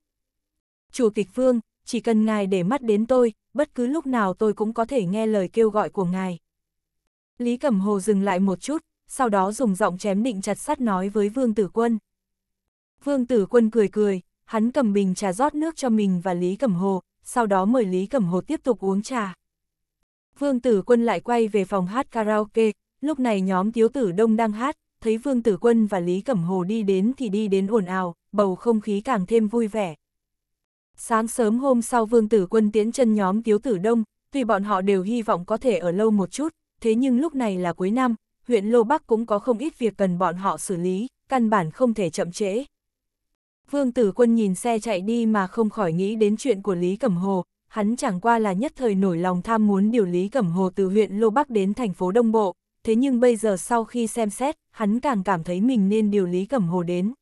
S1: Chủ tịch Vương, chỉ cần ngài để mắt đến tôi, bất cứ lúc nào tôi cũng có thể nghe lời kêu gọi của ngài. Lý Cẩm Hồ dừng lại một chút, sau đó dùng giọng chém định chặt sắt nói với Vương Tử Quân. Vương Tử Quân cười cười, hắn cầm bình trà rót nước cho mình và Lý Cẩm Hồ, sau đó mời Lý Cẩm Hồ tiếp tục uống trà. Vương Tử Quân lại quay về phòng hát karaoke, lúc này nhóm thiếu Tử Đông đang hát, thấy Vương Tử Quân và Lý Cẩm Hồ đi đến thì đi đến ồn ào, bầu không khí càng thêm vui vẻ. Sáng sớm hôm sau Vương Tử Quân tiến chân nhóm thiếu Tử Đông, tuy bọn họ đều hy vọng có thể ở lâu một chút, thế nhưng lúc này là cuối năm, huyện Lô Bắc cũng có không ít việc cần bọn họ xử lý, căn bản không thể chậm trễ. Vương Tử Quân nhìn xe chạy đi mà không khỏi nghĩ đến chuyện của Lý Cẩm Hồ, hắn chẳng qua là nhất thời nổi lòng tham muốn điều Lý Cẩm Hồ từ huyện Lô Bắc đến thành phố Đông Bộ, thế nhưng bây giờ sau khi xem xét, hắn càng cảm thấy mình nên điều Lý Cẩm Hồ đến.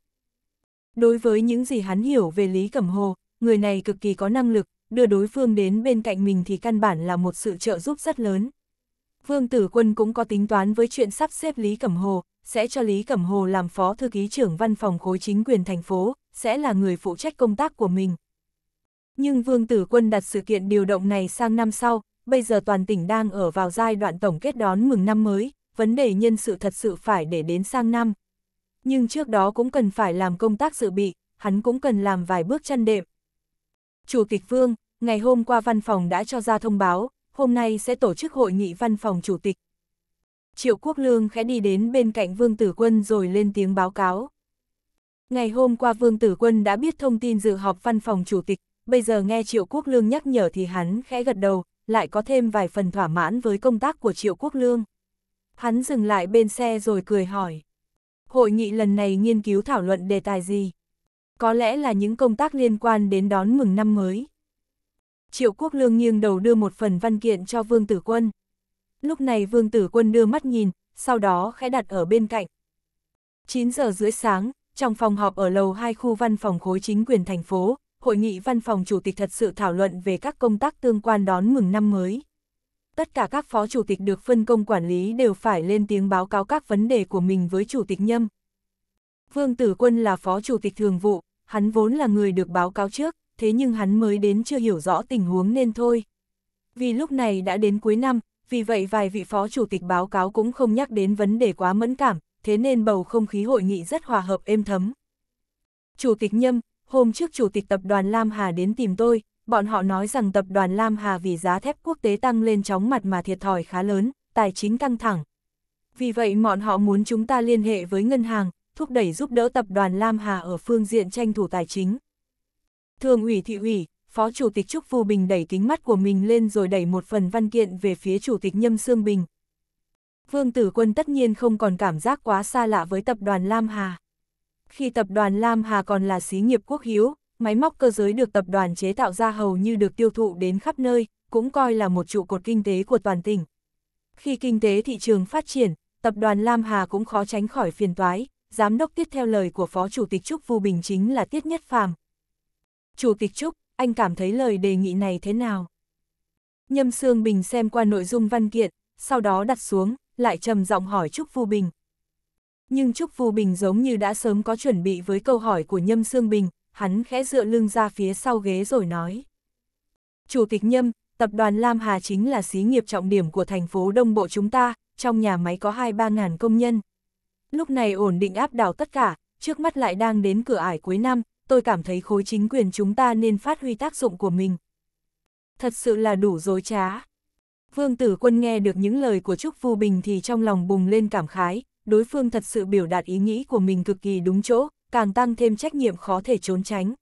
S1: Đối với những gì hắn hiểu về Lý Cẩm Hồ, người này cực kỳ có năng lực, đưa đối phương đến bên cạnh mình thì căn bản là một sự trợ giúp rất lớn. Vương Tử Quân cũng có tính toán với chuyện sắp xếp Lý Cẩm Hồ, sẽ cho Lý Cẩm Hồ làm phó thư ký trưởng văn phòng khối chính quyền thành phố, sẽ là người phụ trách công tác của mình. Nhưng Vương Tử Quân đặt sự kiện điều động này sang năm sau, bây giờ toàn tỉnh đang ở vào giai đoạn tổng kết đón mừng năm mới, vấn đề nhân sự thật sự phải để đến sang năm. Nhưng trước đó cũng cần phải làm công tác dự bị, hắn cũng cần làm vài bước chăn đệm. Chủ tịch Vương, ngày hôm qua văn phòng đã cho ra thông báo, hôm nay sẽ tổ chức hội nghị văn phòng chủ tịch. Triệu Quốc Lương khẽ đi đến bên cạnh Vương Tử Quân rồi lên tiếng báo cáo. Ngày hôm qua Vương Tử Quân đã biết thông tin dự họp văn phòng chủ tịch, bây giờ nghe Triệu Quốc Lương nhắc nhở thì hắn khẽ gật đầu, lại có thêm vài phần thỏa mãn với công tác của Triệu Quốc Lương. Hắn dừng lại bên xe rồi cười hỏi. Hội nghị lần này nghiên cứu thảo luận đề tài gì? Có lẽ là những công tác liên quan đến đón mừng năm mới. Triệu Quốc Lương nghiêng đầu đưa một phần văn kiện cho Vương Tử Quân. Lúc này Vương Tử Quân đưa mắt nhìn, sau đó khẽ đặt ở bên cạnh. 9 giờ rưỡi sáng, trong phòng họp ở lầu 2 khu văn phòng khối chính quyền thành phố, hội nghị văn phòng chủ tịch thật sự thảo luận về các công tác tương quan đón mừng năm mới. Tất cả các phó chủ tịch được phân công quản lý đều phải lên tiếng báo cáo các vấn đề của mình với chủ tịch nhâm. Vương Tử Quân là phó chủ tịch thường vụ, hắn vốn là người được báo cáo trước, thế nhưng hắn mới đến chưa hiểu rõ tình huống nên thôi. Vì lúc này đã đến cuối năm, vì vậy vài vị phó chủ tịch báo cáo cũng không nhắc đến vấn đề quá mẫn cảm, thế nên bầu không khí hội nghị rất hòa hợp êm thấm. Chủ tịch Nhâm, hôm trước chủ tịch tập đoàn Lam Hà đến tìm tôi, bọn họ nói rằng tập đoàn Lam Hà vì giá thép quốc tế tăng lên chóng mặt mà thiệt thòi khá lớn, tài chính căng thẳng. Vì vậy bọn họ muốn chúng ta liên hệ với ngân hàng, thúc đẩy giúp đỡ tập đoàn Lam Hà ở phương diện tranh thủ tài chính. Thường ủy thị ủy, Phó Chủ tịch Trúc Phu Bình đẩy kính mắt của mình lên rồi đẩy một phần văn kiện về phía Chủ tịch Nhâm Sương Bình. Vương Tử Quân tất nhiên không còn cảm giác quá xa lạ với tập đoàn Lam Hà. Khi tập đoàn Lam Hà còn là xí nghiệp quốc hiếu, máy móc cơ giới được tập đoàn chế tạo ra hầu như được tiêu thụ đến khắp nơi, cũng coi là một trụ cột kinh tế của toàn tỉnh. Khi kinh tế thị trường phát triển, tập đoàn Lam Hà cũng khó tránh khỏi phiền toái, giám đốc tiếp theo lời của Phó Chủ tịch Trúc Vu Bình chính là Tiết Nhất Phàm. Chủ tịch Trúc, anh cảm thấy lời đề nghị này thế nào? Nhâm Sương Bình xem qua nội dung văn kiện, sau đó đặt xuống, lại trầm giọng hỏi Trúc Vu Bình. Nhưng Trúc Vu Bình giống như đã sớm có chuẩn bị với câu hỏi của Nhâm Sương Bình, hắn khẽ dựa lưng ra phía sau ghế rồi nói. Chủ tịch Nhâm, tập đoàn Lam Hà chính là xí nghiệp trọng điểm của thành phố Đông Bộ chúng ta, trong nhà máy có 2-3 ngàn công nhân. Lúc này ổn định áp đảo tất cả, trước mắt lại đang đến cửa ải cuối năm, tôi cảm thấy khối chính quyền chúng ta nên phát huy tác dụng của mình. Thật sự là đủ dối trá. Vương Tử Quân nghe được những lời của Trúc Phu Bình thì trong lòng bùng lên cảm khái, đối phương thật sự biểu đạt ý nghĩ của mình cực kỳ đúng chỗ, càng tăng thêm trách nhiệm khó thể trốn tránh.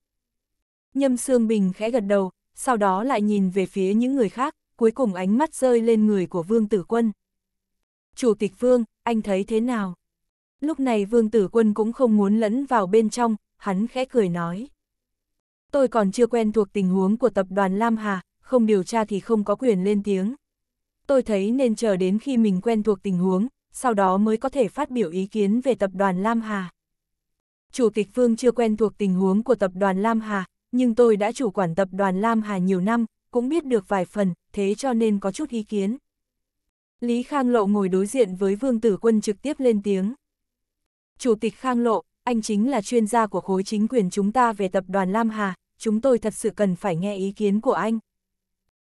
S1: Nhâm Sương Bình khẽ gật đầu, sau đó lại nhìn về phía những người khác, cuối cùng ánh mắt rơi lên người của Vương Tử Quân. Chủ tịch Vương, anh thấy thế nào? Lúc này Vương Tử Quân cũng không muốn lẫn vào bên trong, hắn khẽ cười nói. Tôi còn chưa quen thuộc tình huống của tập đoàn Lam Hà, không điều tra thì không có quyền lên tiếng. Tôi thấy nên chờ đến khi mình quen thuộc tình huống, sau đó mới có thể phát biểu ý kiến về tập đoàn Lam Hà. Chủ tịch Vương chưa quen thuộc tình huống của tập đoàn Lam Hà, nhưng tôi đã chủ quản tập đoàn Lam Hà nhiều năm, cũng biết được vài phần, thế cho nên có chút ý kiến. Lý Khang Lộ ngồi đối diện với Vương Tử Quân trực tiếp lên tiếng. Chủ tịch Khang Lộ, anh chính là chuyên gia của khối chính quyền chúng ta về tập đoàn Lam Hà, chúng tôi thật sự cần phải nghe ý kiến của anh.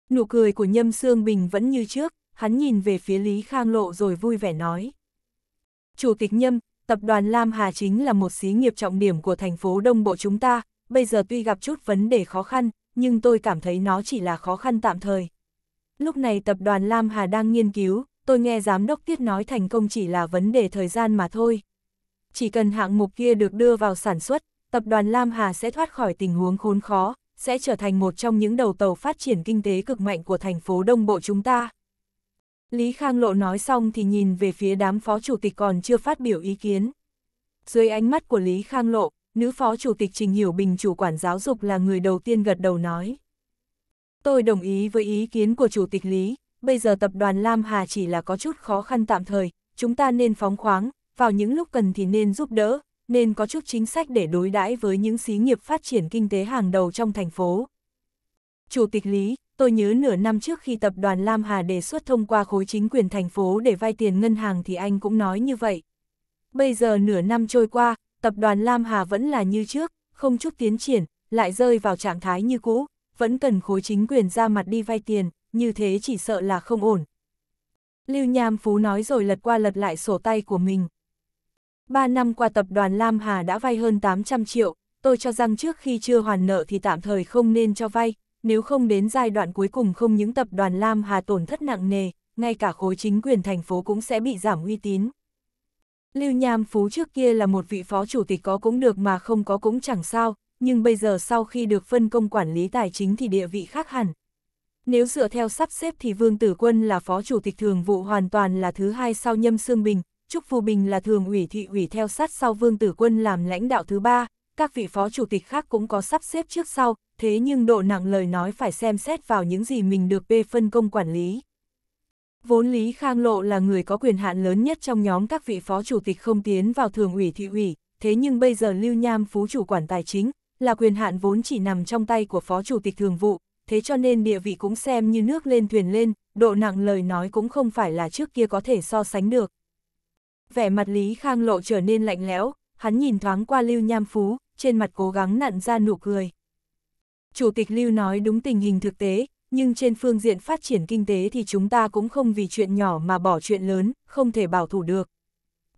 S1: Nụ cười của Nhâm Sương Bình vẫn như trước, hắn nhìn về phía Lý Khang Lộ rồi vui vẻ nói. Chủ tịch Nhâm, tập đoàn Lam Hà chính là một xí nghiệp trọng điểm của thành phố Đông Bộ chúng ta, bây giờ tuy gặp chút vấn đề khó khăn, nhưng tôi cảm thấy nó chỉ là khó khăn tạm thời. Lúc này tập đoàn Lam Hà đang nghiên cứu, tôi nghe giám đốc Tiết nói thành công chỉ là vấn đề thời gian mà thôi chỉ cần hạng mục kia được đưa vào sản xuất, tập đoàn Lam Hà sẽ thoát khỏi tình huống khốn khó, sẽ trở thành một trong những đầu tàu phát triển kinh tế cực mạnh của thành phố Đông Bộ chúng ta. Lý Khang Lộ nói xong thì nhìn về phía đám phó chủ tịch còn chưa phát biểu ý kiến. Dưới ánh mắt của Lý Khang Lộ, nữ phó chủ tịch Trình Hiểu Bình chủ quản giáo dục là người đầu tiên gật đầu nói. Tôi đồng ý với ý kiến của chủ tịch Lý, bây giờ tập đoàn Lam Hà chỉ là có chút khó khăn tạm thời, chúng ta nên phóng khoáng, vào những lúc cần thì nên giúp đỡ, nên có chút chính sách để đối đãi với những xí nghiệp phát triển kinh tế hàng đầu trong thành phố. Chủ tịch Lý, tôi nhớ nửa năm trước khi tập đoàn Lam Hà đề xuất thông qua khối chính quyền thành phố để vay tiền ngân hàng thì anh cũng nói như vậy. Bây giờ nửa năm trôi qua, tập đoàn Lam Hà vẫn là như trước, không chút tiến triển, lại rơi vào trạng thái như cũ, vẫn cần khối chính quyền ra mặt đi vay tiền, như thế chỉ sợ là không ổn. Lưu Nham Phú nói rồi lật qua lật lại sổ tay của mình. Ba năm qua tập đoàn Lam Hà đã vay hơn 800 triệu, tôi cho rằng trước khi chưa hoàn nợ thì tạm thời không nên cho vay, nếu không đến giai đoạn cuối cùng không những tập đoàn Lam Hà tổn thất nặng nề, ngay cả khối chính quyền thành phố cũng sẽ bị giảm uy tín. Lưu Nham Phú trước kia là một vị phó chủ tịch có cũng được mà không có cũng chẳng sao, nhưng bây giờ sau khi được phân công quản lý tài chính thì địa vị khác hẳn. Nếu dựa theo sắp xếp thì Vương Tử Quân là phó chủ tịch thường vụ hoàn toàn là thứ hai sau Nhâm Sương Bình, Trúc Phù Bình là thường ủy thị ủy theo sát sau Vương Tử Quân làm lãnh đạo thứ ba, các vị phó chủ tịch khác cũng có sắp xếp trước sau, thế nhưng độ nặng lời nói phải xem xét vào những gì mình được bê phân công quản lý. Vốn Lý Khang Lộ là người có quyền hạn lớn nhất trong nhóm các vị phó chủ tịch không tiến vào thường ủy thị ủy, thế nhưng bây giờ Lưu Nham Phú chủ quản tài chính, là quyền hạn vốn chỉ nằm trong tay của phó chủ tịch thường vụ, thế cho nên địa vị cũng xem như nước lên thuyền lên, độ nặng lời nói cũng không phải là trước kia có thể so sánh được. Vẻ mặt Lý Khang Lộ trở nên lạnh lẽo, hắn nhìn thoáng qua Lưu Nham Phú, trên mặt cố gắng nặn ra nụ cười. Chủ tịch Lưu nói đúng tình hình thực tế, nhưng trên phương diện phát triển kinh tế thì chúng ta cũng không vì chuyện nhỏ mà bỏ chuyện lớn, không thể bảo thủ được.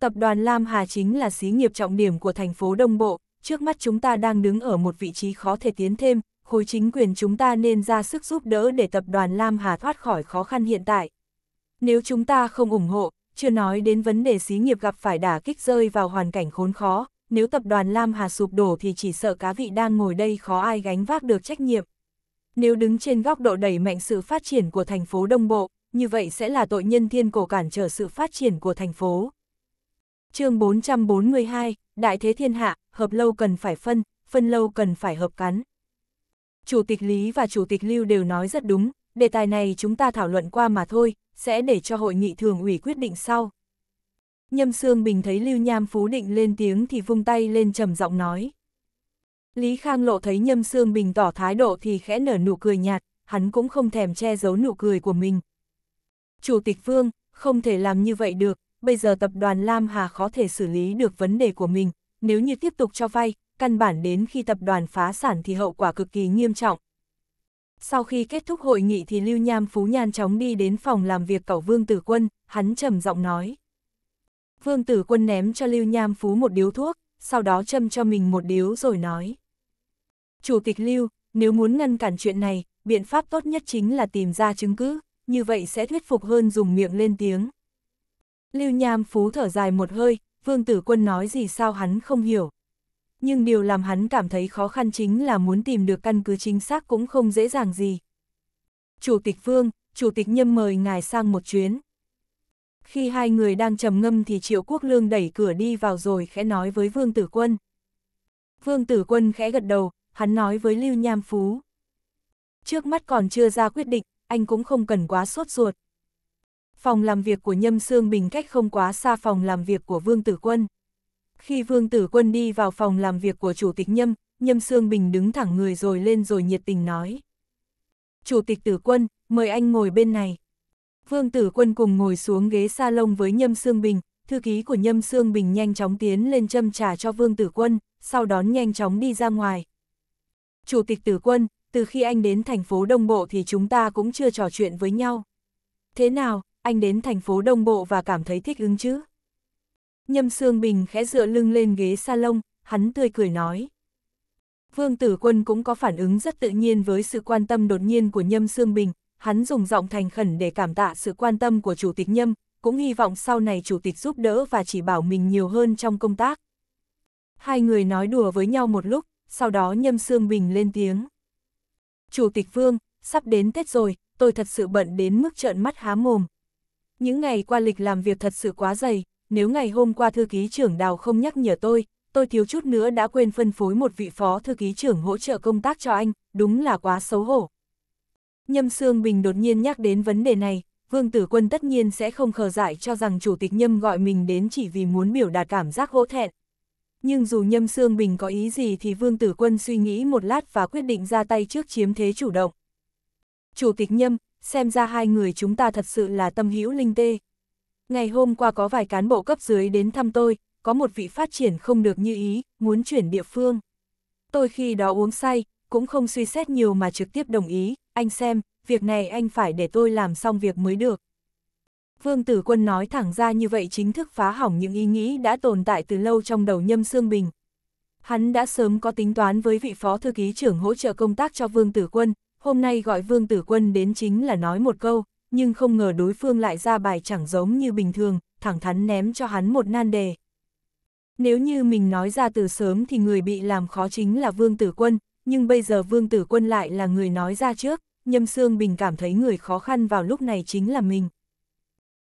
S1: Tập đoàn Lam Hà chính là xí nghiệp trọng điểm của thành phố Đông Bộ, trước mắt chúng ta đang đứng ở một vị trí khó thể tiến thêm, khối chính quyền chúng ta nên ra sức giúp đỡ để tập đoàn Lam Hà thoát khỏi khó khăn hiện tại. Nếu chúng ta không ủng hộ, chưa nói đến vấn đề xí nghiệp gặp phải đả kích rơi vào hoàn cảnh khốn khó, nếu tập đoàn Lam Hà sụp đổ thì chỉ sợ cá vị đang ngồi đây khó ai gánh vác được trách nhiệm. Nếu đứng trên góc độ đẩy mạnh sự phát triển của thành phố Đông Bộ, như vậy sẽ là tội nhân thiên cổ cản trở sự phát triển của thành phố. chương 442, Đại thế thiên hạ, hợp lâu cần phải phân, phân lâu cần phải hợp cắn. Chủ tịch Lý và Chủ tịch Lưu đều nói rất đúng, đề tài này chúng ta thảo luận qua mà thôi, sẽ để cho hội nghị thường ủy quyết định sau. Nhâm Sương Bình thấy Lưu Nham Phú định lên tiếng thì vung tay lên trầm giọng nói. Lý Khang Lộ thấy Nhâm Sương Bình tỏ thái độ thì khẽ nở nụ cười nhạt, hắn cũng không thèm che giấu nụ cười của mình. Chủ tịch Vương, không thể làm như vậy được, bây giờ tập đoàn Lam Hà khó thể xử lý được vấn đề của mình, nếu như tiếp tục cho vay, căn bản đến khi tập đoàn phá sản thì hậu quả cực kỳ nghiêm trọng. Sau khi kết thúc hội nghị thì Lưu Nham Phú nhan chóng đi đến phòng làm việc cẩu Vương Tử Quân, hắn trầm giọng nói. Vương Tử Quân ném cho Lưu Nham Phú một điếu thuốc, sau đó châm cho mình một điếu rồi nói. Chủ tịch Lưu, nếu muốn ngăn cản chuyện này, biện pháp tốt nhất chính là tìm ra chứng cứ, như vậy sẽ thuyết phục hơn dùng miệng lên tiếng. Lưu Nham Phú thở dài một hơi, Vương Tử Quân nói gì sao hắn không hiểu. Nhưng điều làm hắn cảm thấy khó khăn chính là muốn tìm được căn cứ chính xác cũng không dễ dàng gì. Chủ tịch Vương, Chủ tịch Nhâm mời ngài sang một chuyến. Khi hai người đang trầm ngâm thì Triệu Quốc Lương đẩy cửa đi vào rồi khẽ nói với Vương Tử Quân. Vương Tử Quân khẽ gật đầu, hắn nói với Lưu Nham Phú. Trước mắt còn chưa ra quyết định, anh cũng không cần quá sốt ruột. Phòng làm việc của Nhâm Sương Bình cách không quá xa phòng làm việc của Vương Tử Quân. Khi Vương Tử Quân đi vào phòng làm việc của Chủ tịch Nhâm, Nhâm Sương Bình đứng thẳng người rồi lên rồi nhiệt tình nói. Chủ tịch Tử Quân, mời anh ngồi bên này. Vương Tử Quân cùng ngồi xuống ghế salon với Nhâm Sương Bình, thư ký của Nhâm Sương Bình nhanh chóng tiến lên châm trà cho Vương Tử Quân, sau đó nhanh chóng đi ra ngoài. Chủ tịch Tử Quân, từ khi anh đến thành phố Đông Bộ thì chúng ta cũng chưa trò chuyện với nhau. Thế nào, anh đến thành phố Đông Bộ và cảm thấy thích ứng chứ? Nhâm Sương Bình khẽ dựa lưng lên ghế salon, hắn tươi cười nói. Vương Tử Quân cũng có phản ứng rất tự nhiên với sự quan tâm đột nhiên của Nhâm Sương Bình, hắn dùng giọng thành khẩn để cảm tạ sự quan tâm của Chủ tịch Nhâm, cũng hy vọng sau này Chủ tịch giúp đỡ và chỉ bảo mình nhiều hơn trong công tác. Hai người nói đùa với nhau một lúc, sau đó Nhâm Sương Bình lên tiếng. Chủ tịch Vương, sắp đến Tết rồi, tôi thật sự bận đến mức trợn mắt há mồm. Những ngày qua lịch làm việc thật sự quá dày, nếu ngày hôm qua thư ký trưởng đào không nhắc nhở tôi, tôi thiếu chút nữa đã quên phân phối một vị phó thư ký trưởng hỗ trợ công tác cho anh, đúng là quá xấu hổ. Nhâm Sương Bình đột nhiên nhắc đến vấn đề này, Vương Tử Quân tất nhiên sẽ không khờ dại cho rằng Chủ tịch Nhâm gọi mình đến chỉ vì muốn biểu đạt cảm giác hỗ thẹn. Nhưng dù Nhâm Sương Bình có ý gì thì Vương Tử Quân suy nghĩ một lát và quyết định ra tay trước chiếm thế chủ động. Chủ tịch Nhâm, xem ra hai người chúng ta thật sự là tâm hữu linh tê. Ngày hôm qua có vài cán bộ cấp dưới đến thăm tôi, có một vị phát triển không được như ý, muốn chuyển địa phương. Tôi khi đó uống say, cũng không suy xét nhiều mà trực tiếp đồng ý, anh xem, việc này anh phải để tôi làm xong việc mới được. Vương Tử Quân nói thẳng ra như vậy chính thức phá hỏng những ý nghĩ đã tồn tại từ lâu trong đầu Nhâm Sương Bình. Hắn đã sớm có tính toán với vị phó thư ký trưởng hỗ trợ công tác cho Vương Tử Quân, hôm nay gọi Vương Tử Quân đến chính là nói một câu, nhưng không ngờ đối phương lại ra bài chẳng giống như bình thường, thẳng thắn ném cho hắn một nan đề. Nếu như mình nói ra từ sớm thì người bị làm khó chính là Vương Tử Quân, nhưng bây giờ Vương Tử Quân lại là người nói ra trước, Nhâm Sương Bình cảm thấy người khó khăn vào lúc này chính là mình.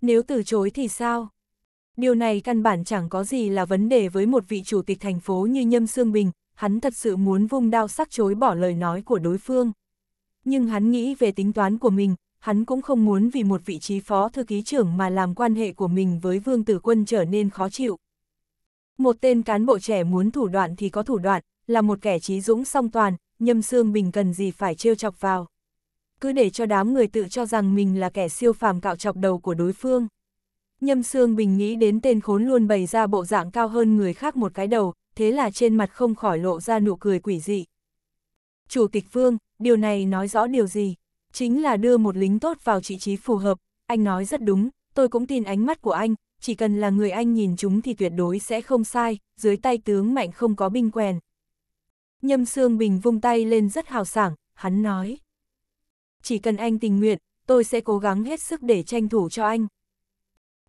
S1: Nếu từ chối thì sao? Điều này căn bản chẳng có gì là vấn đề với một vị chủ tịch thành phố như Nhâm Sương Bình, hắn thật sự muốn vung đao sắc chối bỏ lời nói của đối phương. Nhưng hắn nghĩ về tính toán của mình, hắn cũng không muốn vì một vị trí phó thư ký trưởng mà làm quan hệ của mình với Vương Tử Quân trở nên khó chịu. Một tên cán bộ trẻ muốn thủ đoạn thì có thủ đoạn, là một kẻ trí dũng song toàn, Nhâm Sương Bình cần gì phải trêu chọc vào. Cứ để cho đám người tự cho rằng mình là kẻ siêu phàm cạo chọc đầu của đối phương. Nhâm Sương Bình nghĩ đến tên khốn luôn bày ra bộ dạng cao hơn người khác một cái đầu, thế là trên mặt không khỏi lộ ra nụ cười quỷ dị. Chủ tịch Vương, điều này nói rõ điều gì? Chính là đưa một lính tốt vào vị trí phù hợp, anh nói rất đúng, tôi cũng tin ánh mắt của anh, chỉ cần là người anh nhìn chúng thì tuyệt đối sẽ không sai, dưới tay tướng mạnh không có binh quèn. Nhâm Sương Bình vung tay lên rất hào sảng, hắn nói. Chỉ cần anh tình nguyện, tôi sẽ cố gắng hết sức để tranh thủ cho anh.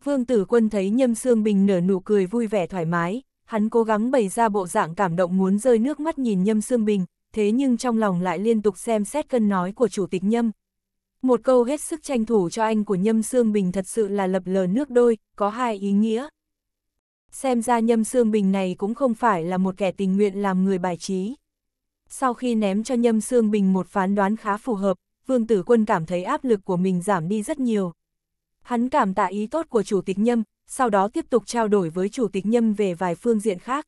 S1: Vương Tử Quân thấy Nhâm Sương Bình nở nụ cười vui vẻ thoải mái, hắn cố gắng bày ra bộ dạng cảm động muốn rơi nước mắt nhìn Nhâm Sương Bình, thế nhưng trong lòng lại liên tục xem xét cân nói của Chủ tịch Nhâm. Một câu hết sức tranh thủ cho anh của Nhâm Sương Bình thật sự là lập lờ nước đôi, có hai ý nghĩa. Xem ra Nhâm Sương Bình này cũng không phải là một kẻ tình nguyện làm người bài trí. Sau khi ném cho Nhâm Sương Bình một phán đoán khá phù hợp, Vương Tử Quân cảm thấy áp lực của mình giảm đi rất nhiều. Hắn cảm tạ ý tốt của Chủ tịch Nhâm, sau đó tiếp tục trao đổi với Chủ tịch Nhâm về vài phương diện khác.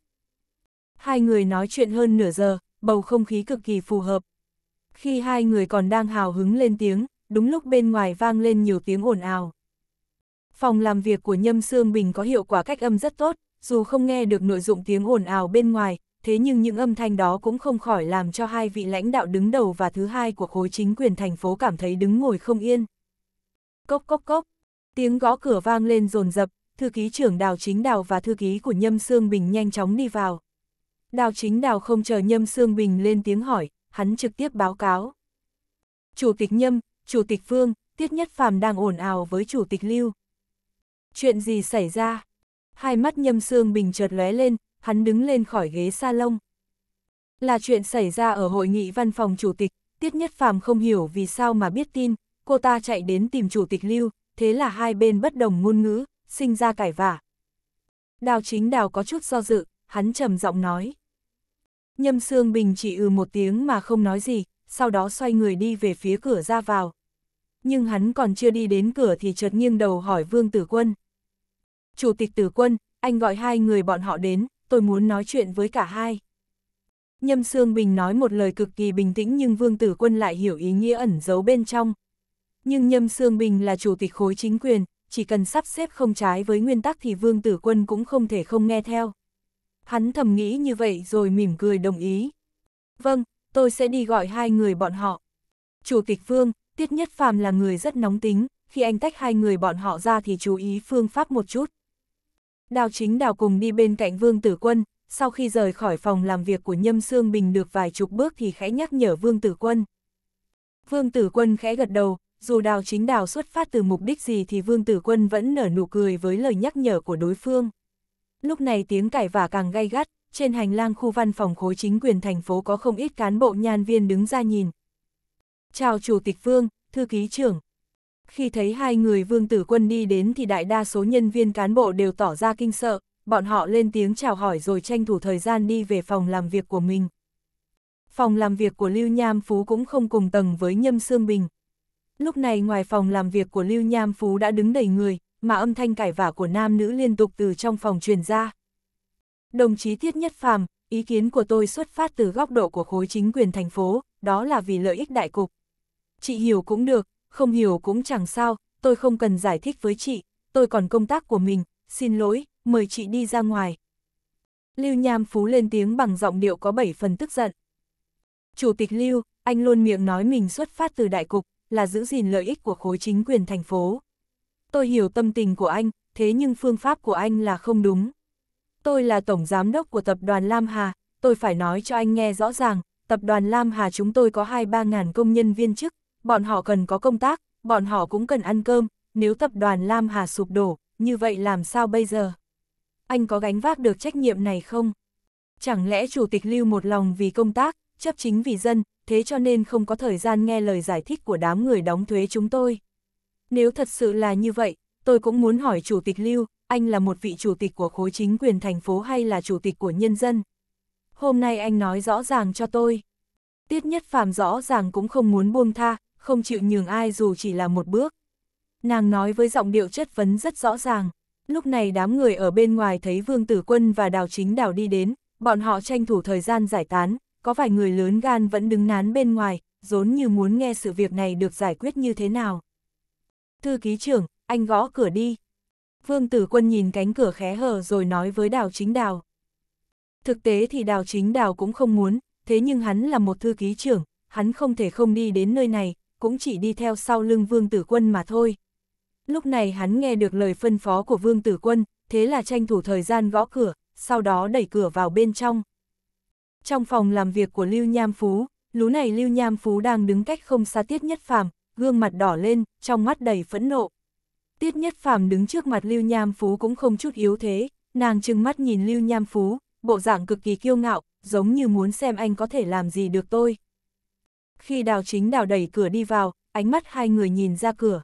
S1: Hai người nói chuyện hơn nửa giờ, bầu không khí cực kỳ phù hợp. Khi hai người còn đang hào hứng lên tiếng, đúng lúc bên ngoài vang lên nhiều tiếng ồn ào. Phòng làm việc của Nhâm Sương Bình có hiệu quả cách âm rất tốt, dù không nghe được nội dụng tiếng ồn ào bên ngoài, thế nhưng những âm thanh đó cũng không khỏi làm cho hai vị lãnh đạo đứng đầu và thứ hai của khối chính quyền thành phố cảm thấy đứng ngồi không yên. Cốc cốc cốc, tiếng gõ cửa vang lên rồn rập, thư ký trưởng đào chính đào và thư ký của Nhâm Sương Bình nhanh chóng đi vào. Đào chính đào không chờ Nhâm Sương Bình lên tiếng hỏi, hắn trực tiếp báo cáo. Chủ tịch Nhâm, Chủ tịch Phương, Tiết Nhất Phàm đang ồn ào với Chủ tịch Lưu. Chuyện gì xảy ra? Hai mắt Nhâm Sương Bình chợt lóe lên, hắn đứng lên khỏi ghế salon. Là chuyện xảy ra ở hội nghị văn phòng chủ tịch, Tiết Nhất Phàm không hiểu vì sao mà biết tin, cô ta chạy đến tìm chủ tịch Lưu, thế là hai bên bất đồng ngôn ngữ, sinh ra cãi vả. Đào chính đào có chút do dự, hắn trầm giọng nói. Nhâm Sương Bình chỉ ừ một tiếng mà không nói gì, sau đó xoay người đi về phía cửa ra vào. Nhưng hắn còn chưa đi đến cửa thì chợt nghiêng đầu hỏi Vương Tử Quân. Chủ tịch Tử Quân, anh gọi hai người bọn họ đến, tôi muốn nói chuyện với cả hai. Nhâm Sương Bình nói một lời cực kỳ bình tĩnh nhưng Vương Tử Quân lại hiểu ý nghĩa ẩn giấu bên trong. Nhưng Nhâm Sương Bình là chủ tịch khối chính quyền, chỉ cần sắp xếp không trái với nguyên tắc thì Vương Tử Quân cũng không thể không nghe theo. Hắn thầm nghĩ như vậy rồi mỉm cười đồng ý. Vâng, tôi sẽ đi gọi hai người bọn họ. Chủ tịch Vương, Tiết Nhất Phàm là người rất nóng tính, khi anh tách hai người bọn họ ra thì chú ý phương pháp một chút. Đào chính đào cùng đi bên cạnh Vương Tử Quân, sau khi rời khỏi phòng làm việc của Nhâm Sương Bình được vài chục bước thì khẽ nhắc nhở Vương Tử Quân. Vương Tử Quân khẽ gật đầu, dù đào chính đào xuất phát từ mục đích gì thì Vương Tử Quân vẫn nở nụ cười với lời nhắc nhở của đối phương. Lúc này tiếng cãi vả càng gay gắt, trên hành lang khu văn phòng khối chính quyền thành phố có không ít cán bộ nhan viên đứng ra nhìn. Chào Chủ tịch Vương, Thư ký trưởng, khi thấy hai người vương tử quân đi đến thì đại đa số nhân viên cán bộ đều tỏ ra kinh sợ, bọn họ lên tiếng chào hỏi rồi tranh thủ thời gian đi về phòng làm việc của mình. Phòng làm việc của Lưu Nham Phú cũng không cùng tầng với Nhâm Sương Bình. Lúc này ngoài phòng làm việc của Lưu Nham Phú đã đứng đầy người, mà âm thanh cải vả của nam nữ liên tục từ trong phòng truyền ra. Đồng chí Thiết Nhất Phàm, ý kiến của tôi xuất phát từ góc độ của khối chính quyền thành phố, đó là vì lợi ích đại cục. Chị hiểu cũng được, không hiểu cũng chẳng sao, tôi không cần giải thích với chị, tôi còn công tác của mình, xin lỗi, mời chị đi ra ngoài. Lưu Nham Phú lên tiếng bằng giọng điệu có bảy phần tức giận. Chủ tịch Lưu, anh luôn miệng nói mình xuất phát từ đại cục, là giữ gìn lợi ích của khối chính quyền thành phố. Tôi hiểu tâm tình của anh, thế nhưng phương pháp của anh là không đúng. Tôi là tổng giám đốc của tập đoàn Lam Hà, tôi phải nói cho anh nghe rõ ràng, tập đoàn Lam Hà chúng tôi có 2-3 ngàn công nhân viên chức, bọn họ cần có công tác, bọn họ cũng cần ăn cơm, nếu tập đoàn Lam Hà sụp đổ, như vậy làm sao bây giờ? Anh có gánh vác được trách nhiệm này không? Chẳng lẽ chủ tịch lưu một lòng vì công tác, chấp chính vì dân, thế cho nên không có thời gian nghe lời giải thích của đám người đóng thuế chúng tôi? Nếu thật sự là như vậy, tôi cũng muốn hỏi chủ tịch lưu, anh là một vị chủ tịch của khối chính quyền thành phố hay là chủ tịch của nhân dân? Hôm nay anh nói rõ ràng cho tôi. Tiết nhất phàm rõ ràng cũng không muốn buông tha, không chịu nhường ai dù chỉ là một bước. Nàng nói với giọng điệu chất vấn rất rõ ràng. Lúc này đám người ở bên ngoài thấy Vương Tử Quân và Đào Chính Đào đi đến, bọn họ tranh thủ thời gian giải tán, có vài người lớn gan vẫn đứng nán bên ngoài, rốn như muốn nghe sự việc này được giải quyết như thế nào. Thư ký trưởng, anh gõ cửa đi. Vương Tử Quân nhìn cánh cửa khé hở rồi nói với Đào Chính Đào. Thực tế thì Đào Chính Đào cũng không muốn, thế nhưng hắn là một thư ký trưởng, hắn không thể không đi đến nơi này, cũng chỉ đi theo sau lưng Vương Tử Quân mà thôi. Lúc này hắn nghe được lời phân phó của Vương Tử Quân, thế là tranh thủ thời gian gõ cửa, sau đó đẩy cửa vào bên trong. Trong phòng làm việc của Lưu Nham Phú, lú này Lưu Nham Phú đang đứng cách không xa Tiết Nhất Phàm, gương mặt đỏ lên, trong mắt đầy phẫn nộ. Tiết Nhất Phàm đứng trước mặt Lưu Nham Phú cũng không chút yếu thế, nàng trừng mắt nhìn Lưu Nham Phú, bộ dạng cực kỳ kiêu ngạo, giống như muốn xem anh có thể làm gì được tôi. Khi đào chính đào đẩy cửa đi vào, ánh mắt hai người nhìn ra cửa.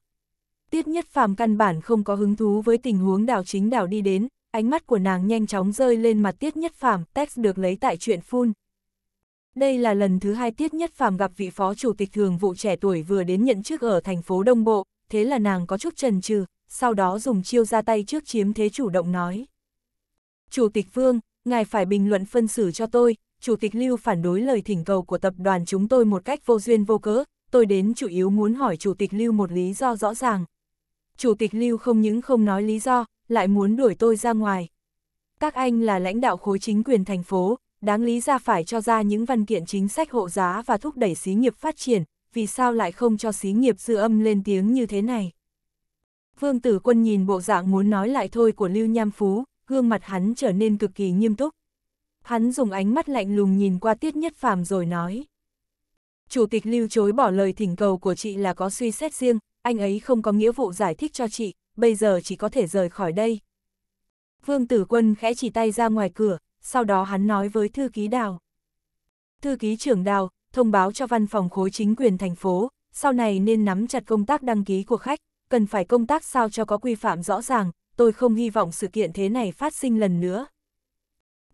S1: Tiết nhất phàm căn bản không có hứng thú với tình huống đào chính đào đi đến, ánh mắt của nàng nhanh chóng rơi lên mặt tiết nhất phàm, text được lấy tại chuyện phun. Đây là lần thứ hai tiết nhất phàm gặp vị phó chủ tịch thường vụ trẻ tuổi vừa đến nhận chức ở thành phố Đông Bộ, thế là nàng có chút trần trừ, sau đó dùng chiêu ra tay trước chiếm thế chủ động nói. Chủ tịch Vương, ngài phải bình luận phân xử cho tôi, Chủ tịch Lưu phản đối lời thỉnh cầu của tập đoàn chúng tôi một cách vô duyên vô cớ, tôi đến chủ yếu muốn hỏi Chủ tịch Lưu một lý do rõ ràng. Chủ tịch Lưu không những không nói lý do, lại muốn đuổi tôi ra ngoài. Các anh là lãnh đạo khối chính quyền thành phố, đáng lý ra phải cho ra những văn kiện chính sách hộ giá và thúc đẩy xí nghiệp phát triển, vì sao lại không cho xí nghiệp dư âm lên tiếng như thế này. Vương Tử Quân nhìn bộ dạng muốn nói lại thôi của Lưu Nham Phú, gương mặt hắn trở nên cực kỳ nghiêm túc. Hắn dùng ánh mắt lạnh lùng nhìn qua Tiết Nhất Phàm rồi nói. Chủ tịch Lưu chối bỏ lời thỉnh cầu của chị là có suy xét riêng, anh ấy không có nghĩa vụ giải thích cho chị, bây giờ chỉ có thể rời khỏi đây. Vương Tử Quân khẽ chỉ tay ra ngoài cửa, sau đó hắn nói với thư ký Đào. Thư ký trưởng Đào, thông báo cho văn phòng khối chính quyền thành phố, sau này nên nắm chặt công tác đăng ký của khách, cần phải công tác sao cho có quy phạm rõ ràng, tôi không hy vọng sự kiện thế này phát sinh lần nữa.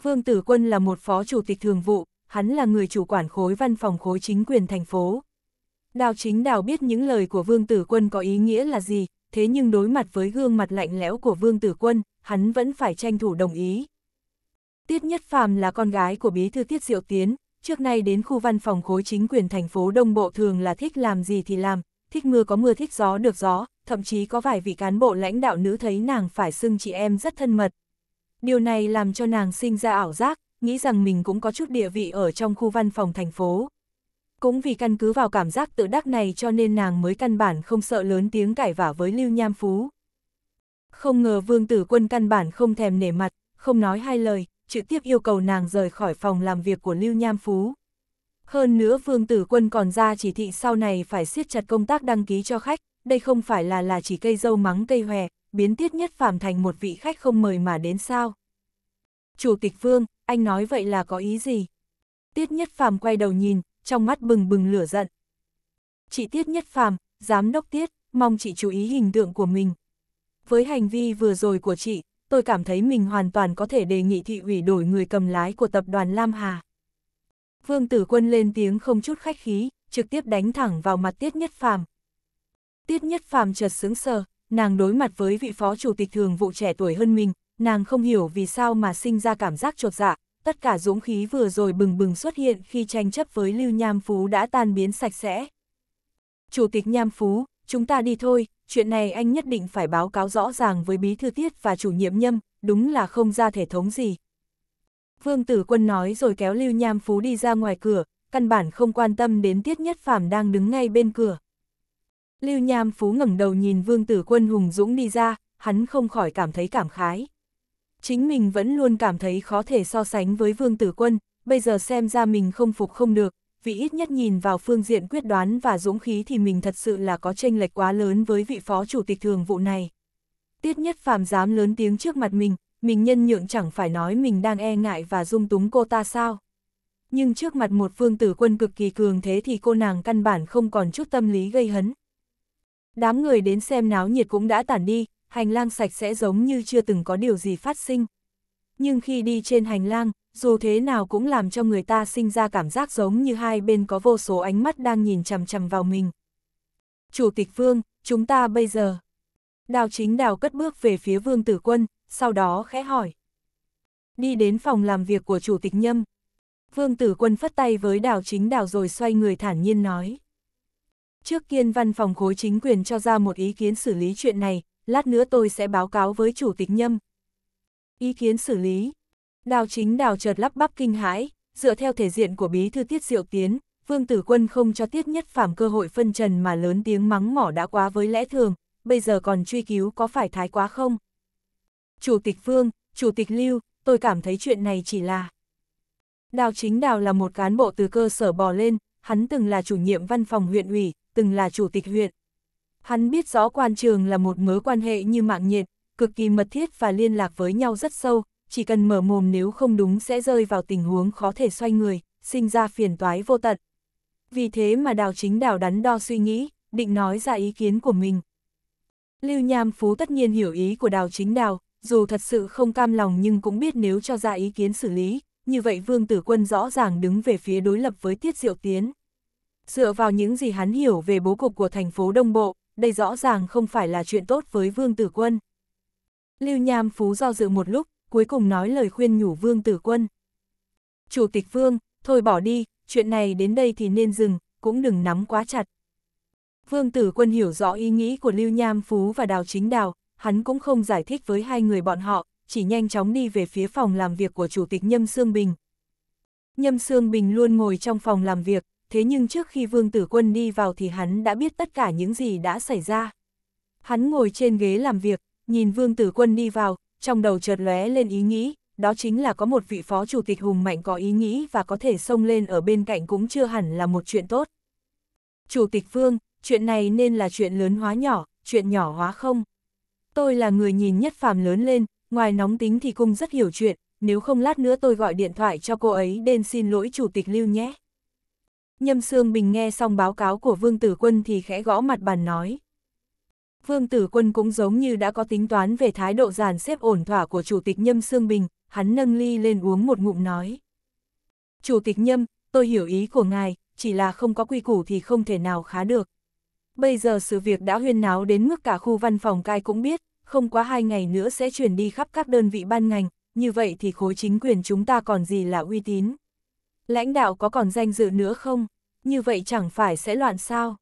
S1: Vương Tử Quân là một phó chủ tịch thường vụ, hắn là người chủ quản khối văn phòng khối chính quyền thành phố. Đào chính đào biết những lời của Vương Tử Quân có ý nghĩa là gì, thế nhưng đối mặt với gương mặt lạnh lẽo của Vương Tử Quân, hắn vẫn phải tranh thủ đồng ý. Tiết Nhất Phàm là con gái của bí thư Tiết Diệu Tiến, trước nay đến khu văn phòng khối chính quyền thành phố Đông Bộ thường là thích làm gì thì làm, thích mưa có mưa thích gió được gió, thậm chí có vài vị cán bộ lãnh đạo nữ thấy nàng phải xưng chị em rất thân mật, Điều này làm cho nàng sinh ra ảo giác, nghĩ rằng mình cũng có chút địa vị ở trong khu văn phòng thành phố. Cũng vì căn cứ vào cảm giác tự đắc này cho nên nàng mới căn bản không sợ lớn tiếng cãi vả với Lưu Nham Phú. Không ngờ vương tử quân căn bản không thèm nể mặt, không nói hai lời, trực tiếp yêu cầu nàng rời khỏi phòng làm việc của Lưu Nham Phú. Hơn nữa vương tử quân còn ra chỉ thị sau này phải siết chặt công tác đăng ký cho khách, đây không phải là là chỉ cây dâu mắng cây hòe, biến tiết nhất phàm thành một vị khách không mời mà đến sao. Chủ tịch Vương, anh nói vậy là có ý gì? Tiết nhất phàm quay đầu nhìn, trong mắt bừng bừng lửa giận. Chị Tiết nhất phàm, giám đốc Tiết, mong chị chú ý hình tượng của mình. Với hành vi vừa rồi của chị, tôi cảm thấy mình hoàn toàn có thể đề nghị thị ủy đổi người cầm lái của tập đoàn Lam Hà. Vương Tử Quân lên tiếng không chút khách khí, trực tiếp đánh thẳng vào mặt Tiết Nhất Phàm. Tiết Nhất Phàm chợt sướng sờ, nàng đối mặt với vị phó chủ tịch thường vụ trẻ tuổi hơn mình, nàng không hiểu vì sao mà sinh ra cảm giác trột dạ, tất cả dũng khí vừa rồi bừng bừng xuất hiện khi tranh chấp với Lưu Nham Phú đã tan biến sạch sẽ. Chủ tịch Nham Phú, chúng ta đi thôi, chuyện này anh nhất định phải báo cáo rõ ràng với bí thư tiết và chủ nhiệm nhâm, đúng là không ra thể thống gì. Vương Tử Quân nói rồi kéo Lưu Nham Phú đi ra ngoài cửa, căn bản không quan tâm đến Tiết Nhất Phàm đang đứng ngay bên cửa. Lưu Nham Phú ngẩng đầu nhìn Vương Tử Quân hùng dũng đi ra, hắn không khỏi cảm thấy cảm khái. Chính mình vẫn luôn cảm thấy khó thể so sánh với Vương Tử Quân, bây giờ xem ra mình không phục không được, vì ít nhất nhìn vào phương diện quyết đoán và dũng khí thì mình thật sự là có tranh lệch quá lớn với vị phó chủ tịch thường vụ này. Tiết nhất phàm dám lớn tiếng trước mặt mình, mình nhân nhượng chẳng phải nói mình đang e ngại và dung túng cô ta sao. Nhưng trước mặt một phương tử quân cực kỳ cường thế thì cô nàng căn bản không còn chút tâm lý gây hấn. Đám người đến xem náo nhiệt cũng đã tản đi, hành lang sạch sẽ giống như chưa từng có điều gì phát sinh. Nhưng khi đi trên hành lang, dù thế nào cũng làm cho người ta sinh ra cảm giác giống như hai bên có vô số ánh mắt đang nhìn chằm chằm vào mình. Chủ tịch Vương, chúng ta bây giờ. Đào chính đào cất bước về phía Vương Tử Quân, sau đó khẽ hỏi. Đi đến phòng làm việc của Chủ tịch Nhâm. Vương Tử Quân phất tay với đào chính đào rồi xoay người thản nhiên nói. Trước kiên văn phòng khối chính quyền cho ra một ý kiến xử lý chuyện này, lát nữa tôi sẽ báo cáo với Chủ tịch Nhâm. Ý kiến xử lý. Đào chính đào chợt lắp bắp kinh hãi, dựa theo thể diện của bí thư tiết diệu tiến, Vương Tử Quân không cho tiết nhất phạm cơ hội phân trần mà lớn tiếng mắng mỏ đã quá với lẽ thường, bây giờ còn truy cứu có phải thái quá không? Chủ tịch Vương, Chủ tịch Lưu, tôi cảm thấy chuyện này chỉ là... Đào chính đào là một cán bộ từ cơ sở bò lên, hắn từng là chủ nhiệm văn phòng huyện ủy, từng là chủ tịch huyện. Hắn biết rõ quan trường là một mối quan hệ như mạng nhiệt, cực kỳ mật thiết và liên lạc với nhau rất sâu, chỉ cần mở mồm nếu không đúng sẽ rơi vào tình huống khó thể xoay người, sinh ra phiền toái vô tận. Vì thế mà đào chính đào đắn đo suy nghĩ, định nói ra ý kiến của mình. Lưu Nham Phú tất nhiên hiểu ý của đào chính đào, dù thật sự không cam lòng nhưng cũng biết nếu cho ra ý kiến xử lý, như vậy Vương Tử Quân rõ ràng đứng về phía đối lập với Tiết Diệu Tiến. Dựa vào những gì hắn hiểu về bố cục của thành phố Đông Bộ, đây rõ ràng không phải là chuyện tốt với Vương Tử Quân. Lưu Nham Phú do dự một lúc, cuối cùng nói lời khuyên nhủ Vương Tử Quân. Chủ tịch Vương, thôi bỏ đi, chuyện này đến đây thì nên dừng, cũng đừng nắm quá chặt. Vương Tử Quân hiểu rõ ý nghĩ của Lưu Nham Phú và Đào Chính Đào, hắn cũng không giải thích với hai người bọn họ, chỉ nhanh chóng đi về phía phòng làm việc của Chủ tịch Nhâm Sương Bình. Nhâm Sương Bình luôn ngồi trong phòng làm việc, thế nhưng trước khi Vương Tử Quân đi vào thì hắn đã biết tất cả những gì đã xảy ra. Hắn ngồi trên ghế làm việc, nhìn Vương Tử Quân đi vào, trong đầu chợt lóe lên ý nghĩ, đó chính là có một vị phó chủ tịch hùng mạnh có ý nghĩ và có thể xông lên ở bên cạnh cũng chưa hẳn là một chuyện tốt. Chủ tịch Vương, chuyện này nên là chuyện lớn hóa nhỏ, chuyện nhỏ hóa không? Tôi là người nhìn nhất phàm lớn lên, ngoài nóng tính thì cung rất hiểu chuyện, nếu không lát nữa tôi gọi điện thoại cho cô ấy đến xin lỗi chủ tịch Lưu nhé. Nhâm Sương Bình nghe xong báo cáo của Vương Tử Quân thì khẽ gõ mặt bàn nói. Vương Tử Quân cũng giống như đã có tính toán về thái độ giàn xếp ổn thỏa của Chủ tịch Nhâm Sương Bình, hắn nâng ly lên uống một ngụm nói. Chủ tịch Nhâm, tôi hiểu ý của ngài, chỉ là không có quy củ thì không thể nào khá được. Bây giờ sự việc đã huyên náo đến mức cả khu văn phòng cai cũng biết, không quá hai ngày nữa sẽ chuyển đi khắp các đơn vị ban ngành, như vậy thì khối chính quyền chúng ta còn gì là uy tín. Lãnh đạo có còn danh dự nữa không? Như vậy chẳng phải sẽ loạn sao?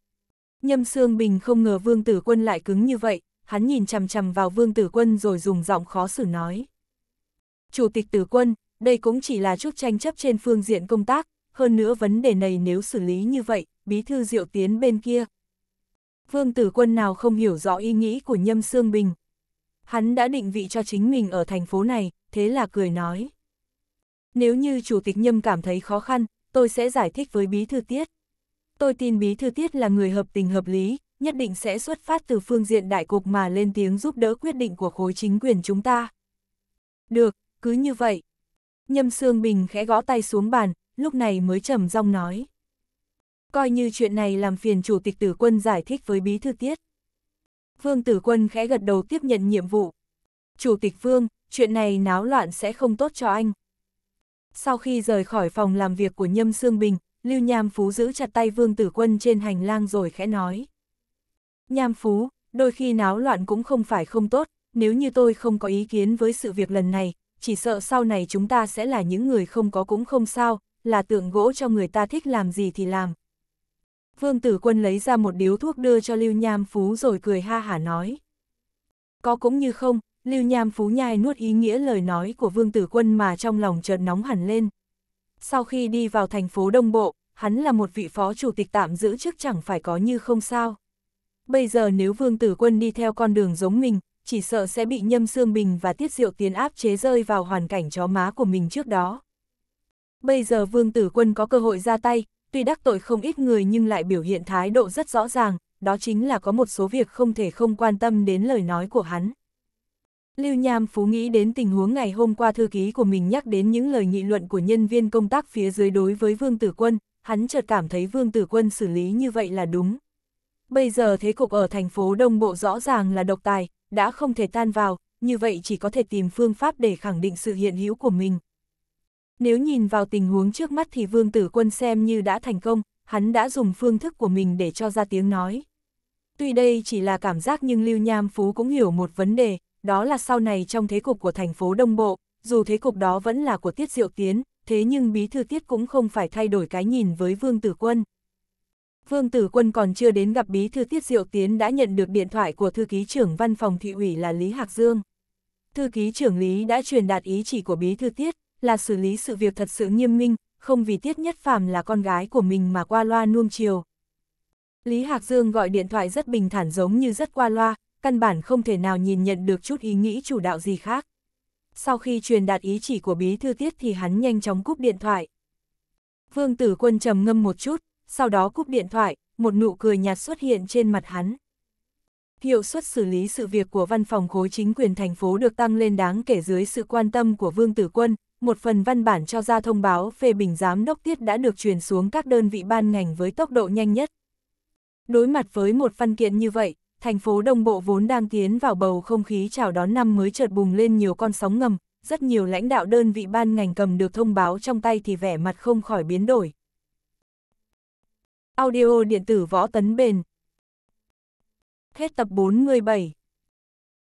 S1: Nhâm Sương Bình không ngờ Vương Tử Quân lại cứng như vậy, hắn nhìn chằm chằm vào Vương Tử Quân rồi dùng giọng khó xử nói. Chủ tịch Tử Quân, đây cũng chỉ là chút tranh chấp trên phương diện công tác, hơn nữa vấn đề này nếu xử lý như vậy, bí thư diệu tiến bên kia. Vương Tử Quân nào không hiểu rõ ý nghĩ của Nhâm Sương Bình. Hắn đã định vị cho chính mình ở thành phố này, thế là cười nói. Nếu như Chủ tịch Nhâm cảm thấy khó khăn, tôi sẽ giải thích với bí thư tiết. Tôi tin bí thư tiết là người hợp tình hợp lý, nhất định sẽ xuất phát từ phương diện đại cục mà lên tiếng giúp đỡ quyết định của khối chính quyền chúng ta. Được, cứ như vậy. Nhâm Sương Bình khẽ gõ tay xuống bàn, lúc này mới trầm rong nói. Coi như chuyện này làm phiền chủ tịch tử quân giải thích với bí thư tiết. Vương tử quân khẽ gật đầu tiếp nhận nhiệm vụ. Chủ tịch Vương, chuyện này náo loạn sẽ không tốt cho anh. Sau khi rời khỏi phòng làm việc của Nhâm Sương Bình, Lưu Nham Phú giữ chặt tay Vương Tử Quân trên hành lang rồi khẽ nói. Nham Phú, đôi khi náo loạn cũng không phải không tốt, nếu như tôi không có ý kiến với sự việc lần này, chỉ sợ sau này chúng ta sẽ là những người không có cũng không sao, là tượng gỗ cho người ta thích làm gì thì làm. Vương Tử Quân lấy ra một điếu thuốc đưa cho Lưu Nham Phú rồi cười ha hả nói. Có cũng như không, Lưu Nham Phú nhai nuốt ý nghĩa lời nói của Vương Tử Quân mà trong lòng chợt nóng hẳn lên. Sau khi đi vào thành phố Đông Bộ, hắn là một vị phó chủ tịch tạm giữ chức chẳng phải có như không sao. Bây giờ nếu Vương Tử Quân đi theo con đường giống mình, chỉ sợ sẽ bị Nhâm Sương Bình và Tiết Diệu Tiến áp chế rơi vào hoàn cảnh chó má của mình trước đó. Bây giờ Vương Tử Quân có cơ hội ra tay, tuy đắc tội không ít người nhưng lại biểu hiện thái độ rất rõ ràng, đó chính là có một số việc không thể không quan tâm đến lời nói của hắn. Lưu Nham Phú nghĩ đến tình huống ngày hôm qua thư ký của mình nhắc đến những lời nghị luận của nhân viên công tác phía dưới đối với Vương Tử Quân, hắn chợt cảm thấy Vương Tử Quân xử lý như vậy là đúng. Bây giờ thế cục ở thành phố Đông Bộ rõ ràng là độc tài, đã không thể tan vào, như vậy chỉ có thể tìm phương pháp để khẳng định sự hiện hữu của mình. Nếu nhìn vào tình huống trước mắt thì Vương Tử Quân xem như đã thành công, hắn đã dùng phương thức của mình để cho ra tiếng nói. Tuy đây chỉ là cảm giác nhưng Lưu Nham Phú cũng hiểu một vấn đề, đó là sau này trong thế cục của thành phố Đông Bộ, dù thế cục đó vẫn là của Tiết Diệu Tiến, thế nhưng bí thư Tiết cũng không phải thay đổi cái nhìn với Vương Tử Quân. Vương Tử Quân còn chưa đến gặp bí thư Tiết Diệu Tiến đã nhận được điện thoại của thư ký trưởng văn phòng thị ủy là Lý Hạc Dương. Thư ký trưởng Lý đã truyền đạt ý chỉ của bí thư Tiết, là xử lý sự việc thật sự nghiêm minh, không vì Tiết Nhất Phàm là con gái của mình mà qua loa nuông chiều. Lý Hạc Dương gọi điện thoại rất bình thản giống như rất qua loa, căn bản không thể nào nhìn nhận được chút ý nghĩ chủ đạo gì khác. Sau khi truyền đạt ý chỉ của bí thư tiết thì hắn nhanh chóng cúp điện thoại. Vương tử quân trầm ngâm một chút, sau đó cúp điện thoại, một nụ cười nhạt xuất hiện trên mặt hắn. Hiệu suất xử lý sự việc của văn phòng khối chính quyền thành phố được tăng lên đáng kể dưới sự quan tâm của Vương Tử Quân, một phần văn bản cho ra thông báo phê bình giám đốc tiết đã được truyền xuống các đơn vị ban ngành với tốc độ nhanh nhất. Đối mặt với một văn kiện như vậy, thành phố Đông Bộ vốn đang tiến vào bầu không khí chào đón năm mới chợt bùng lên nhiều con sóng ngầm, rất nhiều lãnh đạo đơn vị ban ngành cầm được thông báo trong tay thì vẻ mặt không khỏi biến đổi. Audio điện tử võ tấn bền Hết tập 47